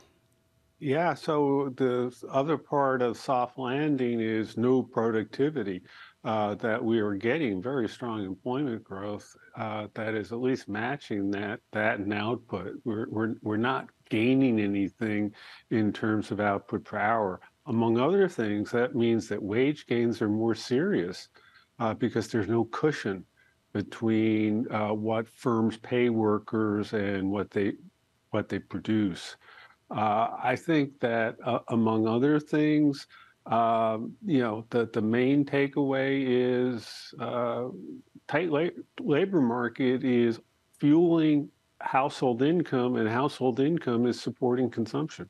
Yeah, so the other part of soft landing is new productivity. Uh, that we are getting very strong employment growth uh, that is at least matching that that and output. We're, we're we're not gaining anything in terms of output per hour. Among other things, that means that wage gains are more serious uh, because there's no cushion between uh, what firms pay workers and what they what they produce. Uh, I think that uh, among other things, um, you know, the, the main takeaway is uh, tight la- labor market is fueling household income, and household income is supporting consumption.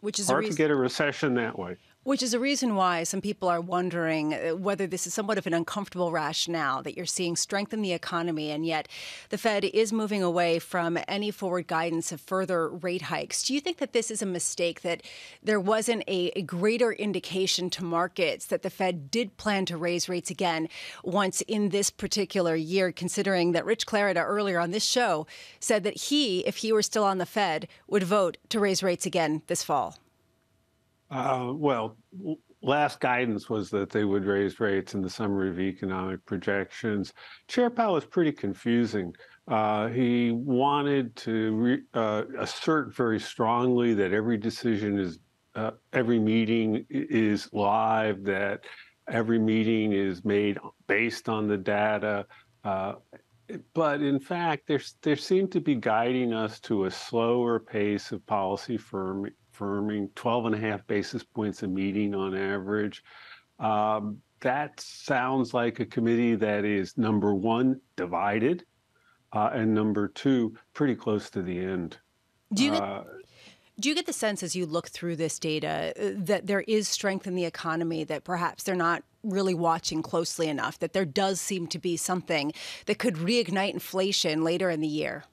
Which is hard reason- to get a recession that way Which is a reason why some people are wondering uh, whether this is somewhat of an uncomfortable rationale that you're seeing strengthen the economy, and yet the Fed is moving away from any forward guidance of further rate hikes. Do you think that this is a mistake, that there wasn't a, a greater indication to markets that the Fed did plan to raise rates again once in this particular year, considering that Rich Clarida earlier on this show said that he, if he were still on the Fed, would vote to raise rates again this fall? Uh, well, last guidance was that they would raise rates in the summary of economic projections. Chair Powell is pretty confusing. Uh, he wanted to uh, assert very strongly that every decision is, every meeting is live, that every meeting is made based on the data. But in fact, there's, there seemed to be guiding us to a slower pace of policy firming firming, 12 and a half basis points a meeting on average. Um, that sounds like a committee that is number one, divided, uh, and number two, pretty close to the end. Do you, get, uh, do you get the sense as you look through this data uh, that there is strength in the economy, that perhaps they're not really watching closely enough, that there does seem to be something that could reignite inflation later in the year?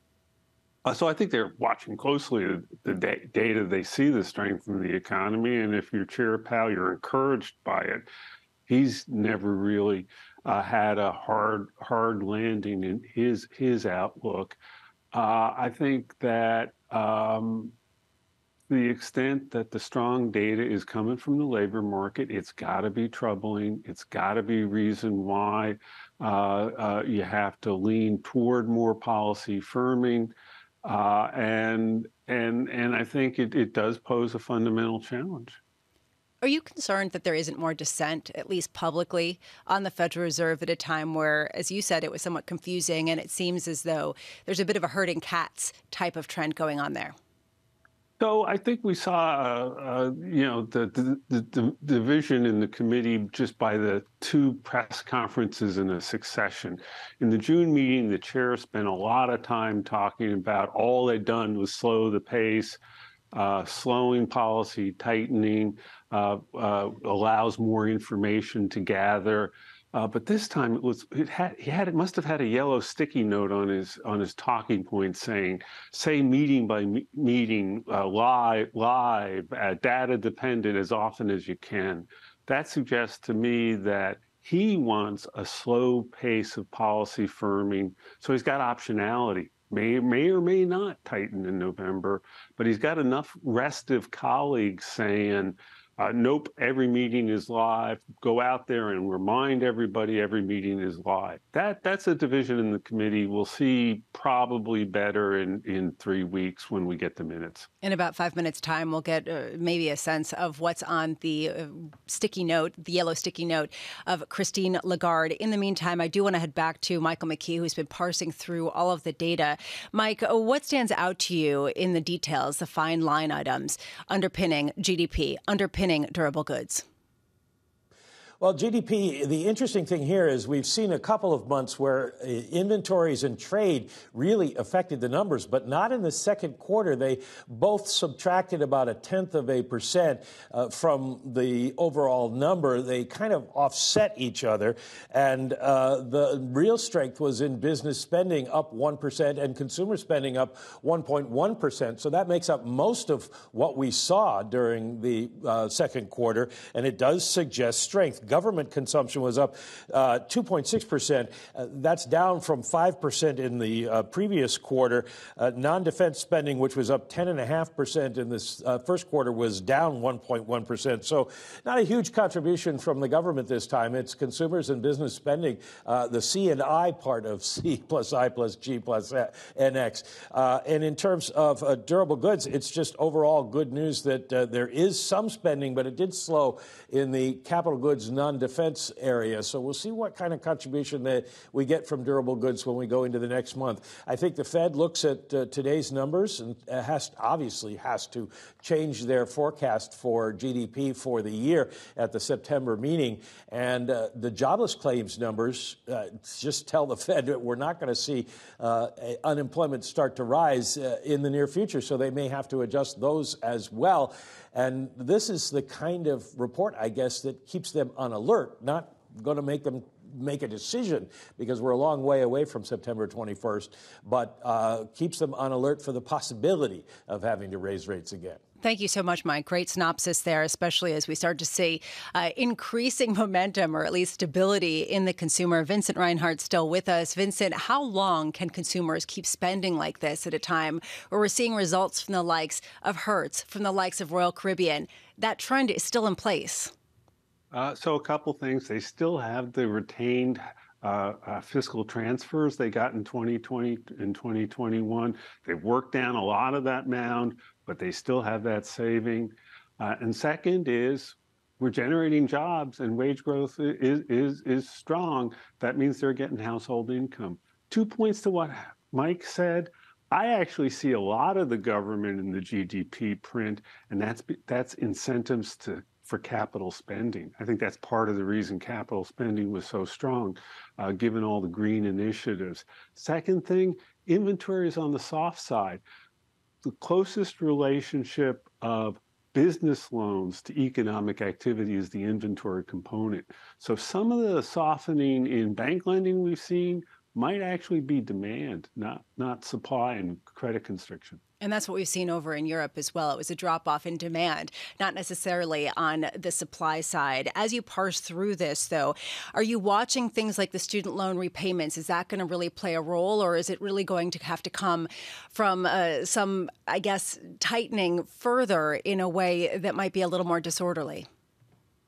Uh, so I think they're watching closely the data. They see the strength in the economy, and if you're Chair Powell, you're encouraged by it. He's never really uh, had a hard hard landing in his his outlook. Uh, I think that um, the extent that the strong data is coming from the labor market, it's got to be troubling. It's got to be reason why uh, uh, you have to lean toward more policy firming. Uh, and and and I think it, it does pose a fundamental challenge. Are you concerned that there isn't more dissent, at least publicly, on the Federal Reserve at a time where, as you said, it was somewhat confusing and it seems as though there's a bit of a herding cats type of trend going on there? So I think we saw, uh, uh, you know, the, the, division in the committee just by the two press conferences in a succession. In the June meeting, the chair spent a lot of time talking about all they'd done was slow the pace, uh, slowing policy, tightening, uh, uh, allows more information to gather. Uh, but this time it was it had he had it must have had a yellow sticky note on his on his talking point saying say meeting by me- meeting uh, live live uh, data dependent as often as you can. That suggests to me that he wants a slow pace of policy firming, so he's got optionality. May may or may not tighten in November, but he's got enough restive colleagues saying uh, nope, every meeting is live. Go out there and remind everybody every meeting is live. That that's a division in the committee. We'll see probably better in in three weeks when we get the minutes. In about five minutes' time, we'll get uh, maybe a sense of what's on the uh, sticky note, the yellow sticky note of Christine Lagarde. In the meantime, I do want to head back to Michael McKee, who's been parsing through all of the data. Mike, uh, what stands out to you in the details, the fine line items underpinning GDP, underpinning durable goods? Well, GDP, the interesting thing here is we've seen a couple of months where uh, inventories and trade really affected the numbers, but not in the second quarter. They both subtracted about a tenth of a percent uh, from the overall number. They kind of offset each other. And uh, the real strength was in business spending up 1% and consumer spending up 1.1%. So that makes up most of what we saw during the uh, second quarter. And it does suggest strength government consumption was up uh, 2.6%. Uh, that's down from 5% in the uh, previous quarter. Uh, non defense spending, which was up 10.5% in this uh, first quarter, was down 1.1%. So, not a huge contribution from the government this time. It's consumers and business spending, uh, the C and I part of C plus I plus G plus NX. and in terms of durable goods, it's just overall good news that there is some spending, but it did slow in the capital goods non-defense area. So we'll see what kind of contribution that we get from durable goods when we go into the next month. I think the Fed looks at uh, today's numbers and has obviously has to change their forecast for GDP for the year at the September meeting. And uh, the jobless claims numbers uh, just tell the Fed that we're not going to see uh, unemployment start to rise uh, in the near future. So they may have to adjust those as well. And this is the kind of report, I guess, that keeps them on alert, not going to make them make a decision because we're a long way away from September 21st, but uh, keeps them on alert for the possibility of having to raise rates again. Thank you so much, Mike. Great synopsis there, especially as we start to see uh, increasing momentum or at least stability in the consumer. Vincent Reinhart still with us. Vincent, how long can consumers keep spending like this at a time where we're seeing results from the likes of Hertz, from the likes of Royal Caribbean? That trend is still in place. Uh, so a couple things. They still have the retained uh, uh, fiscal transfers they got in 2020 and 2021. They've worked down a lot of that mound, but they still have that saving. Uh, and second is we're generating jobs and wage growth is, strong. That means they're getting household income. Two points to what Mike said. I actually see a lot of the government in the GDP print, and that's that's incentives to for capital spending. I think that's part of the reason capital spending was so strong, uh, given all the green initiatives. Second thing, inventory is on the soft side. The closest relationship of business loans to economic activity is the inventory component. So some of the softening in bank lending we've seen might actually be demand, not not supply and credit constriction. And that's what we've seen over in Europe as well. It was a drop off in demand, not necessarily on the supply side. As you parse through this, though, are you watching things like the student loan repayments? Is that going to really play a role, or is it really going to have to come from uh, some, I guess, tightening further in a way that might be a little more disorderly?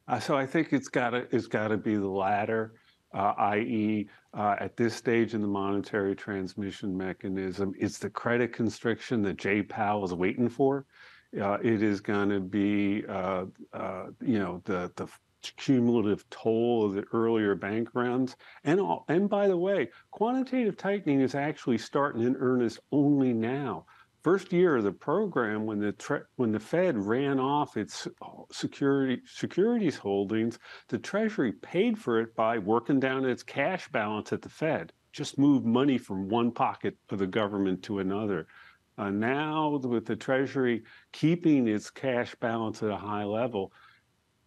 Uh, so I think it's got to it's got to be the latter i.e., uh, at this stage in the monetary transmission mechanism, it's the credit constriction that Jay Powell is waiting for. Uh, it is going to be, uh, uh, you know, the the cumulative toll of the earlier bank runs. And by the way, quantitative tightening is actually starting in earnest only now first year of the program when the tre- when the Fed ran off its security securities holdings, the Treasury paid for it by working down its cash balance at the Fed. Just moved money from one pocket of the government to another. Uh, now, with the Treasury keeping its cash balance at a high level,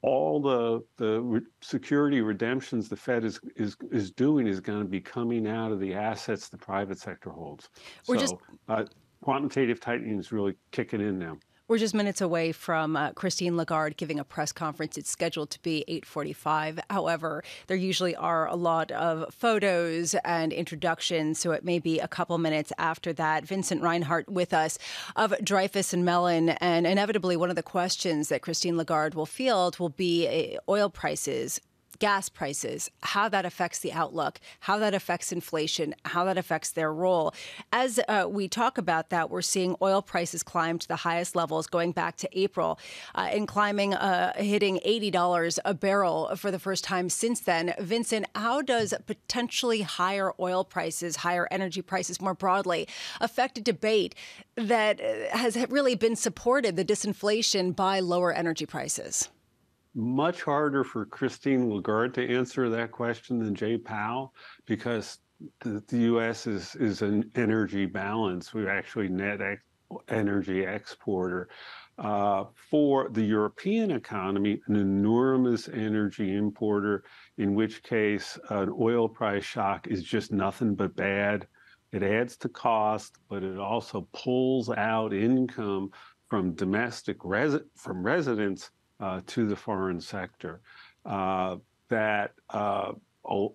all the the re- security redemptions the Fed is is is doing is going to be coming out of the assets the private sector holds. We're so, just- uh, quantitative tightening is really kicking in now. We're just minutes away from uh, Christine Lagarde giving a press conference. It's scheduled to be 8:45. However, there usually are a lot of photos and introductions, so it may be a couple minutes after that. Vincent Reinhart with us of Dreyfus and Mellon, and inevitably one of the questions that Christine Lagarde will field will be uh, oil prices gas prices, how that affects the outlook, how that affects inflation, how that affects their role. As uh, we talk about that, we're seeing oil prices climb to the highest levels going back to April uh, and climbing, uh, hitting $80 a barrel for the first time since then. Vincent, how does potentially higher oil prices, higher energy prices more broadly affect a debate that uh, has really been supported, the disinflation by lower energy prices? Much harder for Christine Lagarde to answer that question than Jay Powell because the, the U.S. is is an energy balance. We're actually net ex- energy exporter. Uh, for the European economy, an enormous energy importer, in which case an oil price shock is just nothing but bad. It adds to cost, but it also pulls out income from domestic resi- from residents to the foreign sector. Uh, that uh,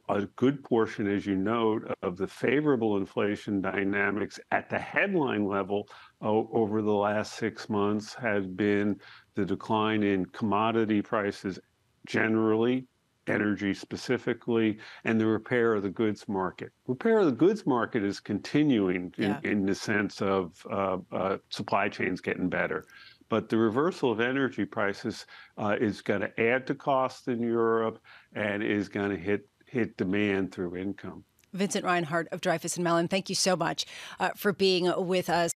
a, good portion, as you note, of the favorable inflation dynamics at the headline level over the last six months has been the decline in commodity prices generally, energy specifically, and the repair of the goods market. Repair of the goods market is continuing in, yeah. in the sense of uh, uh, supply chains getting better. But the reversal of energy prices uh, is going to add to cost in Europe and is going to hit hit demand through income. Vincent Reinhart of Dreyfus and Mellon, thank you so much uh, for being with us.